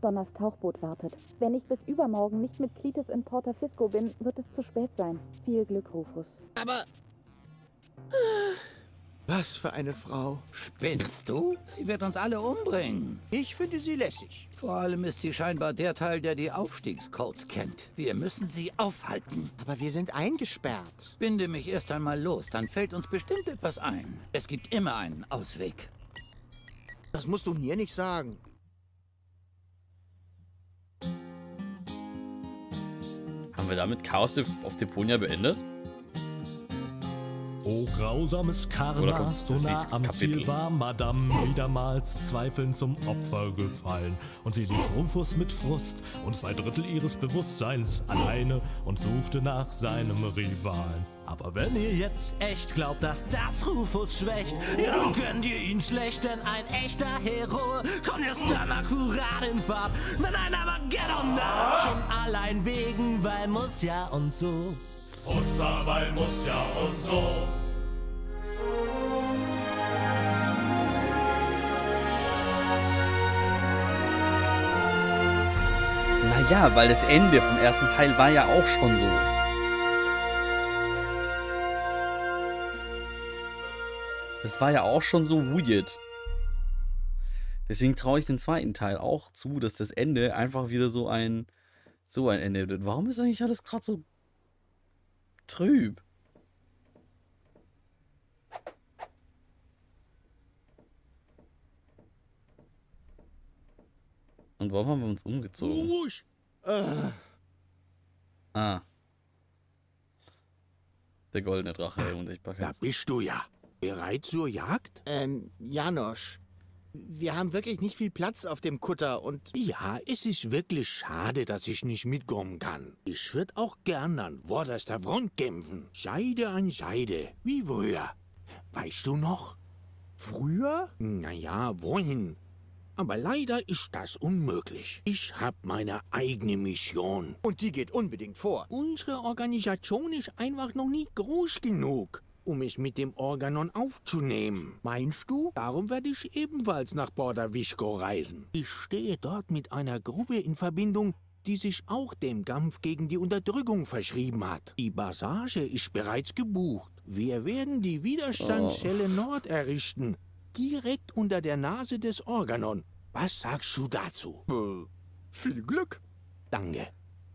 Donners Tauchboot wartet. Wenn ich bis übermorgen nicht mit Cletus in Porta Fisco bin, wird es zu spät sein. Viel Glück, Rufus. Aber. Was für eine Frau. Spinnst du? Sie wird uns alle umbringen. Ich finde sie lässig. Vor allem ist sie scheinbar der Teil, der die Aufstiegscodes kennt. Wir müssen sie aufhalten. Aber wir sind eingesperrt. Binde mich erst einmal los, dann fällt uns bestimmt etwas ein. Es gibt immer einen Ausweg. Das musst du mir nicht sagen. Haben wir damit Chaos auf Deponia beendet? O grausames Karma, so nah am Kapitel? Ziel war Madame wiedermals Zweifeln zum Opfer gefallen. Und sie ließ Rufus mit Frust und zwei Drittel ihres Bewusstseins alleine und suchte nach seinem Rivalen. Aber wenn ihr jetzt echt glaubt, dass das Rufus schwächt, ja, dann gönnt ihr ihn schlecht, denn ein echter Hero kommt erst dann akkurat in Farb, wenn ein Armageddon naht. Schon allein wegen, weil muss ja und so. Hussa, weil muss ja und so. Naja, weil das Ende vom ersten Teil war ja auch schon so. Das war ja auch schon so weird. Deswegen traue ich den zweiten Teil auch zu, dass das Ende einfach wieder so ein so ein Ende wird. Warum ist eigentlich alles gerade so trüb? Und warum haben wir uns umgezogen? Ruhig. Äh, Ah. Der goldene Drache der Unsichtbarkeit. Da bist du ja. Bereit zur Jagd? ähm, Janosch. Wir haben wirklich nicht viel Platz auf dem Kutter und. Ja, es ist wirklich schade, dass ich nicht mitkommen kann. Ich würde auch gern an vorderster Front kämpfen. Seide an Seide, wie früher. Weißt du noch? Früher? Naja, wohin? Aber leider ist das unmöglich. Ich habe meine eigene Mission. Und die geht unbedingt vor. Unsere Organisation ist einfach noch nicht groß genug, um es mit dem Organon aufzunehmen. Meinst du? Darum werde ich ebenfalls nach Borda Vischko reisen. Ich stehe dort mit einer Gruppe in Verbindung, die sich auch dem Kampf gegen die Unterdrückung verschrieben hat. Die Passage ist bereits gebucht. Wir werden die Widerstandszelle Nord errichten, direkt unter der Nase des Organon. Was sagst du dazu? Äh, viel Glück. Danke.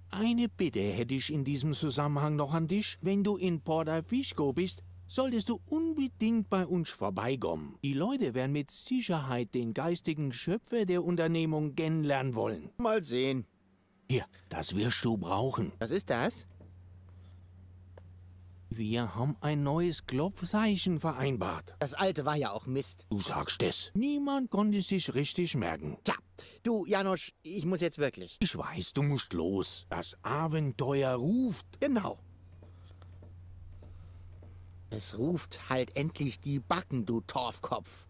Eine Bitte hätte ich in diesem Zusammenhang noch an dich. Wenn du in Porta Fisco bist, solltest du unbedingt bei uns vorbeikommen. Die Leute werden mit Sicherheit den geistigen Schöpfer der Unternehmung kennenlernen wollen. Mal sehen. Hier, das wirst du brauchen. Was ist das? Wir haben ein neues Klopfzeichen vereinbart. Das alte war ja auch Mist. Du sagst es. Niemand konnte sich richtig merken. Tja, du, Janosch, ich muss jetzt wirklich. Ich weiß, du musst los. Das Abenteuer ruft. Genau. Es ruft halt endlich die Backen, du Torfkopf.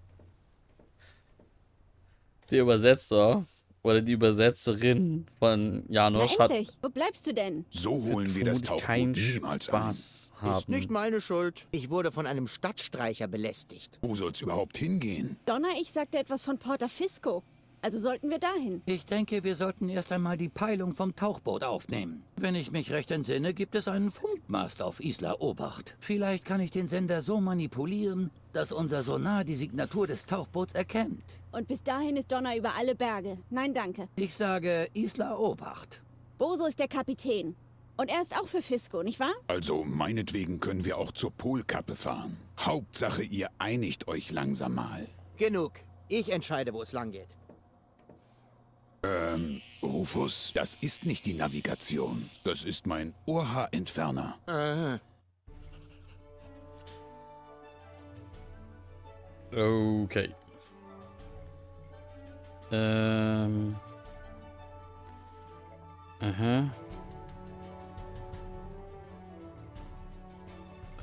Der Übersetzer oder die Übersetzerin von Janosch hat endlich, wo bleibst du denn? So holen wir das Tauchboot keinen niemals Spaß an. Ist nicht haben. meine Schuld. Ich wurde von einem Stadtstreicher belästigt. Wo soll's überhaupt hingehen? Donner, ich sagte etwas von Porta Fisco. Also sollten wir dahin. Ich denke, wir sollten erst einmal die Peilung vom Tauchboot aufnehmen. Wenn ich mich recht entsinne, gibt es einen Funkmast auf Isla Obacht. Vielleicht kann ich den Sender so manipulieren, dass unser Sonar die Signatur des Tauchboots erkennt. Und bis dahin ist Donner über alle Berge. Nein, danke. Ich sage Isla Obacht. Boso ist der Kapitän. Und er ist auch für Fisco, nicht wahr? Also meinetwegen können wir auch zur Polkappe fahren. Hauptsache, ihr einigt euch langsam mal. Genug. Ich entscheide, wo es lang geht. Ähm, Rufus, das ist nicht die Navigation. Das ist mein Ohrhaarentferner. Aha. Okay. Ähm. Aha.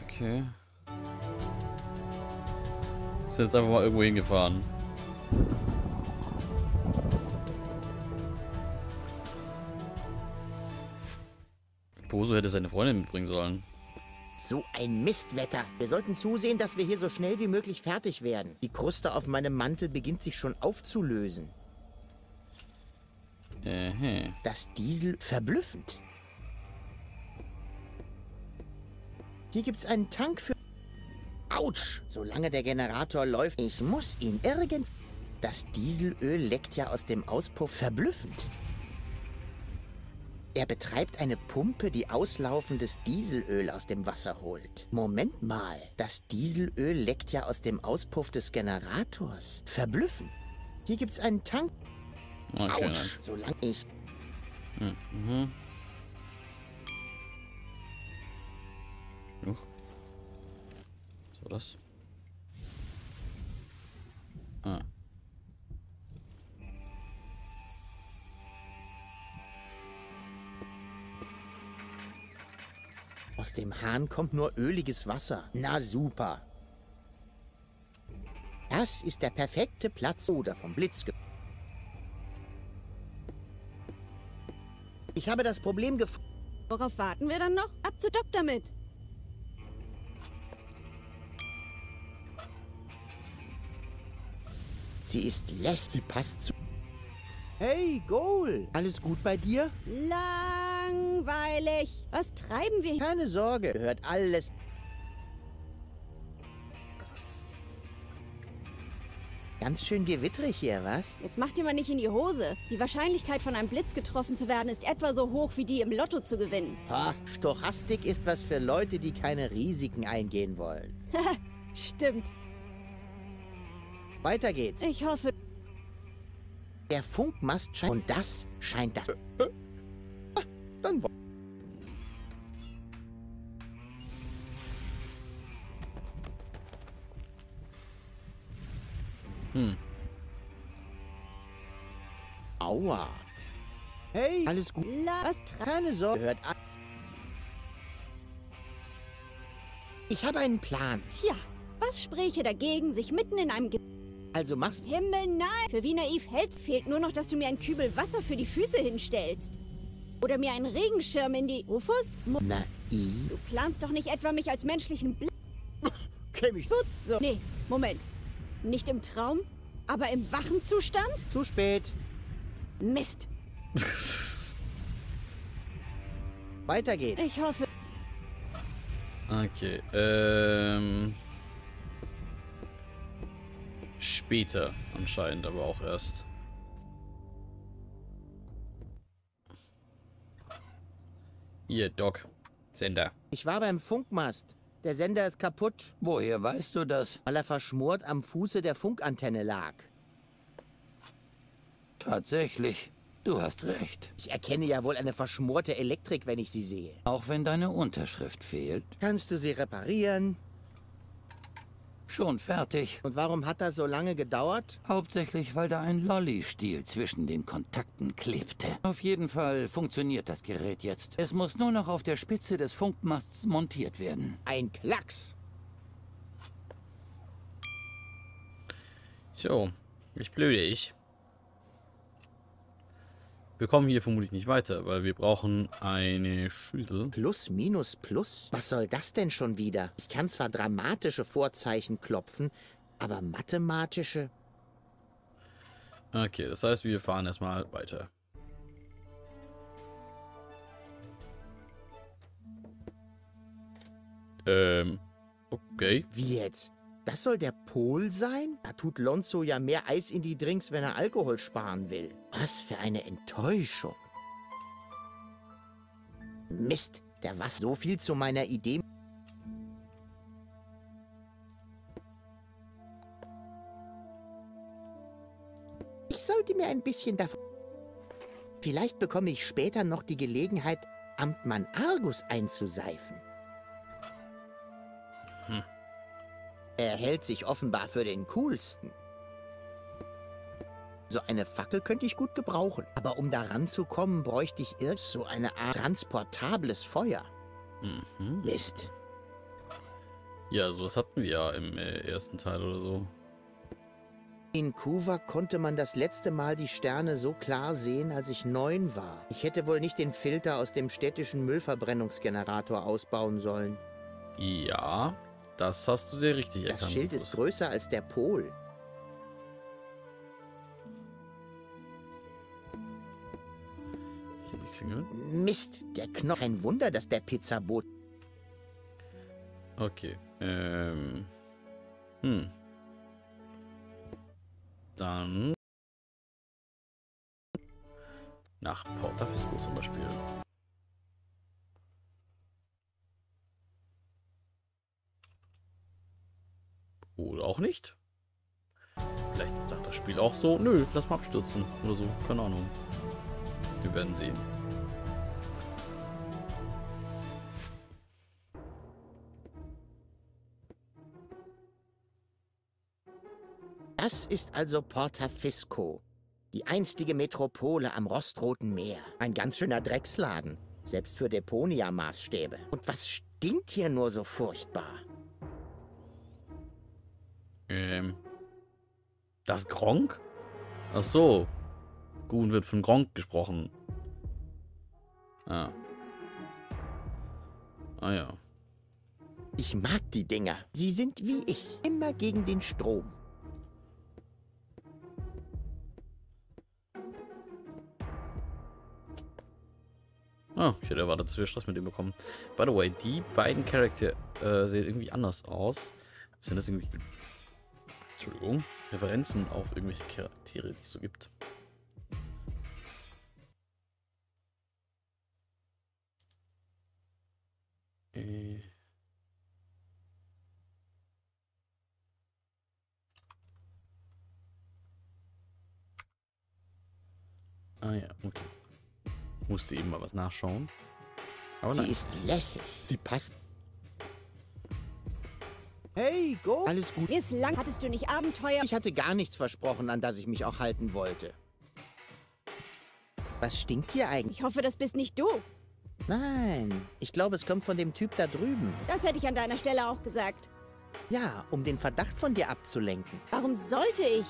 Okay. Ist jetzt einfach mal irgendwo hingefahren. Boso hätte seine Freundin mitbringen sollen. So ein Mistwetter. Wir sollten zusehen, dass wir hier so schnell wie möglich fertig werden. Die Kruste auf meinem Mantel beginnt sich schon aufzulösen. Ähä. Das Diesel verblüffend. Hier gibt's einen Tank für... Autsch! Solange der Generator läuft, ich muss ihn irgend... Das Dieselöl leckt ja aus dem Auspuff verblüffend. Er betreibt eine Pumpe, die auslaufendes Dieselöl aus dem Wasser holt. Moment mal, das Dieselöl leckt ja aus dem Auspuff des Generators. Verblüffend. Hier gibt's einen Tank. Okay, Autsch! Solange ich... Hm, Mhm. Huch. Was war das? Ah. Aus dem Hahn kommt nur öliges Wasser. Na super. Das ist der perfekte Platz oder vom Blitz. ge- Ich habe das Problem gefunden. Worauf warten wir dann noch? Ab zu Doc damit. Sie ist lässt, sie passt zu. Hey, Goal! Alles gut bei dir? Langweilig. Was treiben wir hier? Keine Sorge, gehört alles. Ganz schön gewittrig hier, was? Jetzt mach dir mal nicht in die Hose. Die Wahrscheinlichkeit, von einem Blitz getroffen zu werden, ist etwa so hoch wie die im Lotto zu gewinnen. Ha, Stochastik ist was für Leute, die keine Risiken eingehen wollen. Stimmt. Weiter geht's. Ich hoffe. Der Funkmast scheint. Und das scheint das. Dann. wo- Hm. Aua. Hey, alles gut. La was Keine Sorge. Hört an. Ich habe einen Plan. Tja, was spräche dagegen, sich mitten in einem Ge Also machst Himmel nein! Für wie naiv hältst, fehlt nur noch, dass du mir einen Kübel Wasser für die Füße hinstellst. Oder mir einen Regenschirm in die... Rufus? Mo naiv. Du planst doch nicht etwa mich als menschlichen Bl Kenn mich. Gut so. Nee, Moment. Nicht im Traum, aber im wachen Zustand? Zu spät. Mist. Weiter geht's. Ich hoffe... Okay, ähm. Später anscheinend, aber auch erst. Hier, Doc. Sender. Ich war beim Funkmast. Der Sender ist kaputt. Woher weißt du das? Weil er verschmort am Fuße der Funkantenne lag. Tatsächlich. Du hast recht. Ich erkenne ja wohl eine verschmorte Elektrik, wenn ich sie sehe. Auch wenn deine Unterschrift fehlt. Kannst du sie reparieren? Schon fertig. Und warum hat das so lange gedauert? Hauptsächlich, weil da ein Lolli-Stiel zwischen den Kontakten klebte. Auf jeden Fall funktioniert das Gerät jetzt. Es muss nur noch auf der Spitze des Funkmasts montiert werden. Ein Klacks. So, ich blöde ich. Wir kommen hier vermutlich nicht weiter, weil wir brauchen eine Schüssel. Plus, minus, plus? Was soll das denn schon wieder? Ich kann zwar dramatische Vorzeichen klopfen, aber mathematische... Okay, das heißt, wir fahren erstmal weiter. Ähm, okay. Wie jetzt? Das soll der Pol sein? Da tut Lonzo ja mehr Eis in die Drinks, wenn er Alkohol sparen will. Was für eine Enttäuschung. Mist, der was so viel zu meiner Idee. Ich sollte mir ein bisschen davon... Vielleicht bekomme ich später noch die Gelegenheit, Amtmann Argus einzuseifen. Er hält sich offenbar für den coolsten. So eine Fackel könnte ich gut gebrauchen. Aber um da ranzukommen, bräuchte ich irgend so eine Art transportables Feuer. Mhm. Mist. Ja, sowas hatten wir ja im äh, ersten Teil oder so. In Kuva konnte man das letzte Mal die Sterne so klar sehen, als ich neun war. Ich hätte wohl nicht den Filter aus dem städtischen Müllverbrennungsgenerator ausbauen sollen. Ja, das hast du sehr richtig Das erkannt. Schild ist größer als der Pol. Hier die Klingel. Mist, der Knopf. Kein Wunder, dass der Pizzabot... Okay, ähm. Hm. Dann. Nach Porta Fisco zum Beispiel. Oder auch nicht. Vielleicht sagt das Spiel auch so, nö, lass mal abstürzen oder so, keine Ahnung. Wir werden sehen. Das ist also Porta Fisco. Die einstige Metropole am rostroten Meer. Ein ganz schöner Drecksladen. Selbst für Deponia-Maßstäbe. Und was stinkt hier nur so furchtbar? Ähm. Das Gronk? Ach so. Gun wird von Gronk gesprochen. Ah. Ah ja. Ich mag die Dinger. Sie sind wie ich. Immer gegen den Strom. Ah, ich hätte erwartet, dass wir Stress mit dem bekommen. By the way, die beiden Charakter äh, sehen irgendwie anders aus. Sind das irgendwie. Entschuldigung. Referenzen auf irgendwelche Charaktere, die es so gibt. Äh. Ah ja, okay. Musste eben mal was nachschauen. Aber Sie nein. ist lässig. Sie passt. Hey, Go. Alles gut. Bislang hattest du nicht Abenteuer. Ich hatte gar nichts versprochen, an das ich mich auch halten wollte. Was stinkt hier eigentlich? Ich hoffe, das bist nicht du. Nein, ich glaube, es kommt von dem Typ da drüben. Das hätte ich an deiner Stelle auch gesagt. Ja, um den Verdacht von dir abzulenken. Warum sollte ich?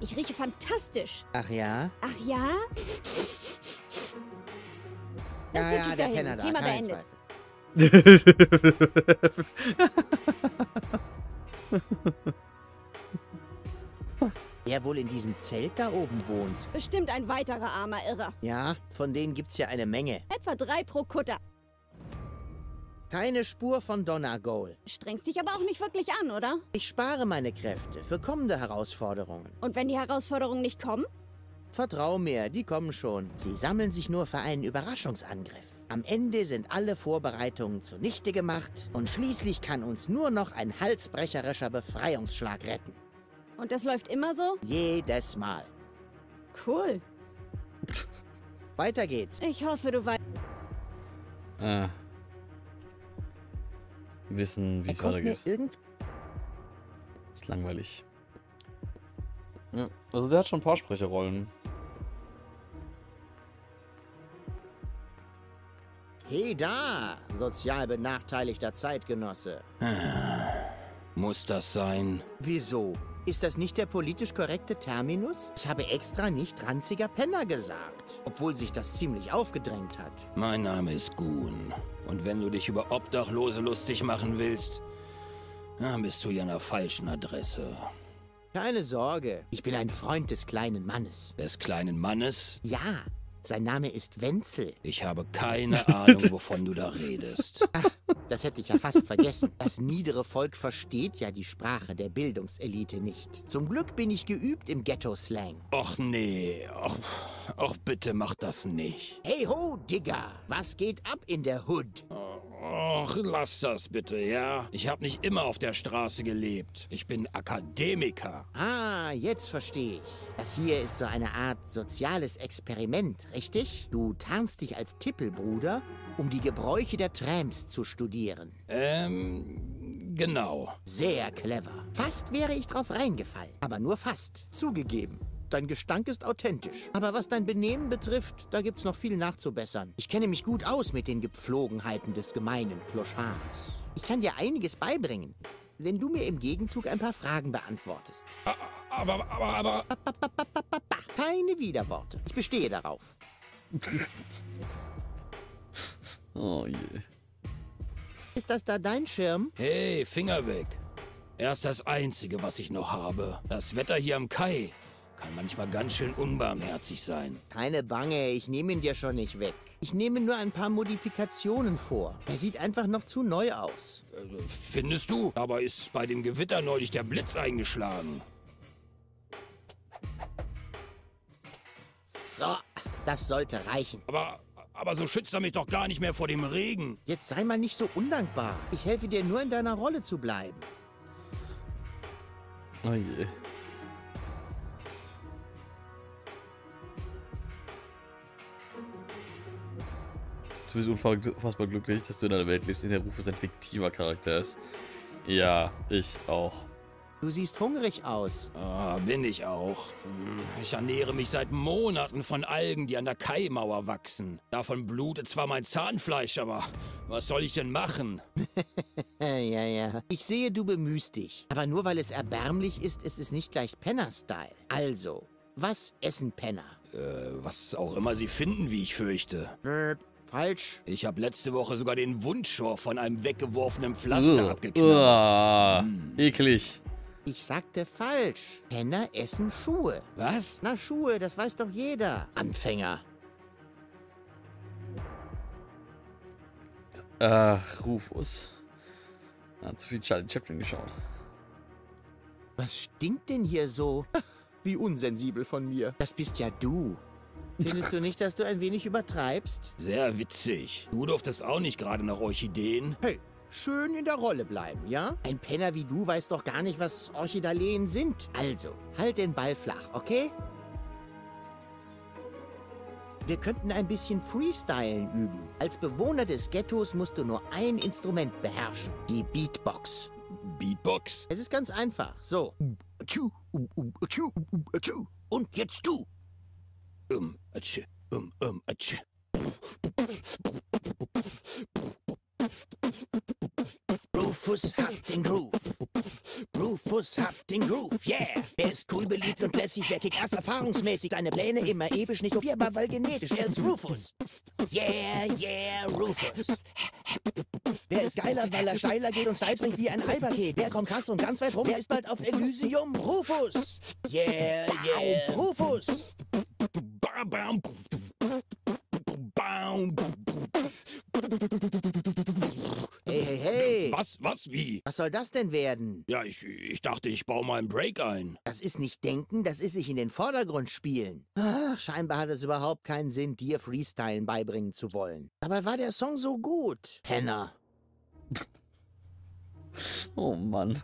Ich rieche fantastisch. Ach ja? Ach ja? Das Ja, ist der ja, Typ der da Penner hinten. da, Thema kein beendet. Wer wohl in diesem Zelt da oben wohnt? Bestimmt ein weiterer armer Irrer. Ja, von denen gibt's ja eine Menge. Etwa drei pro Kutter. Keine Spur von Donnergoal. Strengst dich aber auch nicht wirklich an, oder? Ich spare meine Kräfte für kommende Herausforderungen. Und wenn die Herausforderungen nicht kommen? Vertrau mir, die kommen schon. Sie sammeln sich nur für einen Überraschungsangriff. Am Ende sind alle Vorbereitungen zunichte gemacht und schließlich kann uns nur noch ein halsbrecherischer Befreiungsschlag retten. Und das läuft immer so? Jedes Mal. Cool. Weiter geht's. Ich hoffe, du weißt. Ah. Wir wissen, wie Er es kommt mir weitergeht. irgend Ist langweilig. Ja, also der hat schon ein paar Sprecherrollen. Hey da, sozial benachteiligter Zeitgenosse. Muss das sein? Wieso? Ist das nicht der politisch korrekte Terminus? Ich habe extra nicht ranziger Penner gesagt, obwohl sich das ziemlich aufgedrängt hat. Mein Name ist Gun. Und wenn du dich über Obdachlose lustig machen willst, dann bist du hier an der falschen Adresse. Keine Sorge, ich bin ein Freund des kleinen Mannes. Des kleinen Mannes? Ja, sein Name ist Wenzel. Ich habe keine Ahnung, wovon du da redest. Ach, das hätte ich ja fast vergessen. Das niedere Volk versteht ja die Sprache der Bildungselite nicht. Zum Glück bin ich geübt im Ghetto-Slang. Och nee, och, och bitte mach das nicht. Hey ho, Digger, was geht ab in der Hood? Och, lass das bitte, ja? Ich habe nicht immer auf der Straße gelebt. Ich bin Akademiker. Ah, jetzt verstehe ich. Das hier ist so eine Art soziales Experiment, richtig? Du tarnst dich als Tippelbruder, um die Gebräuche der Trams zu studieren. Ähm, genau. Sehr clever. Fast wäre ich drauf reingefallen. Aber nur fast. Zugegeben. Dein Gestank ist authentisch. Aber was dein Benehmen betrifft, da gibt's noch viel nachzubessern. Ich kenne mich gut aus mit den Gepflogenheiten des gemeinen Clochards. Ich kann dir einiges beibringen, wenn du mir im Gegenzug ein paar Fragen beantwortest. Aber, aber, aber... Keine Widerworte. Ich bestehe darauf. oh je. Ist das da dein Schirm? Hey, Finger weg. Er ist das Einzige, was ich noch habe. Das Wetter hier am Kai kann manchmal ganz schön unbarmherzig sein. Keine Bange, ich nehme ihn dir schon nicht weg. Ich nehme nur ein paar Modifikationen vor. Er sieht einfach noch zu neu aus. Äh, findest du? Aber ist bei dem Gewitter neulich der Blitz eingeschlagen. So, das sollte reichen. Aber, aber so schützt er mich doch gar nicht mehr vor dem Regen. Jetzt sei mal nicht so undankbar. Ich helfe dir nur in deiner Rolle zu bleiben. Oh je. Du bist unfassbar glücklich, dass du in einer Welt lebst, in der Rufus ein fiktiver Charakter ist. Ja, ich auch. Du siehst hungrig aus. Ah, bin ich auch. Hm, ich ernähre mich seit Monaten von Algen, die an der Kaimauer wachsen. Davon blutet zwar mein Zahnfleisch, aber was soll ich denn machen? ja, ja. Ich sehe, du bemühst dich. Aber nur weil es erbärmlich ist, ist es nicht gleich Penner-Style. Also, was essen Penner? Äh, was auch immer sie finden, wie ich fürchte. Falsch. Ich habe letzte Woche sogar den Wundschor von einem weggeworfenen Pflaster Uh, abgeknallt. uh, eklig. Ich sagte falsch. Penner essen Schuhe. Was? Na, Schuhe, das weiß doch jeder. Anfänger. Ach, Rufus. Hat zu viel Charlie Chaplin geschaut. Was stinkt denn hier so? Wie unsensibel von mir. Das bist ja du. Findest du nicht, dass du ein wenig übertreibst? Sehr witzig. Du durftest auch nicht gerade nach Orchideen. Hey, schön in der Rolle bleiben, ja? Ein Penner wie du weiß doch gar nicht, was Orchidaleen sind. Also, halt den Ball flach, okay? Wir könnten ein bisschen Freestylen üben. Als Bewohner des Ghettos musst du nur ein Instrument beherrschen. Die Beatbox. Beatbox? Es ist ganz einfach. So. Und jetzt du. Um, atsch, um, um, atsch. Rufus hat den Groove. Rufus hat den Groove, yeah. Er ist cool, beliebt und lässig, wer erst erfahrungsmäßig. Seine Pläne immer episch, nicht kopierbar, weil genetisch. Er ist Rufus. Yeah, yeah, Rufus. Wer ist geiler, weil er steiler geht und Styles bringt wie ein Eipaket? Wer kommt krass und ganz weit rum? Wer ist bald auf Elysium? Rufus. Yeah, yeah, Rufus. Hey, hey, hey. Was, was, wie? Was soll das denn werden? Ja, ich, ich dachte, ich baue mal einen Break ein. Das ist nicht denken, das ist sich in den Vordergrund spielen. Ach, scheinbar hat es überhaupt keinen Sinn, dir Freestylen beibringen zu wollen. Dabei war der Song so gut. Penner. Oh Mann.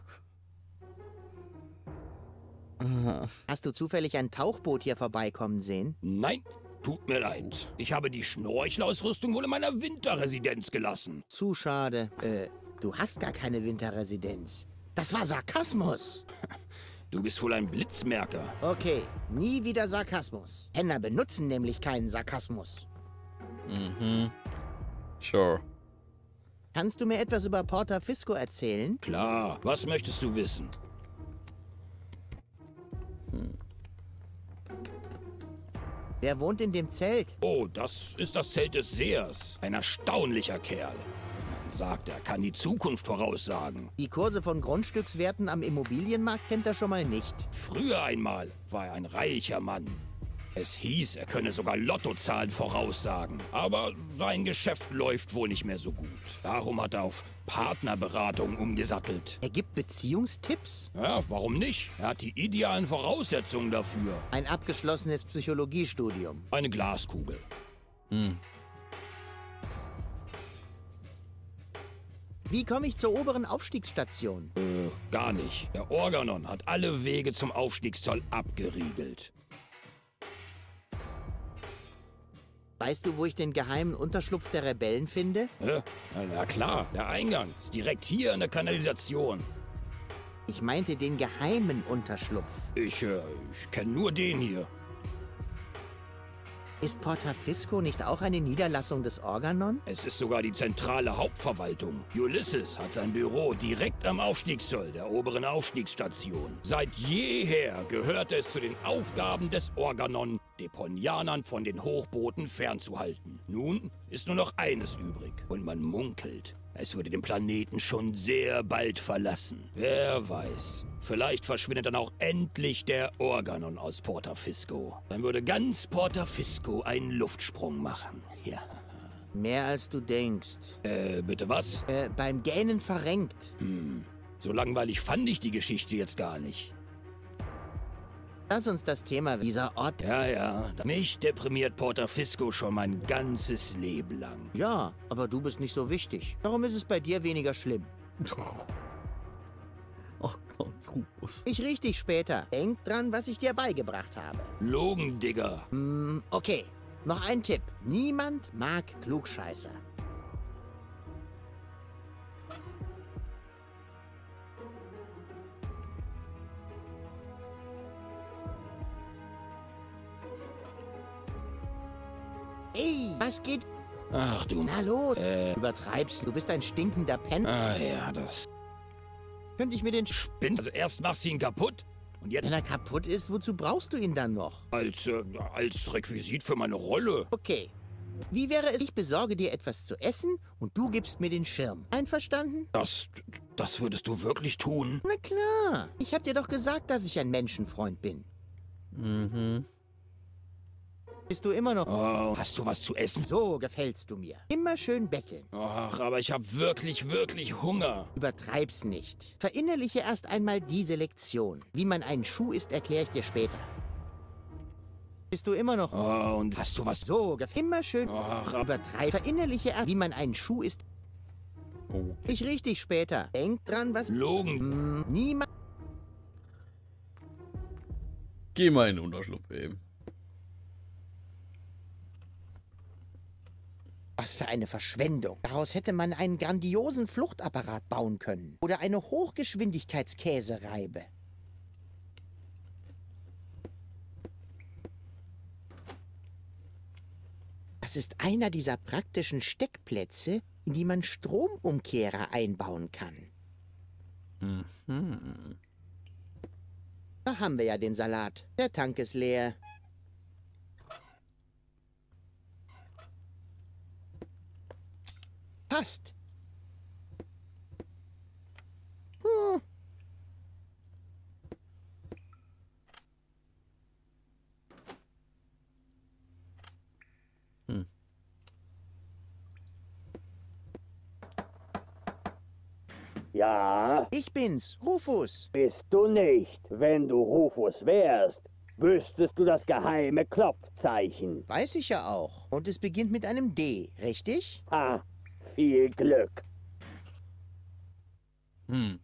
Hast du zufällig ein Tauchboot hier vorbeikommen sehen? Nein, tut mir leid. Ich habe die Schnorchelausrüstung wohl in meiner Winterresidenz gelassen. Zu schade. Äh, du hast gar keine Winterresidenz. Das war Sarkasmus. Du bist wohl ein Blitzmerker. Okay, nie wieder Sarkasmus. Penner benutzen nämlich keinen Sarkasmus. Mhm. Sure. Kannst du mir etwas über Porta Fisco erzählen? Klar, was möchtest du wissen? Wer wohnt in dem Zelt? Oh, das ist das Zelt des Sehers. Ein erstaunlicher Kerl. Man sagt, er kann die Zukunft voraussagen. Die Kurse von Grundstückswerten am Immobilienmarkt kennt er schon mal nicht. Früher einmal war er ein reicher Mann. Es hieß, er könne sogar Lottozahlen voraussagen. Aber sein Geschäft läuft wohl nicht mehr so gut. Darum hat er auf Partnerberatung umgesattelt. Er gibt Beziehungstipps? Ja, warum nicht? Er hat die idealen Voraussetzungen dafür. Ein abgeschlossenes Psychologiestudium. Eine Glaskugel. Hm. Wie komme ich zur oberen Aufstiegsstation? Äh, gar nicht. Der Organon hat alle Wege zum Aufstiegszoll abgeriegelt. Weißt du, wo ich den geheimen Unterschlupf der Rebellen finde? Na, na klar, der Eingang ist direkt hier in der Kanalisation. Ich meinte den geheimen Unterschlupf. Ich, äh, ich kenne nur den hier. Ist Portafisco nicht auch eine Niederlassung des Organon? Es ist sogar die zentrale Hauptverwaltung. Ulysses hat sein Büro direkt am Aufstiegszoll der oberen Aufstiegsstation. Seit jeher gehörte es zu den Aufgaben des Organon, Deponianern von den Hochbooten fernzuhalten. Nun ist nur noch eines übrig und man munkelt, es würde den Planeten schon sehr bald verlassen. Wer weiß. Vielleicht verschwindet dann auch endlich der Organon aus Portafisco. Dann würde ganz Portafisco einen Luftsprung machen. Ja. Mehr als du denkst. Äh, bitte was? Äh, beim Gähnen verrenkt. Hm. So langweilig fand ich die Geschichte jetzt gar nicht. Lass uns das Thema dieser Ort... Ja, ja. Mich deprimiert Portafisco schon mein ganzes Leben lang. Ja, aber du bist nicht so wichtig. Warum ist es bei dir weniger schlimm? Oh Gott, Rufus. Ich riech dich später. Denk dran, was ich dir beigebracht habe. Logen, Digger. Hm, okay. Noch ein Tipp. Niemand mag Klugscheißer. Ey, was geht? Ach du. Na los. Äh. Übertreibst. Du bist ein stinkender Penner. Ah ja, das... Könnte ich mir den... Spinn. Also erst machst du ihn kaputt und jetzt... Wenn er kaputt ist, wozu brauchst du ihn dann noch? Als, äh, als Requisit für meine Rolle. Okay. Wie wäre es, ich besorge dir etwas zu essen und du gibst mir den Schirm. Einverstanden? Das, das würdest du wirklich tun? Na klar. Ich hab dir doch gesagt, dass ich ein Menschenfreund bin. Mhm. Bist du immer noch... Oh, hast du was zu essen? So gefällst du mir. Immer schön betteln. Ach, aber ich habe wirklich, wirklich Hunger. Übertreib's nicht. Verinnerliche erst einmal diese Lektion. Wie man einen Schuh isst, erkläre ich dir später. Bist du immer noch... Oh, und hast du was... So, gef- immer schön... Ach, Übertreib. Verinnerliche erst, wie man einen Schuh isst. Oh. Ich riech dich später. Denk dran, was... Logen. Hm, niemand... Geh mal in den Unterschlupf eben. Was für eine Verschwendung. Daraus hätte man einen grandiosen Fluchtapparat bauen können. Oder eine Hochgeschwindigkeitskäsereibe. Das ist einer dieser praktischen Steckplätze, in die man Stromumkehrer einbauen kann. Mhm. Da haben wir ja den Salat. Der Tank ist leer. Passt. Hm. Hm. Ja, Ich bin's, Rufus. bist du nicht. Wenn du Rufus wärst, wüsstest du das geheime Klopfzeichen. Weiß ich ja auch. Und es beginnt mit einem D, richtig? Ha, viel Glück. Hm.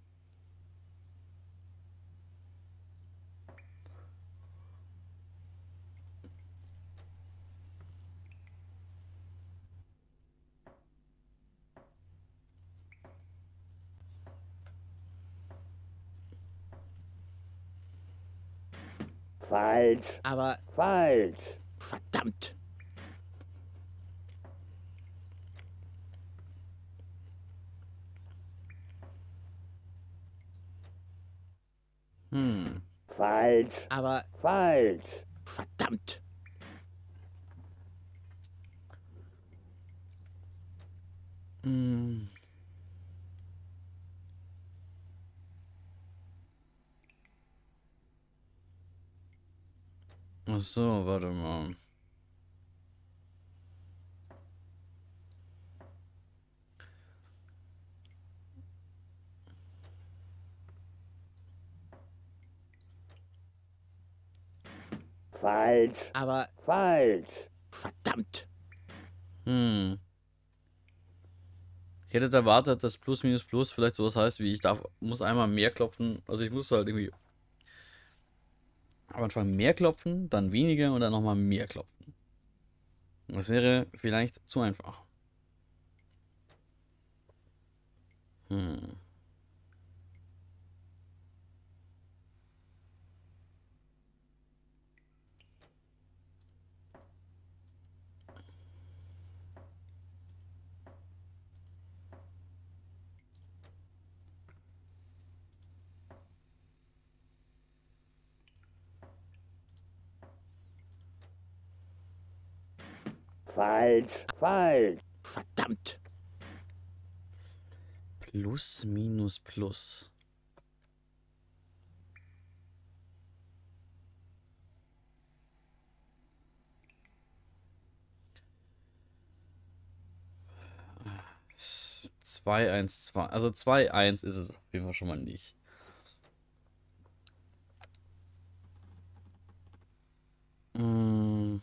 Falsch, Aber falsch. verdammt. Hm. Falsch. Aber. Falsch. Verdammt. Hm. Ach so, warte mal. Falsch. Aber falsch. Verdammt. Hm. Ich hätte erwartet, dass Plus minus Plus vielleicht sowas heißt wie ich darf, muss einmal mehr klopfen. Also ich muss halt irgendwie am Anfang mehr klopfen, dann weniger und dann nochmal mehr klopfen. Das wäre vielleicht zu einfach. Hm. Falsch. Falsch. Verdammt. Plus minus plus. Zwei, eins, zwei. Also zwei, eins ist es auf jeden Fall schon mal nicht. Mm.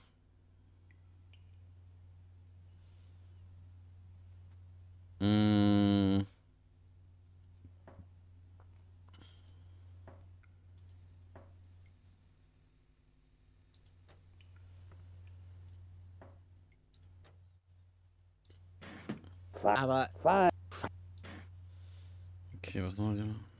Mm. Aber falsch. Okay, was noch?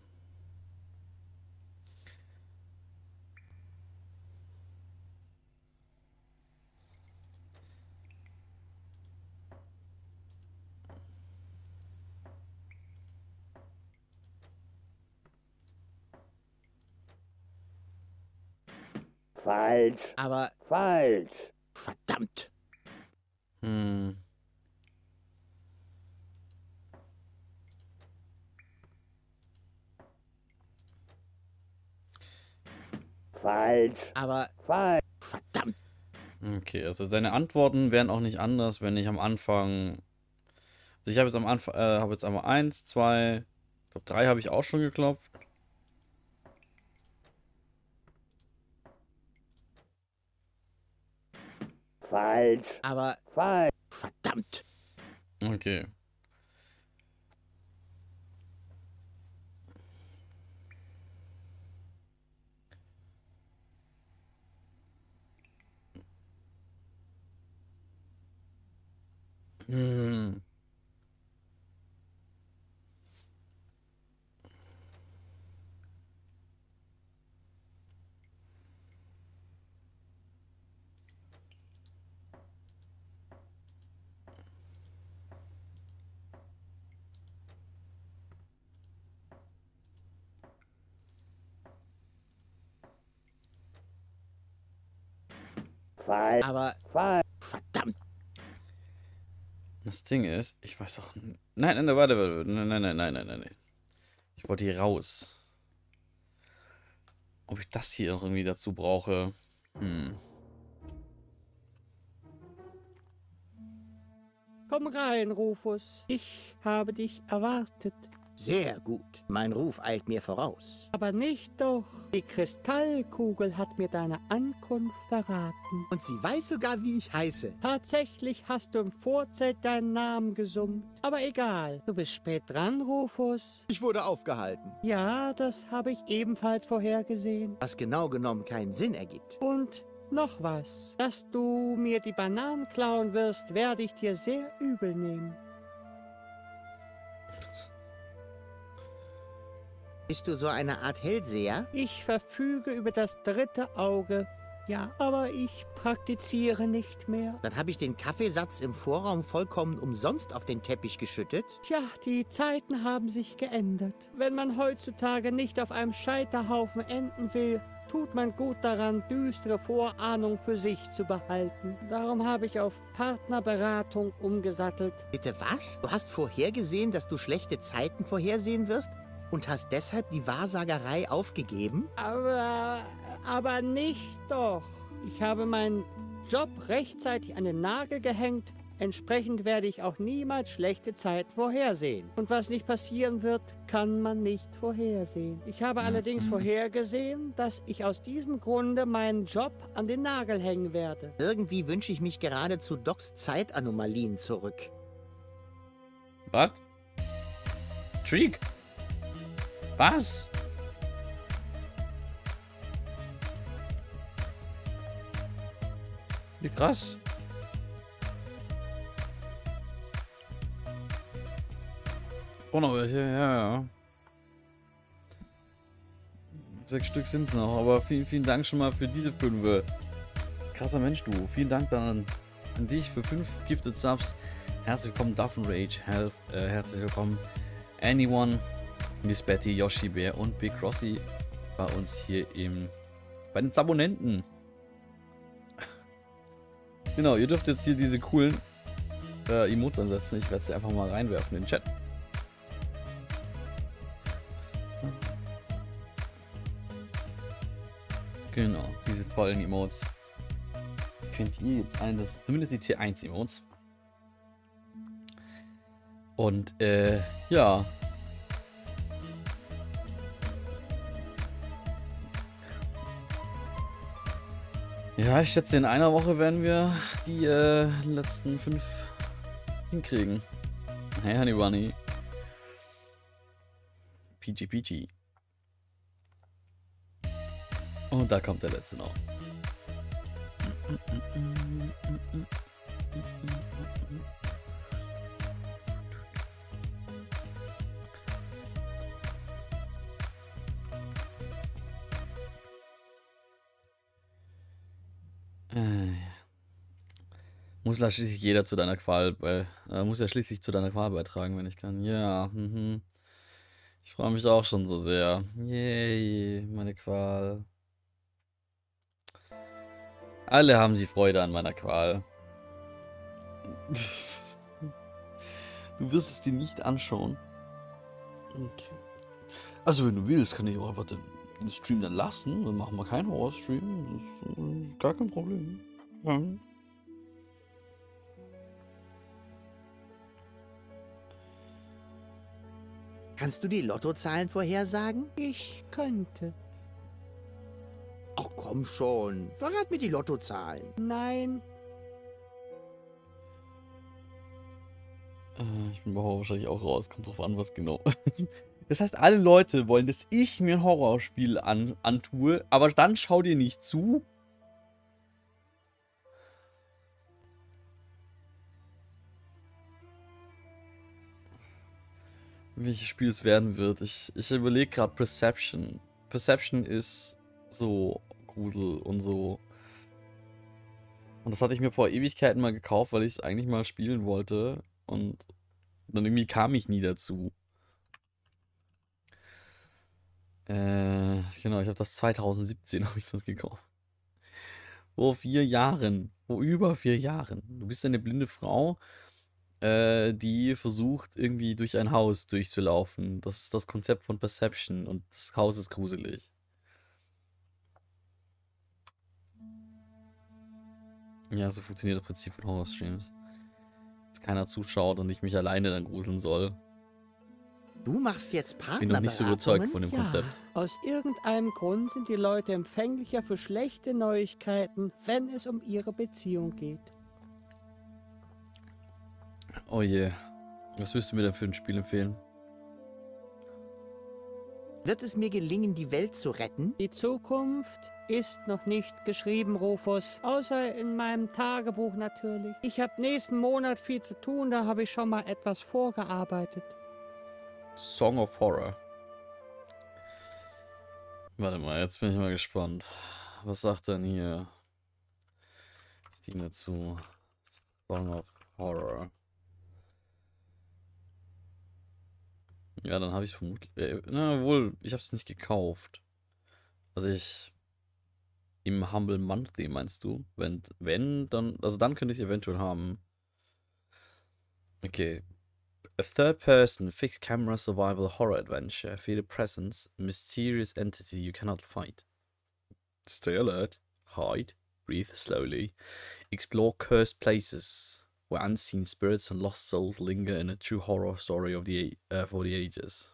Falsch. Aber falsch. Verdammt. Hm. Falsch. Aber falsch. Verdammt. Okay, also seine Antworten wären auch nicht anders, wenn ich am Anfang. Also ich habe jetzt am Anfang, äh, habe jetzt einmal eins, zwei, ich glaube drei habe ich auch schon geklopft. Falsch. Aber falsch. Verdammt. Okay. Hm. Falsch. Aber falsch. Verdammt. Das Ding ist, ich weiß auch. Nein, nein, warte, warte, nein, nein, nein, nein, nein, nein. nein. Ich wollte hier raus. Ob ich das hier noch irgendwie dazu brauche? Hm. Komm rein, Rufus. Ich habe dich erwartet. Sehr gut. Mein Ruf eilt mir voraus. Aber nicht doch. Die Kristallkugel hat mir deine Ankunft verraten. Und sie weiß sogar, wie ich heiße. Tatsächlich hast du im Vorzelt deinen Namen gesummt. Aber egal, du bist spät dran, Rufus. Ich wurde aufgehalten. Ja, das habe ich ebenfalls vorhergesehen. Was genau genommen keinen Sinn ergibt. Und noch was. Dass du mir die Bananen klauen wirst, werde ich dir sehr übel nehmen. Bist du so eine Art Hellseher? Ich verfüge über das dritte Auge. Ja, aber ich praktiziere nicht mehr. Dann habe ich den Kaffeesatz im Vorraum vollkommen umsonst auf den Teppich geschüttet. Tja, die Zeiten haben sich geändert. Wenn man heutzutage nicht auf einem Scheiterhaufen enden will, tut man gut daran, düstere Vorahnung für sich zu behalten. Darum habe ich auf Partnerberatung umgesattelt. Bitte was? Du hast vorhergesehen, dass du schlechte Zeiten vorhersehen wirst und hast deshalb die Wahrsagerei aufgegeben? Aber, aber nicht doch. Ich habe meinen Job rechtzeitig an den Nagel gehängt. Entsprechend werde ich auch niemals schlechte Zeiten vorhersehen. Und was nicht passieren wird, kann man nicht vorhersehen. Ich habe allerdings vorhergesehen, dass ich aus diesem Grunde meinen Job an den Nagel hängen werde. Irgendwie wünsche ich mich gerade zu Docs Zeitanomalien zurück. Was? Trick? Was? Wie krass. Oh, noch welche, ja, ja. Sechs Stück sind es noch, aber vielen, vielen Dank schon mal für diese fünf. Krasser Mensch, du. Vielen Dank dann an dich für fünf Gifted Subs. Herzlich willkommen, Duff Rage, äh, herzlich willkommen, Anyone, Miss Betty, Yoshi Bear und Big Crossy bei uns hier im, bei den Abonnenten. genau, ihr dürft jetzt hier diese coolen äh, Emotes ansetzen. Ich werde sie einfach mal reinwerfen in den Chat. Genau, diese tollen Emotes. Könnt ihr jetzt ein, das zumindest die Tier 1 Emotes. Und äh, ja. Ja, ich schätze, in einer Woche werden wir die äh, letzten fünf hinkriegen. Hey, Honey Bunny. PG PG. Und da kommt der letzte noch. Äh, muss ja schließlich jeder zu deiner Qual, äh, muss ja schließlich zu deiner Qual beitragen, wenn ich kann. Ja, mhm. Ich freue mich auch schon so sehr. Yay, meine Qual. Alle haben sie Freude an meiner Qual. Du wirst es dir nicht anschauen. Okay. Also wenn du willst, kann ich auch einfach den, Stream dann lassen. Dann machen wir keinen Horror-Stream. Das ist äh, gar kein Problem. Ja. Kannst du die Lottozahlen vorhersagen? Ich könnte. Ach komm schon, verrat mir die Lottozahlen. Nein. Äh, ich bin bei Horror wahrscheinlich auch raus. Kommt drauf an, was genau. Das heißt, alle Leute wollen, dass ich mir ein Horrorspiel an, antue, aber dann schau dir nicht zu. Welches Spiel es werden wird. Ich, ich überlege gerade Perception. Perception ist so Grusel und so. Und das hatte ich mir vor Ewigkeiten mal gekauft, weil ich es eigentlich mal spielen wollte. Und dann irgendwie kam ich nie dazu. Äh, genau, ich habe das 2017 habe ich das gekauft. Vor vier Jahren. Vor über vier Jahren. Du bist eine blinde Frau, äh, die versucht, irgendwie durch ein Haus durchzulaufen. Das ist das Konzept von Perception und das Haus ist gruselig. Ja, so funktioniert das Prinzip von Horror-Streams. Dass keiner zuschaut und ich mich alleine dann gruseln soll. Du machst jetzt Partner. Bin noch nicht so überzeugt von dem Ja, Konzept. aus irgendeinem Grund sind die Leute empfänglicher für schlechte Neuigkeiten, wenn es um ihre Beziehung geht. Oh je. Was würdest du mir denn für ein Spiel empfehlen? Wird es mir gelingen, die Welt zu retten? Die Zukunft ist noch nicht geschrieben, Rufus. Außer in meinem Tagebuch natürlich. Ich habe nächsten Monat viel zu tun, da habe ich schon mal etwas vorgearbeitet. Song of Horror. Warte mal, jetzt bin ich mal gespannt. was sagt denn hier Steam dazu? Song of Horror. Ja, dann habe ich es vermutlich. Äh, na wohl, ich habe es nicht gekauft. Also ich. Im Humble Monthly meinst du? Wenn, wenn, dann. Also dann könnte ich es eventuell haben. Okay. A third person fixed camera survival horror adventure. Feel a presence, mysterious entity you cannot fight. Stay alert. Hide. Breathe slowly. Explore cursed places where unseen spirits and lost souls linger in a true horror story of the uh, for the ages.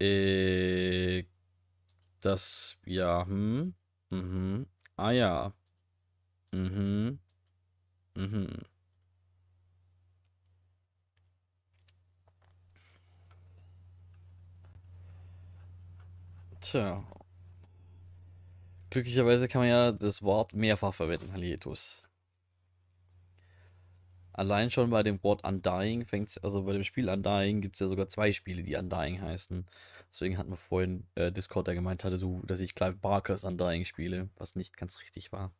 Äh, das, ja, hm, mhm, ah ja, mhm, mhm. Tja. Glücklicherweise kann man ja das Wort mehrfach verwenden, Halietus. Allein schon bei dem Wort Undying fängt also bei dem Spiel Undying gibt es ja sogar zwei Spiele, die Undying heißen. Deswegen hat man vorhin äh, Discord, der gemeint hatte, so, dass ich Clive Barkers Undying spiele, was nicht ganz richtig war.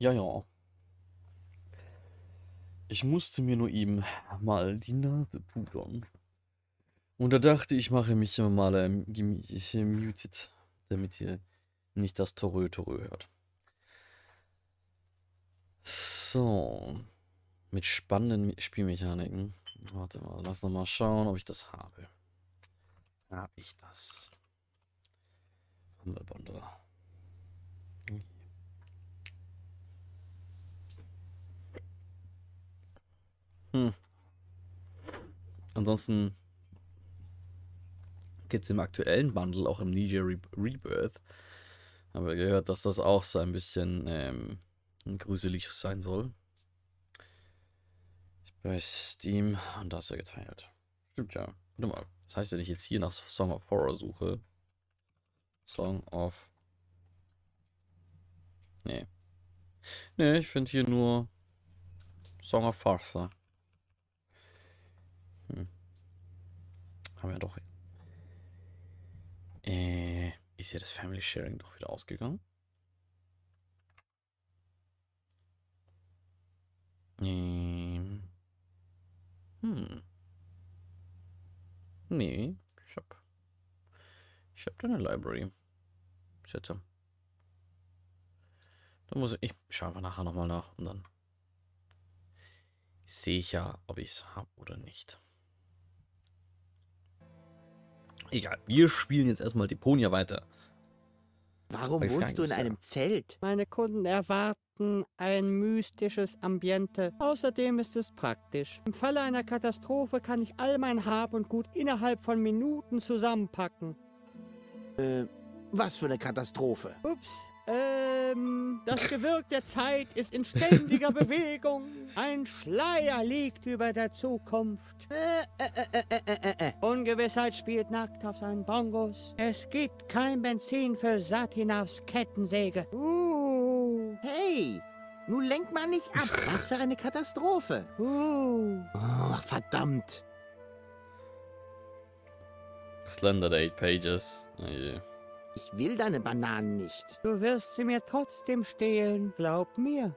Ja, ja. Ich musste mir nur eben mal die Nase pudern. Und da dachte ich, mache mich mal ähm, gemutet, damit ihr nicht das Torö-Torö hört. So. Mit spannenden Spielmechaniken. Warte mal, lass noch mal schauen, ob ich das habe. Habe ich das? Humble Bundle. Hm. Ansonsten gibt es im aktuellen Bundle, auch im Ninja Re Rebirth, habe gehört, dass das auch so ein bisschen ähm, gruselig sein soll. Bei Steam und das ist ja geteilt. Stimmt ja. Warte mal. Das heißt, wenn ich jetzt hier nach Song of Horror suche. Song of. Nee. Nee, ich finde hier nur Song of Farsa. Haben wir doch. Äh, ist ja das Family Sharing doch wieder ausgegangen? Ähm. Hm. Nee, ich hab. Ich hab da eine Library. Schätze. Da muss ich. Ich schaue einfach nachher nochmal nach und dann sehe ich ja, ob ich es habe oder nicht. Egal, wir spielen jetzt erstmal Deponia weiter. Warum wohnst du in einem Zelt? Meine Kunden erwarten ein mystisches Ambiente. Außerdem ist es praktisch. Im Falle einer Katastrophe kann ich all mein Hab und Gut innerhalb von Minuten zusammenpacken. Äh, was für eine Katastrophe? Ups. Ähm, das Gewirk der Zeit ist in ständiger Bewegung. Ein Schleier liegt über der Zukunft. Äh, äh, äh, äh, äh, äh, äh. Ungewissheit spielt nackt auf seinen Bongos. Es gibt kein Benzin für Satinavs Kettensäge. Uh. Hey, nun lenk mal nicht ab. Was für eine Katastrophe. Uh. Ach, verdammt. Slender 8 Pages. Oh je. Ich will deine Bananen nicht. Du wirst sie mir trotzdem stehlen, glaub mir.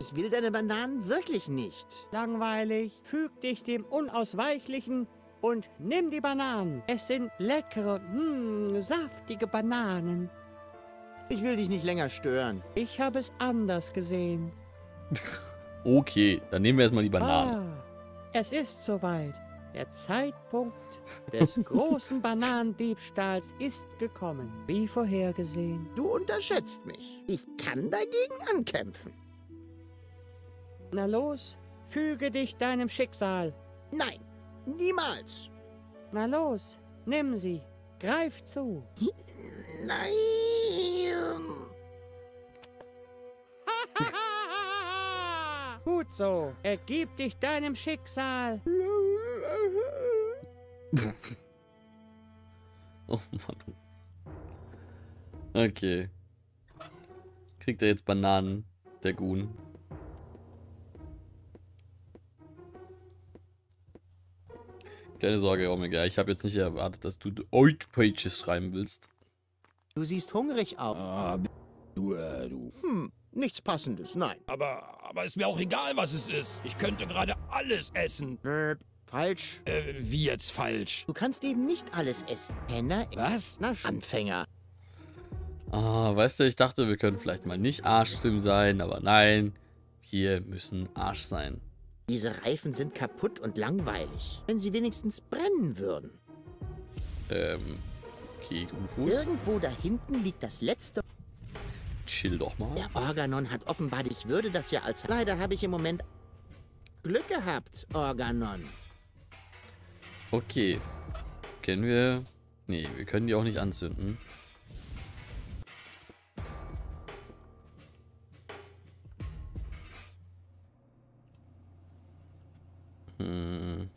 Ich will deine Bananen wirklich nicht. Langweilig. Füg dich dem Unausweichlichen und nimm die Bananen. Es sind leckere, mh, saftige Bananen. Ich will dich nicht länger stören. Ich habe es anders gesehen. Okay, dann nehmen wir erstmal die Bananen. Ah, es ist soweit. Der Zeitpunkt des großen Bananendiebstahls ist gekommen, wie vorhergesehen. Du unterschätzt mich. Ich kann dagegen ankämpfen. Na los, füge dich deinem Schicksal. Nein, niemals. Na los, nimm sie. Greif zu. Nein. Gut so. Ergib dich deinem Schicksal. oh Mann. Okay. Kriegt er jetzt Bananen, der Gun. Keine Sorge, Omega. Ich habe jetzt nicht erwartet, dass du Old Pages schreiben willst. Du siehst hungrig aus. Ah, du, äh, du. Hm, nichts Passendes, nein. Aber, aber ist mir auch egal, was es ist. Ich könnte gerade alles essen. Nö, falsch. Äh, wie jetzt falsch? Du kannst eben nicht alles essen. Penner? Was? Na, Anfänger. Ah, weißt du, ich dachte, wir können vielleicht mal nicht Arschsim sein, aber nein. Wir müssen Arsch sein. Diese Reifen sind kaputt und langweilig. Wenn sie wenigstens brennen würden. Ähm, okay, Ufos. Irgendwo da hinten liegt das letzte... Chill doch mal. Der Organon hat offenbar... Ich würde das ja als... Leider habe ich im Moment Glück gehabt, Organon. Okay. Können wir... Nee, wir können die auch nicht anzünden. Hm.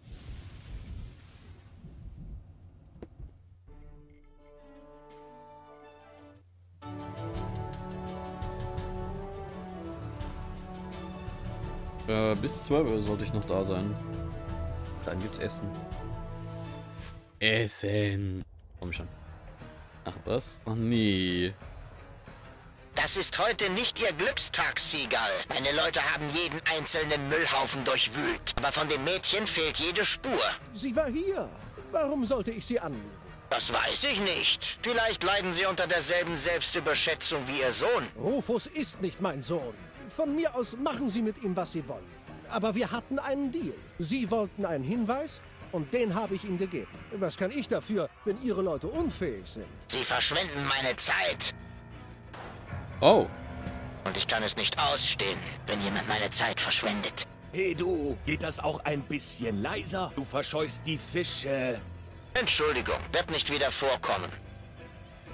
Äh, bis 12 Uhr sollte ich noch da sein. Dann gibt's Essen. Essen. Komm schon. Ach, was? Ach, nee. Das ist heute nicht Ihr Glückstag, Seagull. Meine Leute haben jeden einzelnen Müllhaufen durchwühlt. Aber von dem Mädchen fehlt jede Spur. Sie war hier. Warum sollte ich sie anlügen? Das weiß ich nicht. Vielleicht leiden Sie unter derselben Selbstüberschätzung wie Ihr Sohn. Rufus ist nicht mein Sohn. Von mir aus machen Sie mit ihm, was Sie wollen. Aber wir hatten einen Deal. Sie wollten einen Hinweis und den habe ich Ihnen gegeben. Was kann ich dafür, wenn Ihre Leute unfähig sind? Sie verschwenden meine Zeit. Oh. Und ich kann es nicht ausstehen, wenn jemand meine Zeit verschwendet. Hey du, geht das auch ein bisschen leiser? Du verscheust die Fische. Entschuldigung, wird nicht wieder vorkommen.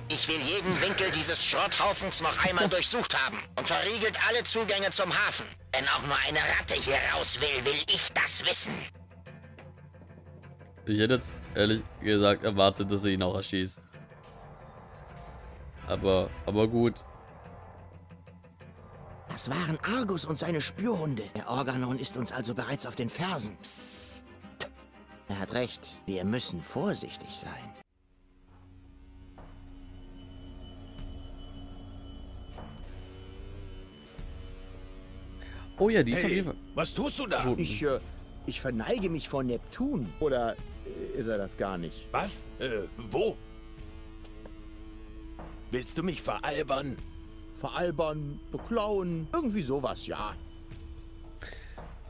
Ich will jeden Winkel dieses Schrotthaufens noch einmal durchsucht haben und verriegelt alle Zugänge zum Hafen. Wenn auch nur eine Ratte hier raus will, will ich das wissen. Ich hätte jetzt ehrlich gesagt erwartet, dass er ihn auch erschießt. Aber, aber gut. Das waren Argus und seine Spürhunde. Der Organon ist uns also bereits auf den Fersen. Psst. Er hat recht. Wir müssen vorsichtig sein. Oh ja, die ist Hey, auf jeden Fall. was tust du da? Ich, äh, ich verneige mich vor Neptun. Oder ist er das gar nicht? Was? Äh, wo? Willst du mich veralbern? Veralbern, beklauen, irgendwie sowas, ja.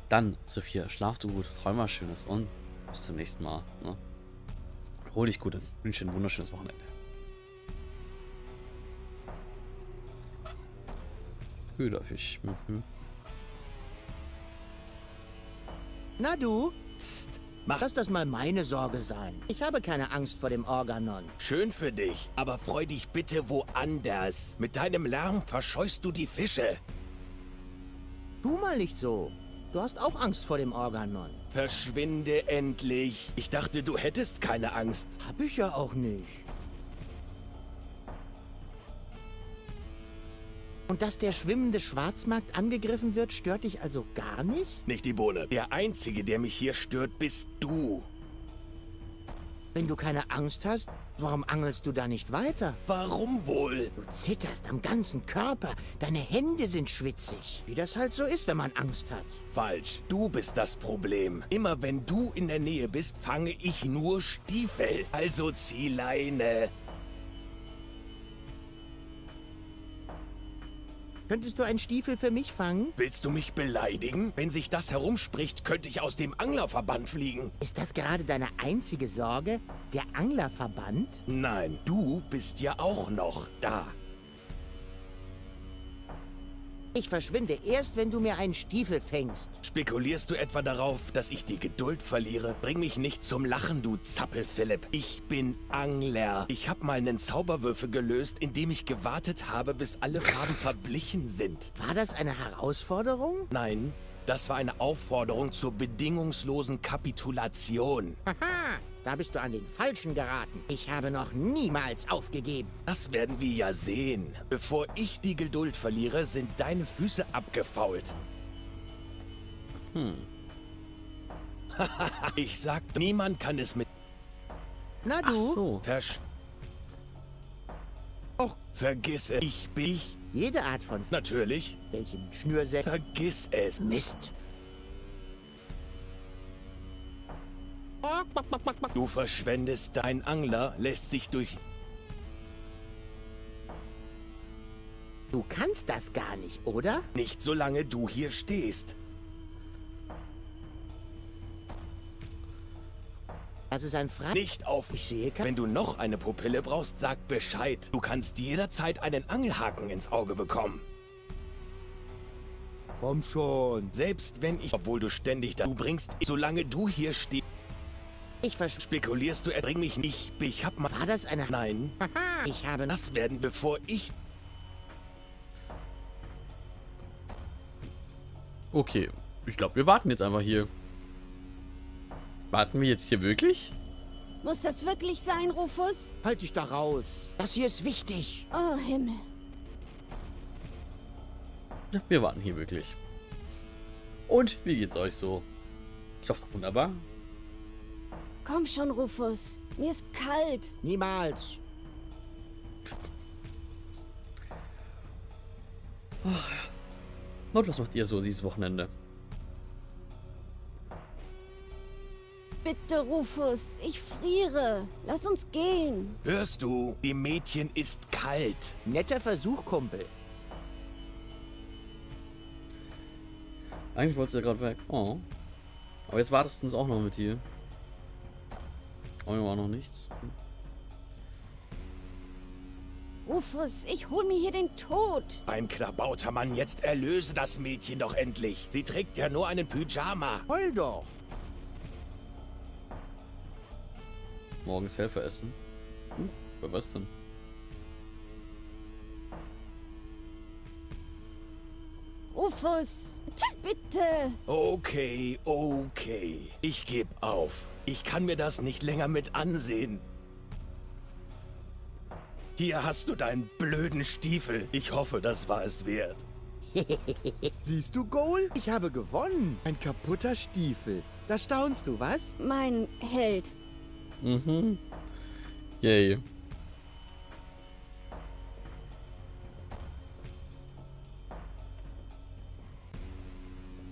Dann, Sophia, schlaf du gut, träum was Schönes und bis zum nächsten Mal. Ne? Hol dich gut und wünsche dir ein wunderschönes Wochenende. Köderfisch. Mhm. Na du? Psst. Lass das mal meine Sorge sein. Ich habe keine Angst vor dem Organon. Schön für dich, aber freu dich bitte woanders. Mit deinem Lärm verscheust du die Fische. Tu mal nicht so. Du hast auch Angst vor dem Organon. Verschwinde endlich. Ich dachte, du hättest keine Angst. Hab ich ja auch nicht. Und dass der schwimmende Schwarzmarkt angegriffen wird, stört dich also gar nicht? Nicht die Bohne. Der Einzige, der mich hier stört, bist du. Wenn du keine Angst hast, Warum angelst du da nicht weiter? Warum wohl? Du zitterst am ganzen Körper. Deine Hände sind schwitzig. Wie das halt so ist, wenn man Angst hat. Falsch. Du bist das Problem. Immer wenn du in der Nähe bist, fange ich nur Stiefel. Also zieh Leine. Könntest du einen Stiefel für mich fangen? Willst du mich beleidigen? Wenn sich das herumspricht, könnte ich aus dem Anglerverband fliegen. Ist das gerade deine einzige Sorge? Der Anglerverband? Nein, du bist ja auch noch da. Ich verschwinde erst, wenn du mir einen Stiefel fängst. Spekulierst du etwa darauf, dass ich die Geduld verliere? Bring mich nicht zum Lachen, du Zappel, Philipp. Ich bin Angler. Ich habe mal einen Zauberwürfel gelöst, indem ich gewartet habe, bis alle Farben verblichen sind. War das eine Herausforderung? Nein, das war eine Aufforderung zur bedingungslosen Kapitulation. Haha, da bist du an den Falschen geraten. Ich habe noch niemals aufgegeben. Das werden wir ja sehen. Bevor ich die Geduld verliere, sind deine Füße abgefault. Hm. ich sag, niemand kann es mit... Na du? Ach so. Versch... Och, vergiss es. Ich bin ich. Jede Art von... Natürlich. Welchen Schnürsenkel? Vergiss es. Mist. Du verschwendest dein Angler, lässt sich durch... Du kannst das gar nicht, oder? Nicht solange du hier stehst. Das ist ein Fra... Nicht auf... Ich sehe. Wenn du noch eine Pupille brauchst, sag Bescheid. Du kannst jederzeit einen Angelhaken ins Auge bekommen. Komm schon. Selbst wenn ich... Obwohl du ständig da... Du bringst... Solange du hier stehst... Ich versch... Spekulierst du, er bring mich nicht... Ich hab mal... War das eine... Nein. Haha, ich habe... Das werden, bevor ich... Okay, ich glaube, wir warten jetzt einfach hier. Warten wir jetzt hier wirklich? Muss das wirklich sein, Rufus? Halt dich da raus. Das hier ist wichtig. Oh, Himmel. Ja, wir warten hier wirklich. Und wie geht's euch so? Ich hoffe doch wunderbar. Komm schon, Rufus. Mir ist kalt. Niemals. Ach ja. Und was macht ihr so dieses Wochenende? Bitte, Rufus. Ich friere. Lass uns gehen. Hörst du? Dem Mädchen ist kalt. Netter Versuch, Kumpel. Eigentlich wolltest du ja gerade weg. Oh. Aber jetzt wartest du uns auch noch mit hier. Oh, hier war noch nichts. Rufus, ich hol mir hier den Tod. Ein klabauter Mann, jetzt erlöse das Mädchen doch endlich. Sie trägt ja nur einen Pyjama. Heul doch. Morgens Helfer essen. Hm, bei was denn? Rufus, bitte. Okay, okay. Ich geb auf. Ich kann mir das nicht länger mit ansehen. Hier hast du deinen blöden Stiefel. Ich hoffe, das war es wert. Siehst du, Goal? Ich habe gewonnen. Ein kaputter Stiefel. Da staunst du, was? Mein Held. Mhm. Yay.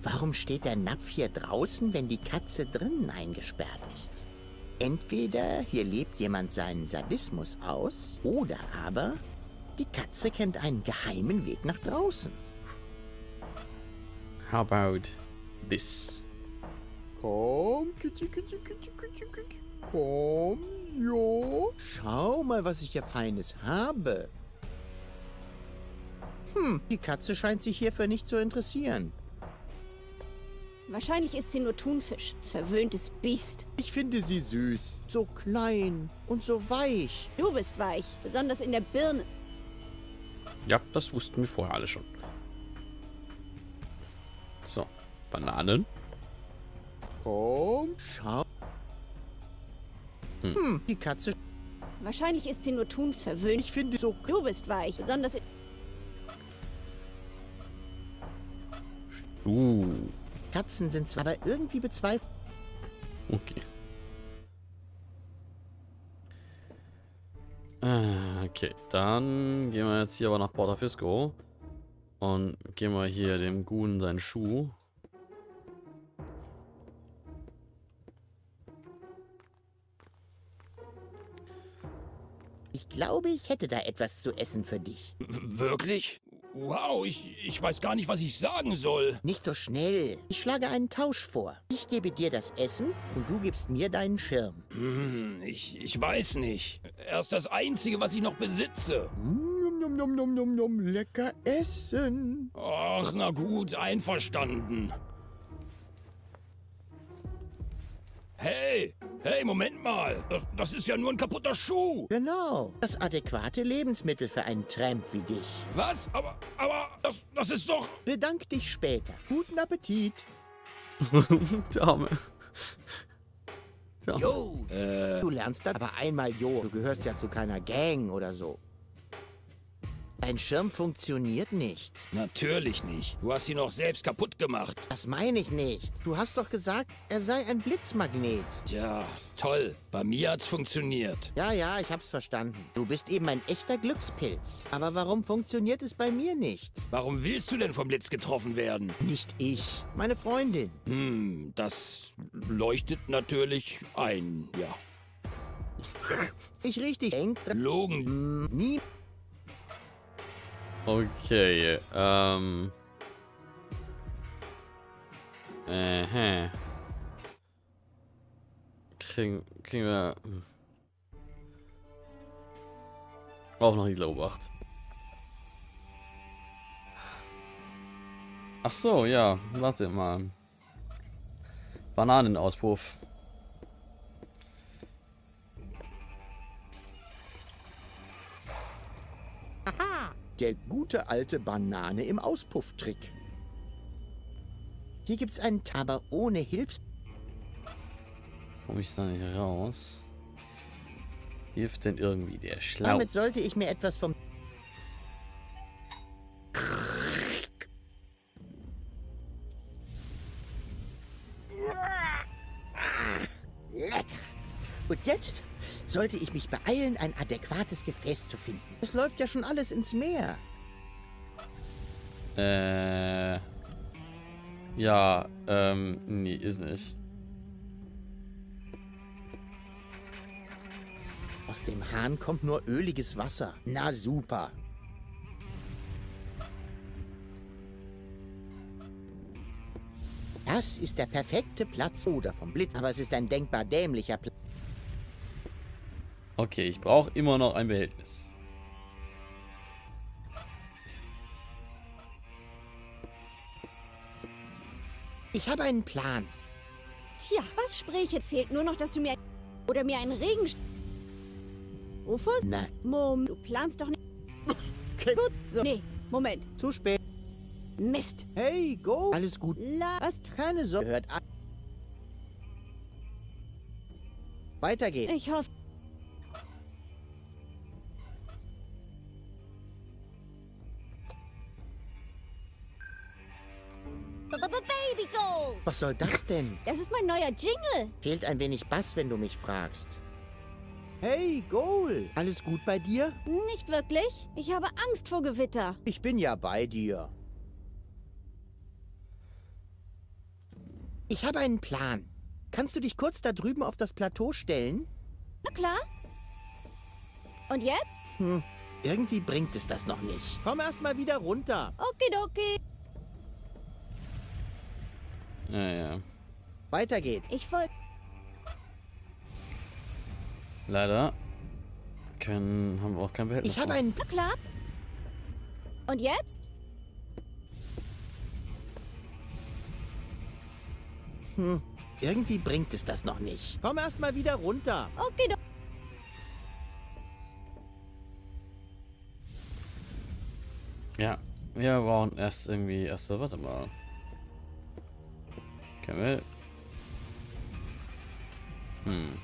Warum steht der Napf hier draußen, wenn die Katze drinnen eingesperrt ist? Entweder hier lebt jemand seinen Sadismus aus, oder aber die Katze kennt einen geheimen Weg nach draußen. How about this? Komm, Kitty, Kitty, Kitty, Kitty, Kitty. Komm, jo. Schau mal, was ich hier Feines habe. Hm, die Katze scheint sich hierfür nicht zu interessieren. Wahrscheinlich ist sie nur Thunfisch. Verwöhntes Biest. Ich finde sie süß. So klein und so weich. Du bist weich, besonders in der Birne. Ja, das wussten wir vorher alle schon. So, Bananen. Komm, schau. Hm, hm die Katze. Wahrscheinlich ist sie nur Thunfisch. Verwöhnt. Ich finde so. Du bist weich, besonders in. Uh. Katzen sind zwar aber irgendwie bezweifelt. Okay. Äh, Okay, dann gehen wir jetzt hier aber nach Porta Fisco. Und geben wir hier dem Gun seinen Schuh. Ich glaube, ich hätte da etwas zu essen für dich. Wirklich? Wow, ich, ich weiß gar nicht, was ich sagen soll. Nicht so schnell. Ich schlage einen Tausch vor. Ich gebe dir das Essen und du gibst mir deinen Schirm. Hm, ich, ich weiß nicht. Er ist das Einzige, was ich noch besitze. Num, num, num, num, num, lecker essen. Ach, na gut, einverstanden. Hey, hey, Moment mal. Das, das ist ja nur ein kaputter Schuh. Genau. Das adäquate Lebensmittel für einen Tramp wie dich. Was? Aber, aber, das, das ist doch... Bedank dich später. Guten Appetit. Dame. Jo. Äh. Du lernst das aber einmal Jo. Du gehörst ja zu keiner Gang oder so. Dein Schirm funktioniert nicht. Natürlich nicht. Du hast ihn noch selbst kaputt gemacht. Das meine ich nicht. Du hast doch gesagt, er sei ein Blitzmagnet. Tja, toll. Bei mir hat's funktioniert. Ja, ja, ich hab's verstanden. Du bist eben ein echter Glückspilz. Aber warum funktioniert es bei mir nicht? Warum willst du denn vom Blitz getroffen werden? Nicht ich, meine Freundin. Hm, das leuchtet natürlich ein, ja. Ich richtig denk. Logen. Nie. Okay, ähm. Äh, Kriegen, kriegen wir. Auf nach Hitler Obacht. Ach so, ja, warte mal. Bananenauspuff. Der gute alte Banane im Auspufftrick. Hier gibt's einen Taber ohne Hilfs... Komme ich da nicht raus? Hilft denn irgendwie der Schlau? Damit sollte ich mir etwas vom... Lecker. Und jetzt sollte ich mich beeilen, ein adäquates Gefäß zu finden. Es läuft ja schon alles ins Meer. Äh. Ja, ähm, nee, ist nicht. Aus dem Hahn kommt nur öliges Wasser. Na super. Das ist der perfekte Platz oder vom Blitz, aber es ist ein denkbar dämlicher Platz. Okay, ich brauche immer noch ein Behältnis. Ich habe einen Plan. Tja, was spräche? Fehlt nur noch, dass du mir oder mir einen Regen... Rufus? Na. Mom, du planst doch nicht... Gut so. Nee, Moment. Zu spät. Mist. Hey, go. Alles gut. La... Was? Keine Sorge. Hört an. Weiter geht's. Ich hoffe... Baby Gold! Was soll das denn? Das ist mein neuer Jingle. Fehlt ein wenig Bass, wenn du mich fragst. Hey, Goal! Alles gut bei dir? Nicht wirklich. Ich habe Angst vor Gewitter. Ich bin ja bei dir. Ich habe einen Plan. Kannst du dich kurz da drüben auf das Plateau stellen? Na klar. Und jetzt? Hm, irgendwie bringt es das noch nicht. Komm erst mal wieder runter. Okidoki. Ja, ja. Weiter geht's. Ich folge. Leider können, haben wir auch kein Behältnis. Ich habe mehr. einen... Klar. Und jetzt? Hm, irgendwie bringt es das noch nicht. Komm erst mal wieder runter. Okidoki. Ja, wir brauchen erst irgendwie. Erst, warte mal. Wir. Hm.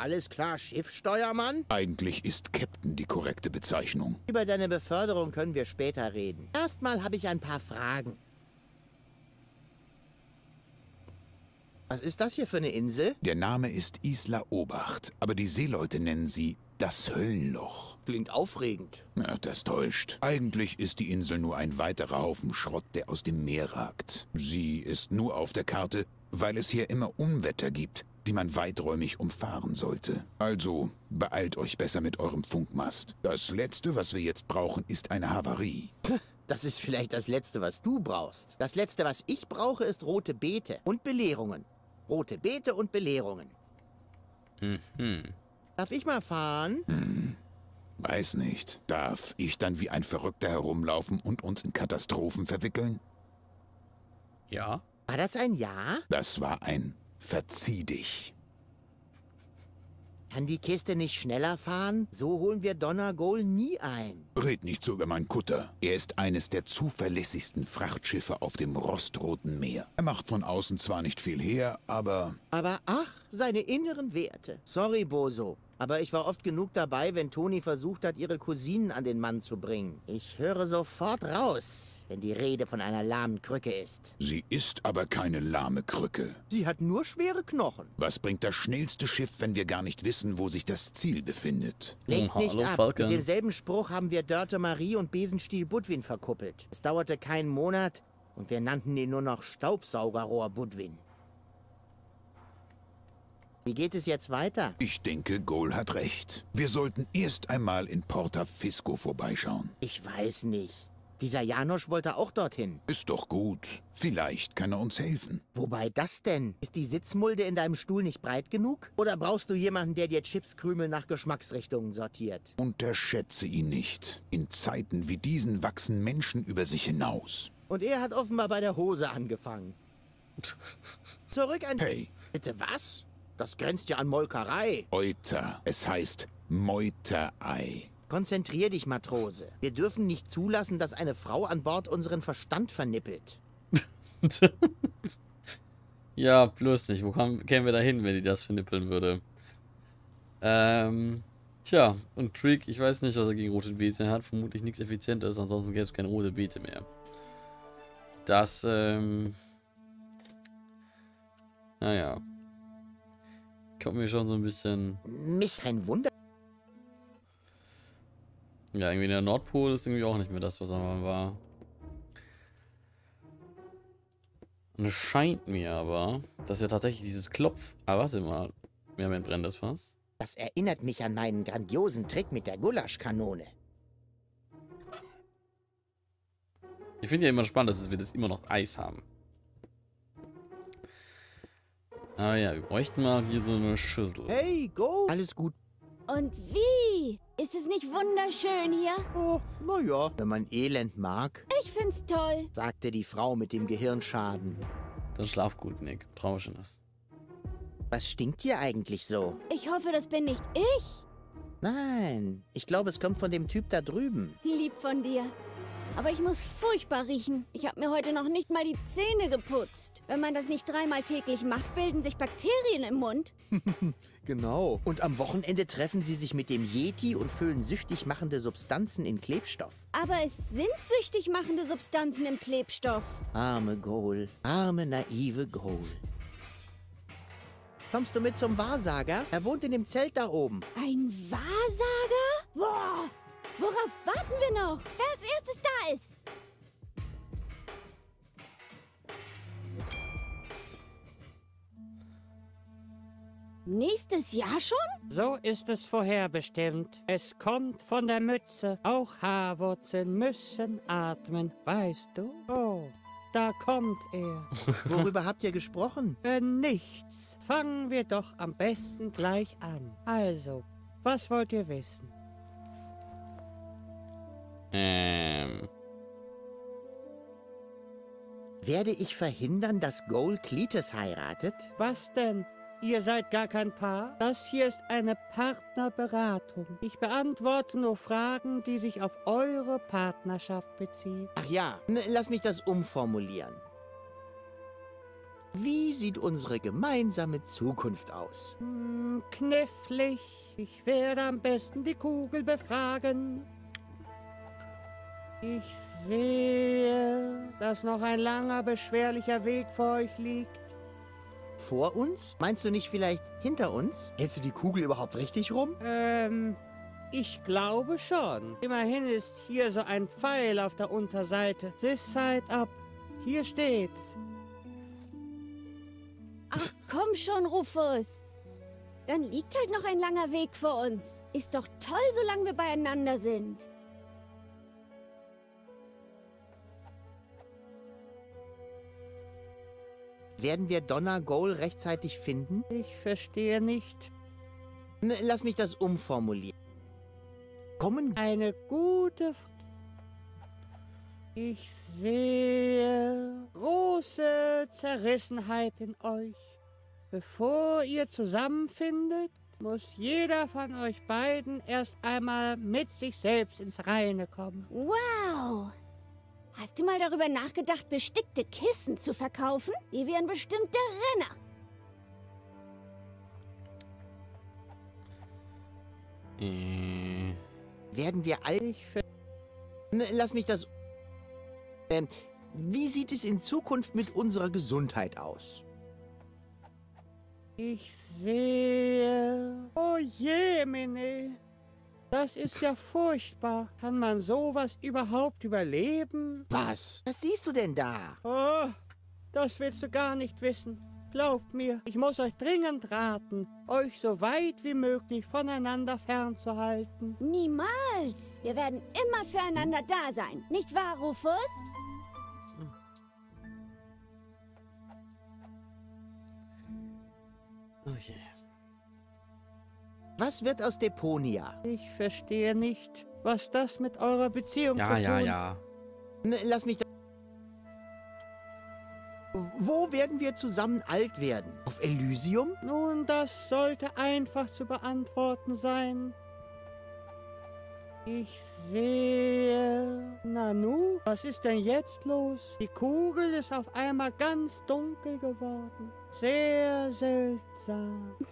Alles klar, Schiffssteuermann? Eigentlich ist Captain die korrekte Bezeichnung. Über deine Beförderung können wir später reden. Erstmal habe ich ein paar Fragen. Was ist das hier für eine Insel? Der Name ist Isla Obacht, aber die Seeleute nennen sie das Höllenloch. Klingt aufregend. Ja, das täuscht. Eigentlich ist die Insel nur ein weiterer Haufen Schrott, der aus dem Meer ragt. Sie ist nur auf der Karte, weil es hier immer Unwetter gibt, die man weiträumig umfahren sollte. Also beeilt euch besser mit eurem Funkmast. Das Letzte, was wir jetzt brauchen, ist eine Havarie. Das ist vielleicht das Letzte, was du brauchst. Das Letzte, was ich brauche, ist rote Beete und Belehrungen. Rote Beete und Belehrungen. Mhm. Darf ich mal fahren? Hm. Weiß nicht. Darf ich dann wie ein Verrückter herumlaufen und uns in Katastrophen verwickeln? Ja. War das ein Ja? Das war ein Verzieh dich. Kann die Kiste nicht schneller fahren? So holen wir Donnergol nie ein. Red nicht so über meinen Kutter. Er ist eines der zuverlässigsten Frachtschiffe auf dem rostroten Meer. Er macht von außen zwar nicht viel her, aber... Aber ach, seine inneren Werte. Sorry, Boso. Aber ich war oft genug dabei, wenn Toni versucht hat, ihre Cousinen an den Mann zu bringen. Ich höre sofort raus, wenn die Rede von einer lahmen Krücke ist. Sie ist aber keine lahme Krücke. Sie hat nur schwere Knochen. Was bringt das schnellste Schiff, wenn wir gar nicht wissen, wo sich das Ziel befindet? Lenkt nicht hallo, ab. Falke. Mit demselben Spruch haben wir Dörte Marie und Besenstiel Budwin verkuppelt. Es dauerte keinen Monat und wir nannten ihn nur noch Staubsaugerrohr Budwin. Wie geht es jetzt weiter? Ich denke, Goal hat recht. Wir sollten erst einmal in Porta Fisco vorbeischauen. Ich weiß nicht. Dieser Janosch wollte auch dorthin. Ist doch gut. Vielleicht kann er uns helfen. Wobei das denn? Ist die Sitzmulde in deinem Stuhl nicht breit genug? Oder brauchst du jemanden, der dir Chipskrümel nach Geschmacksrichtungen sortiert? Unterschätze ihn nicht. In Zeiten wie diesen wachsen Menschen über sich hinaus. Und er hat offenbar bei der Hose angefangen. Zurück an... Hey. Bitte was? Das grenzt ja an Molkerei. Euter. Es heißt Meuterei. Konzentrier dich, Matrose. Wir dürfen nicht zulassen, dass eine Frau an Bord unseren Verstand vernippelt. Ja, bloß nicht. Wo kämen wir da hin, wenn die das vernippeln würde? Ähm, tja, und Trick, ich weiß nicht, was er gegen rote Beete hat. Vermutlich nichts Effizientes, ansonsten gäbe es keine rote Beete mehr. Das, ähm. Naja. Kommt mir schon so ein bisschen. Mist, ein Wunder. Ja, irgendwie der Nordpol ist irgendwie auch nicht mehr das, was er mal war. Und es scheint mir aber, dass wir tatsächlich dieses Klopf. Ah, warte mal. Wir haben ein brennendes Fass. Das erinnert mich an meinen grandiosen Trick mit der Gulaschkanone. Ich finde ja immer spannend, dass wir das immer noch Eis haben. Ah ja, wir bräuchten mal hier so eine Schüssel. Hey, go! Alles gut. Und wie? Ist es nicht wunderschön hier? Oh, naja. Wenn man Elend mag, Ich find's toll. sagte die Frau mit dem Gehirnschaden. Dann schlaf gut, Nick. Trauerschönes. Was stinkt hier eigentlich so? Ich hoffe, das bin nicht ich. Nein, ich glaube, es kommt von dem Typ da drüben. Lieb von dir. Aber ich muss furchtbar riechen. Ich habe mir heute noch nicht mal die Zähne geputzt. Wenn man das nicht dreimal täglich macht, bilden sich Bakterien im Mund. Genau. Und am Wochenende treffen sie sich mit dem Yeti und füllen süchtig machende Substanzen in Klebstoff. Aber es sind süchtig machende Substanzen im Klebstoff. Arme Goal, arme naive Goal. Kommst du mit zum Wahrsager? Er wohnt in dem Zelt da oben. Ein Wahrsager? Boah! Worauf warten wir noch? Wer als erstes da ist? Nächstes Jahr schon? So ist es vorherbestimmt. Es kommt von der Mütze. Auch Haarwurzeln müssen atmen, weißt du? Oh, da kommt er. Worüber habt ihr gesprochen? Äh, nichts. Fangen wir doch am besten gleich an. Also, was wollt ihr wissen? Ähm. Werde ich verhindern, dass Goal Cletus heiratet? Was denn? Ihr seid gar kein Paar? Das hier ist eine Partnerberatung. Ich beantworte nur Fragen, die sich auf eure Partnerschaft beziehen. Ach ja, n- lass mich das umformulieren. Wie sieht unsere gemeinsame Zukunft aus? Hm, knifflig. Ich werde am besten die Kugel befragen. Ich sehe, dass noch ein langer, beschwerlicher Weg vor euch liegt. Vor uns? Meinst du nicht vielleicht hinter uns? Hältst du die Kugel überhaupt richtig rum? Ähm, ich glaube schon. Immerhin ist hier so ein Pfeil auf der Unterseite. This side up. Hier steht's. Ach, komm schon, Rufus. Dann liegt halt noch ein langer Weg vor uns. Ist doch toll, solange wir beieinander sind. Werden wir Donna Goal rechtzeitig finden? Ich verstehe nicht. N lass mich das umformulieren. Kommen Eine gute... F ich sehe große Zerrissenheit in euch. Bevor ihr zusammenfindet, muss jeder von euch beiden erst einmal mit sich selbst ins Reine kommen. Wow! Hast du mal darüber nachgedacht, bestickte Kissen zu verkaufen? Die wären bestimmt der Renner. Äh, werden wir all... N lass mich das... Ähm, wie sieht es in Zukunft mit unserer Gesundheit aus? Ich sehe... Oh je, Mene. Das ist ja furchtbar. Kann man sowas überhaupt überleben? Was? Was siehst du denn da? Oh, das willst du gar nicht wissen. Glaubt mir, ich muss euch dringend raten, euch so weit wie möglich voneinander fernzuhalten. Niemals! Wir werden immer füreinander da sein. Nicht wahr, Rufus? oh je. Was wird aus Deponia? Ich verstehe nicht, was das mit eurer Beziehung Ja, zu tun ja, ja. N lass mich... da- Wo werden wir zusammen alt werden? Auf Elysium? Nun, das sollte einfach zu beantworten sein. Ich sehe... Nanu, was ist denn jetzt los? Die Kugel ist auf einmal ganz dunkel geworden. Sehr seltsam.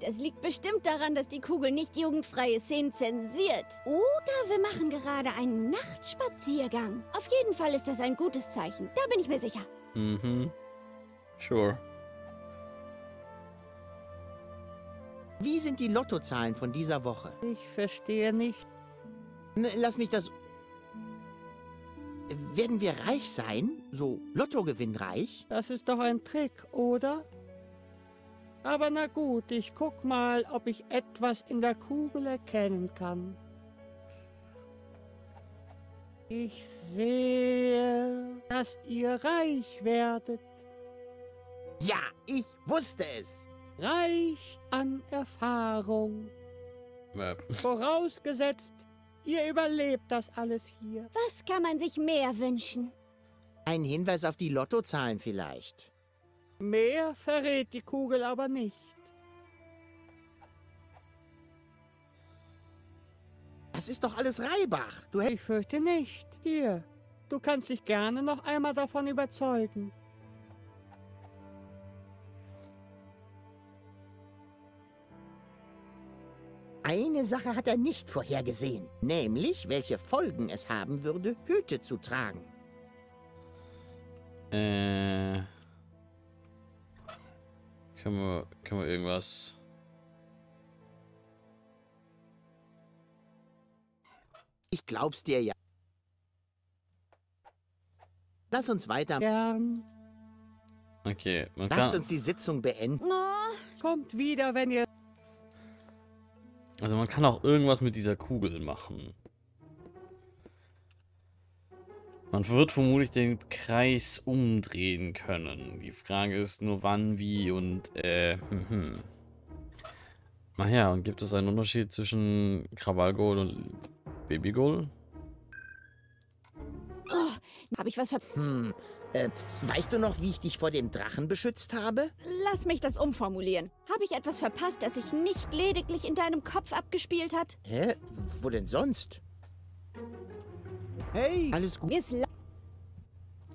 Das liegt bestimmt daran, dass die Kugel nicht jugendfreie Szenen zensiert. Oder wir machen gerade einen Nachtspaziergang. Auf jeden Fall ist das ein gutes Zeichen. Da bin ich mir sicher. Mhm. Sure. Wie sind die Lottozahlen von dieser Woche? Ich verstehe nicht. N lass mich das... Werden wir reich sein? So Lottogewinnreich? Das ist doch ein Trick, oder? Aber na gut, ich guck mal, ob ich etwas in der Kugel erkennen kann. Ich sehe, dass ihr reich werdet. Ja, ich wusste es. Reich an Erfahrung. Äh, Vorausgesetzt, ihr überlebt das alles hier. Was kann man sich mehr wünschen? Ein Hinweis auf die Lottozahlen vielleicht. Mehr verrät die Kugel aber nicht. Das ist doch alles Reibach. Du Ich fürchte nicht. Hier, du kannst dich gerne noch einmal davon überzeugen. Eine Sache hat er nicht vorhergesehen, nämlich welche Folgen es haben würde, Hüte zu tragen. Äh. Können wir, können wir irgendwas. Ich glaub's dir ja. Lass uns weiter. Gern. Okay, man Lasst kann. uns die Sitzung beenden. Oh, kommt wieder, wenn ihr... Also man kann auch irgendwas mit dieser Kugel machen. Man wird vermutlich den Kreis umdrehen können. Die Frage ist nur wann, wie und äh. Hm, hm. Ach ja, und gibt es einen Unterschied zwischen Krawallgold und Babygol? Oh, habe ich was ver... Hm, äh, weißt du noch, wie ich dich vor dem Drachen beschützt habe? Lass mich das umformulieren. Habe ich etwas verpasst, das sich nicht lediglich in deinem Kopf abgespielt hat? Hä? Wo denn sonst? Hey! Alles gut? Mir ist la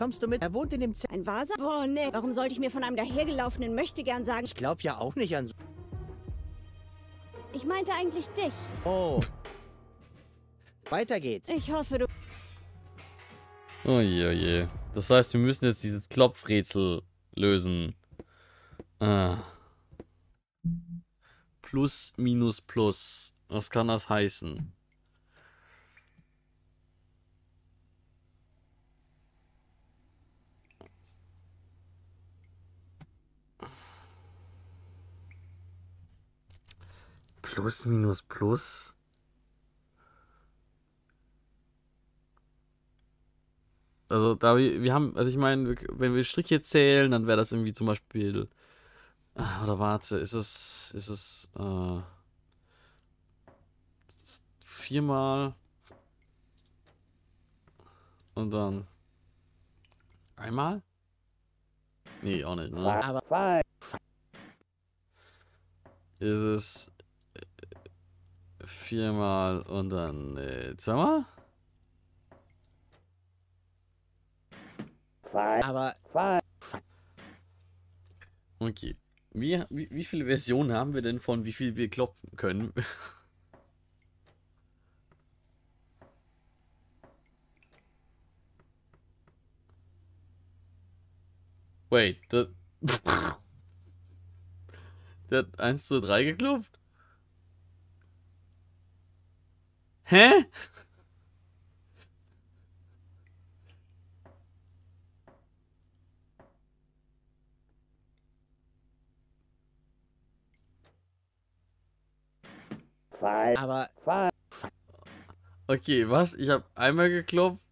Kommst du mit? Er wohnt in dem Zelt. Ein Vasa? Boah, nee. Warum sollte ich mir von einem dahergelaufenen Möchtegern sagen? Ich glaub ja auch nicht an so... Ich meinte eigentlich dich. Oh. Weiter geht's. Ich hoffe, du... Oje, oje. Das heißt, wir müssen jetzt dieses Klopfrätsel lösen. Ah. Plus, minus, plus. Was kann das heißen? Plus, minus, plus. Also, da wir, wir haben, also ich meine, wenn wir Striche zählen, dann wäre das irgendwie zum Beispiel. Ah, Oder warte, ist es, ist es, äh, viermal und dann einmal? Nee, auch nicht, ne? Aber Ist es äh, viermal und dann äh, zweimal? Aber Okay. Wie, wie, wie viele Versionen haben wir denn von wie viel wir klopfen können? Wait, der, der hat 1 zu 3 geklopft? Hä? Aber Okay, was? Ich habe einmal geklopft.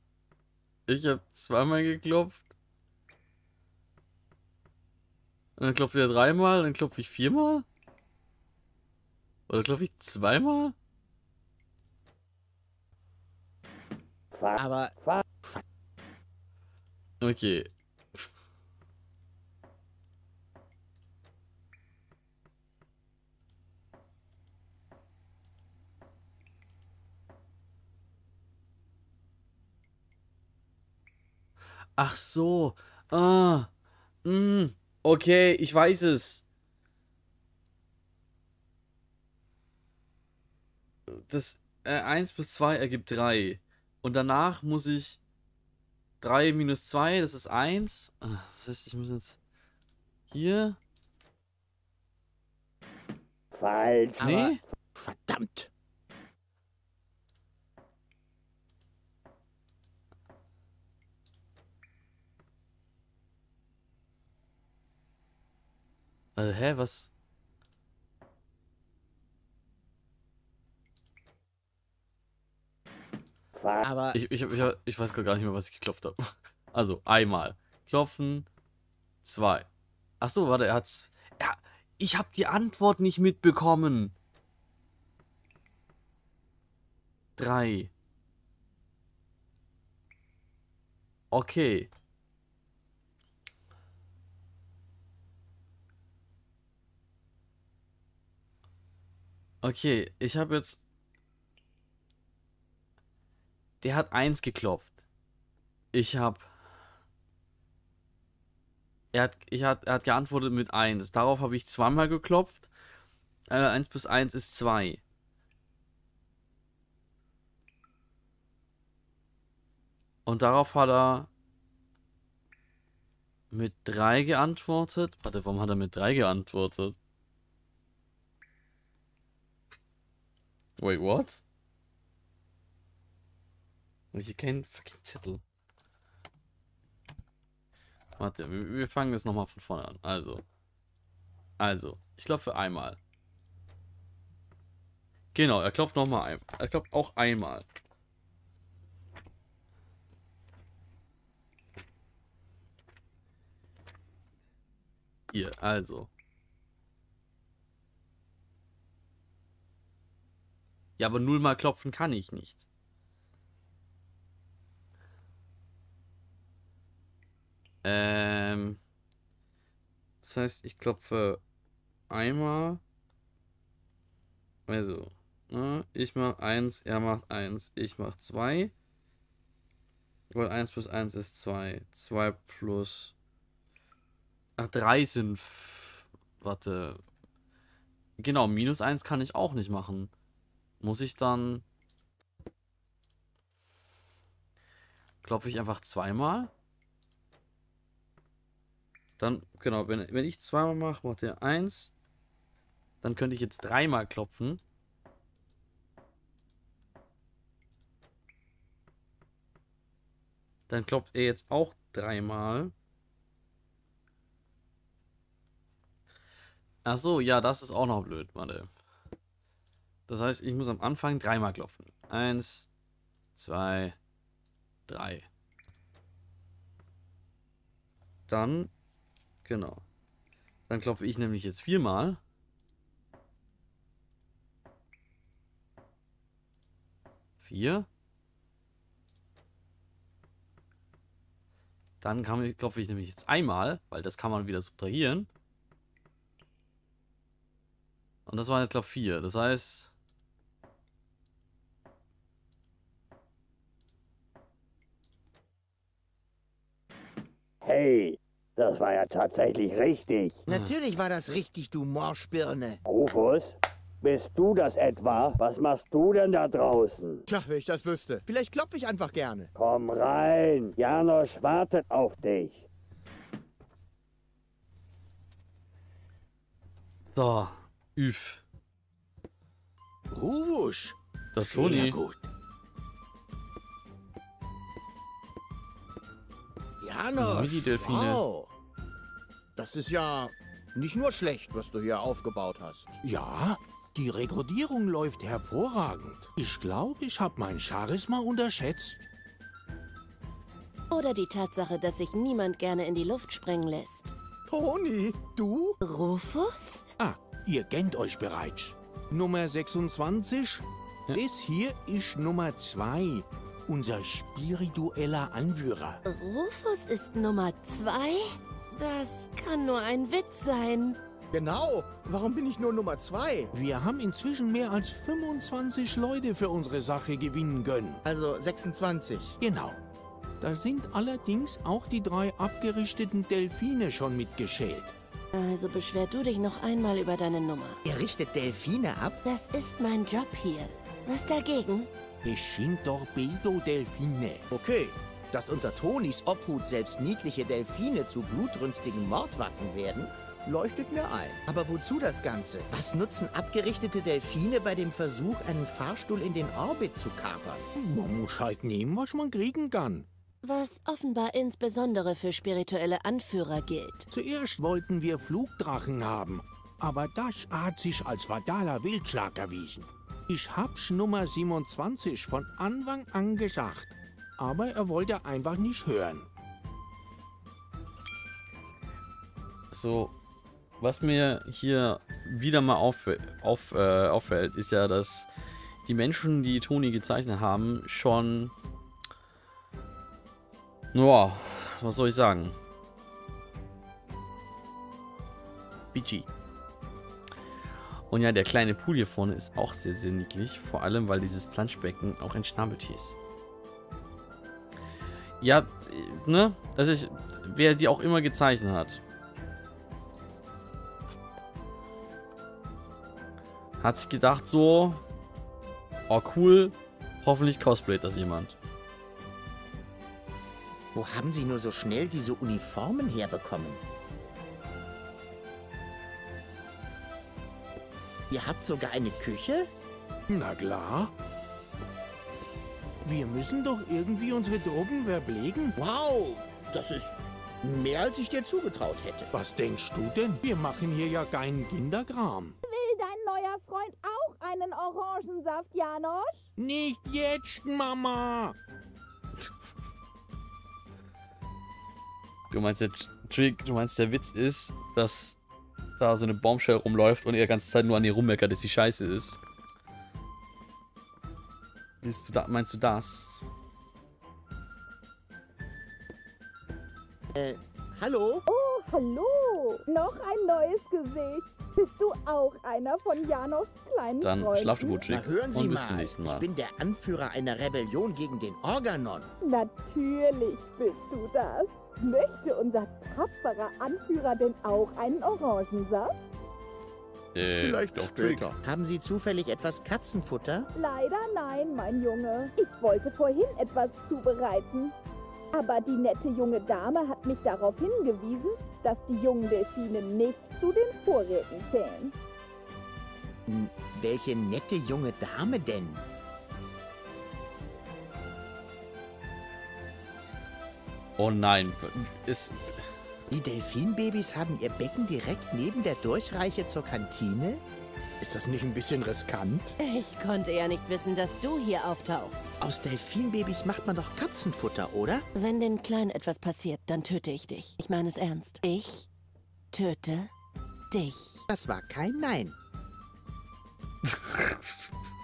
Ich habe zweimal geklopft. Und dann klopft er dreimal, dann klopfe ich viermal? Oder klopfe ich zweimal? Aber Okay. Ach so. Ah. Mm. Okay, ich weiß es. Das äh, 1 plus 2 ergibt 3. Und danach muss ich 3 minus 2, das ist 1. Ah, Das heißt, ich muss jetzt hier. falsch. Nee? Verdammt. Also, hä, was? Aber Ich, ich, ich, ich weiß gar nicht mehr, was ich geklopft habe. Also, einmal. Klopfen. Zwei. Ach so, warte, er hat's. Ja, ich habe die Antwort nicht mitbekommen. Drei. Okay. Okay, ich habe jetzt. Der hat eins geklopft. Ich habe. Er hat, ich hat, er hat geantwortet mit 1. Darauf habe ich zweimal geklopft. Äh, 1 plus 1 ist 2. Und darauf hat er mit 3 geantwortet. Warte, warum hat er mit 3 geantwortet? Wait, what? Und hier kein fucking Zettel. Warte, wir, fangen jetzt nochmal von vorne an. Also. Also, ich klopfe einmal. Genau, er klopft nochmal ein. Er klopft auch einmal. Hier, also. Ja, aber nullmal klopfen kann ich nicht. Ähm. Das heißt, ich klopfe einmal. Also, ne, ich mach eins, er macht eins, ich mach zwei. Weil 1 plus 1 ist 2. 2 plus. Ach, 3 sind. Warte. Genau, minus 1 kann ich auch nicht machen. Muss ich dann. Klopfe ich einfach zweimal? Dann, genau, wenn, wenn ich zweimal mache, macht er 1. Dann könnte ich jetzt dreimal klopfen. Dann klopft er jetzt auch dreimal. Ach so, ja, das ist auch noch blöd, warte. Das heißt, ich muss am Anfang dreimal klopfen. Eins, zwei, drei. Dann, genau. Dann klopfe ich nämlich jetzt viermal. Vier. Dann kann, klopfe ich nämlich jetzt einmal, weil das kann man wieder subtrahieren. Und das waren jetzt, glaube ich, vier. Das heißt. Hey, das war ja tatsächlich richtig. Natürlich war das richtig, du Morschbirne. Rufus, bist du das etwa? Was machst du denn da draußen? Tja, wenn ich das wüsste. Vielleicht klopfe ich einfach gerne. Komm rein, Janosch wartet auf dich. So. Üf. Ruwusch. Das ist Sehr Sony. gut. Janosch, Mini-Delfine. Wow. Das ist ja nicht nur schlecht, was du hier aufgebaut hast. Ja, die Rekrutierung läuft hervorragend. Ich glaube, ich habe mein Charisma unterschätzt. Oder die Tatsache, dass sich niemand gerne in die Luft sprengen lässt. Toni, du? Rufus? Ah, ihr kennt euch bereits. Nummer 26. Das hier ist Nummer 2. Unser spiritueller Anführer. Rufus ist Nummer zwei? Das kann nur ein Witz sein. Genau. Warum bin ich nur Nummer zwei? Wir haben inzwischen mehr als 25 Leute für unsere Sache gewinnen können. Also 26. Genau. Da sind allerdings auch die drei abgerichteten Delfine schon mitgeschält. Also beschwer du dich noch einmal über deine Nummer. Ihr richtet Delfine ab? Das ist mein Job hier. Was dagegen? Es sind Torpedo-Delfine. Okay. Dass unter Tonis Obhut selbst niedliche Delfine zu blutrünstigen Mordwaffen werden, leuchtet mir ein. Aber wozu das Ganze? Was nutzen abgerichtete Delfine bei dem Versuch, einen Fahrstuhl in den Orbit zu kapern? Man muss halt nehmen, was man kriegen kann. Was offenbar insbesondere für spirituelle Anführer gilt. Zuerst wollten wir Flugdrachen haben, aber das hat sich als fataler Wildschlag erwiesen. Ich hab's Nummer 27 von Anfang an gesagt, aber er wollte einfach nicht hören. So, was mir hier wieder mal auf, auf, äh, auffällt, ist ja, dass die Menschen, die Toni gezeichnet haben, schon. Ja, was soll ich sagen? BG. Und ja, der kleine Pool hier vorne ist auch sehr, sehr niedlich. Vor allem, weil dieses Planschbecken auch ein Schnabeltier ist. Ja, ne? Also ich, wer die auch immer gezeichnet hat. Hat sich gedacht so, oh cool, hoffentlich cosplayt das jemand. Wo haben Sie nur so schnell diese Uniformen herbekommen? Ihr habt sogar eine Küche? Na klar. Wir müssen doch irgendwie unsere Truppen verpflegen. Wow, das ist mehr, als ich dir zugetraut hätte. Was denkst du denn? Wir machen hier ja keinen Kinderkram. Will dein neuer Freund auch einen Orangensaft, Janosch? Nicht jetzt, Mama. Du meinst der Trick, du meinst der Witz ist, dass da so eine Bombshell rumläuft und er die ganze Zeit nur an ihr rummeckert, dass sie scheiße ist. Du da, meinst du das? Äh, hallo? Oh, hallo. Noch ein neues Gesicht. Bist du auch einer von Janos kleinen Dann Freunden? schlaf du gut, Chick. Na, hören Sie Und bis zum mal, nächsten ich Mal. bin der Anführer einer Rebellion gegen den Organon. Natürlich bist du das. Möchte unser tapferer Anführer denn auch einen Orangensaft? Äh, doch, Trick. Haben Sie zufällig etwas Katzenfutter? Leider nein, mein Junge. Ich wollte vorhin etwas zubereiten. Aber die nette junge Dame hat mich darauf hingewiesen, dass die jungen Delfine nicht zu den Vorräten zählen. Hm, welche nette junge Dame denn? Oh nein. Ist. Die Delfinbabys haben ihr Becken direkt neben der Durchreiche zur Kantine? Ist das nicht ein bisschen riskant? Ich konnte ja nicht wissen, dass du hier auftauchst. Aus Delfinbabys macht man doch Katzenfutter, oder? Wenn den Kleinen etwas passiert, dann töte ich dich. Ich meine es ernst. Ich töte dich. Das war kein Nein.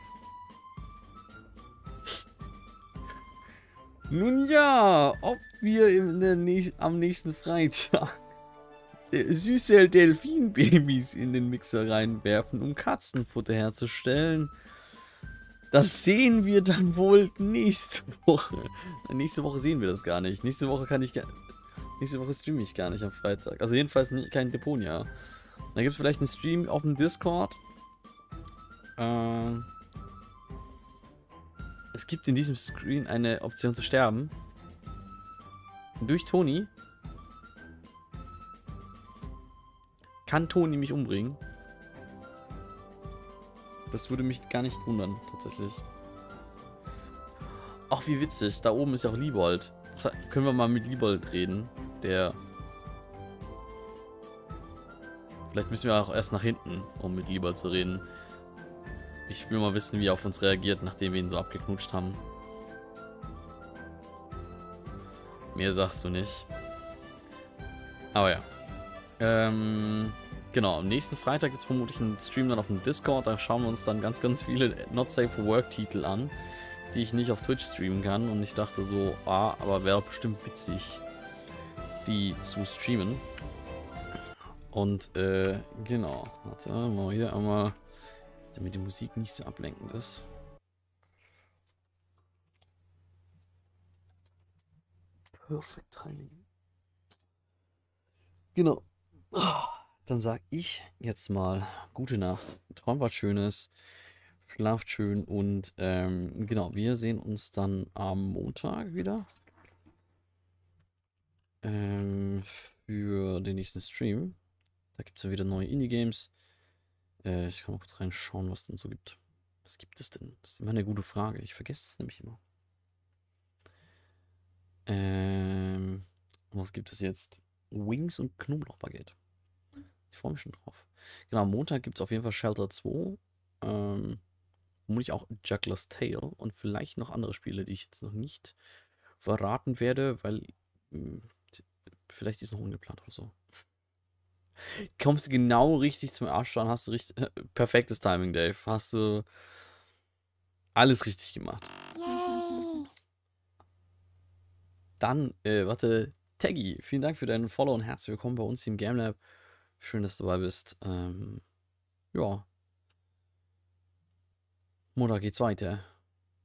Nun ja, ob wir näch am nächsten Freitag süße Delfinbabys in den Mixer reinwerfen, um Katzenfutter herzustellen, das sehen wir dann wohl nächste Woche. Nächste Woche sehen wir das gar nicht. Nächste Woche kann ich Nächste Woche streame ich gar nicht am Freitag. Also jedenfalls nie, kein Deponia. Da gibt es vielleicht einen Stream auf dem Discord. Ähm, es gibt in diesem Screen eine Option zu sterben. Durch Toni. Kann Toni mich umbringen? Das würde mich gar nicht wundern, tatsächlich. Ach, wie witzig. Da oben ist auch Liebold. Das können wir mal mit Liebold reden. Der... Vielleicht müssen wir auch erst nach hinten, um mit Liebold zu reden. Ich will mal wissen, wie er auf uns reagiert, nachdem wir ihn so abgeknutscht haben. Mehr sagst du nicht. Aber ja. Ähm, genau, am nächsten Freitag gibt es vermutlich einen Stream dann auf dem Discord. Da schauen wir uns dann ganz, ganz viele Not Safe for Work Titel an, die ich nicht auf Twitch streamen kann. Und ich dachte so, ah, aber wäre doch bestimmt witzig, die zu streamen. Und, äh, genau. Warte, mal hier einmal, damit die Musik nicht so ablenkend ist. Perfect Timing. Genau. Dann sag ich jetzt mal gute Nacht. Träumt was Schönes. Schlaft schön und ähm, genau, wir sehen uns dann am Montag wieder. Ähm, für den nächsten Stream. Da gibt es ja wieder neue Indie-Games. Äh, ich kann mal kurz reinschauen, was denn so gibt. Was gibt es denn? Das ist immer eine gute Frage. Ich vergesse es nämlich immer. Ähm, was gibt es jetzt? Wings und Knoblauchbaguette. Ich freue mich schon drauf. Genau, Montag gibt es auf jeden Fall Shelter 2. Ähm, vermutlich auch Juggler's Tale und vielleicht noch andere Spiele, die ich jetzt noch nicht verraten werde, weil mh, vielleicht ist noch ungeplant oder so. Kommst du genau richtig zum Abstand, hast du richtig perfektes Timing, Dave. Hast du alles richtig gemacht. Dann, äh, warte, Taggy, vielen Dank für deinen Follow und herzlich willkommen bei uns hier im Game Lab. Schön, dass du dabei bist. Ähm, ja. Montag geht's weiter.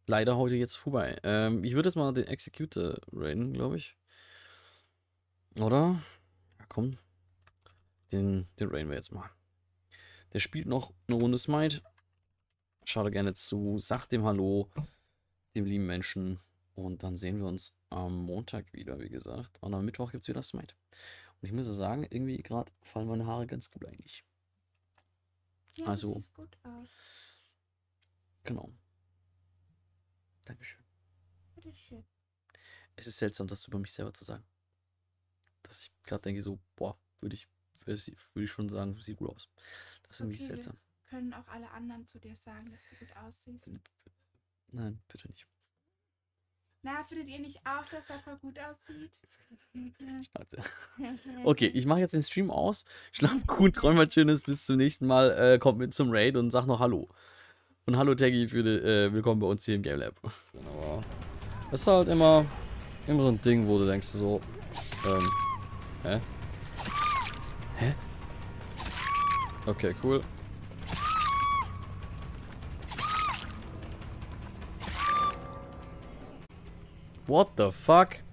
Leider heute jetzt vorbei. Ähm, ich würde jetzt mal den Executor raiden, glaube ich. Oder? Ja, komm. Den, den raiden wir jetzt mal. Der spielt noch eine Runde Smite. Schaut da gerne zu. Sagt dem Hallo, dem lieben Menschen. Und dann sehen wir uns am Montag wieder, wie gesagt. Und am Mittwoch gibt es wieder Smite. Und ich muss ja sagen, irgendwie gerade fallen meine Haare ganz gut eigentlich. Ja, also, sieht gut aus. genau. Dankeschön. Bitteschön. Es ist seltsam, das über mich selber zu sagen. Dass ich gerade denke, so, boah, würde ich, würde ich schon sagen, sieht gut aus. Das ist irgendwie Okay, seltsam. wir können auch alle anderen zu dir sagen, dass du gut aussiehst. Nein, bitte nicht. Na, findet ihr nicht auch, dass er voll gut aussieht? Schnauze. Okay, ich mache jetzt den Stream aus. Schlaf gut, träum was Schönes. Bis zum nächsten Mal. Äh, kommt mit zum Raid und sag noch Hallo. Und Hallo Taggy für die, äh, willkommen bei uns hier im Game Lab. Genau. Das ist halt immer, immer so ein Ding, wo du denkst so, ähm, hä? Hä? Okay, cool. What the fuck?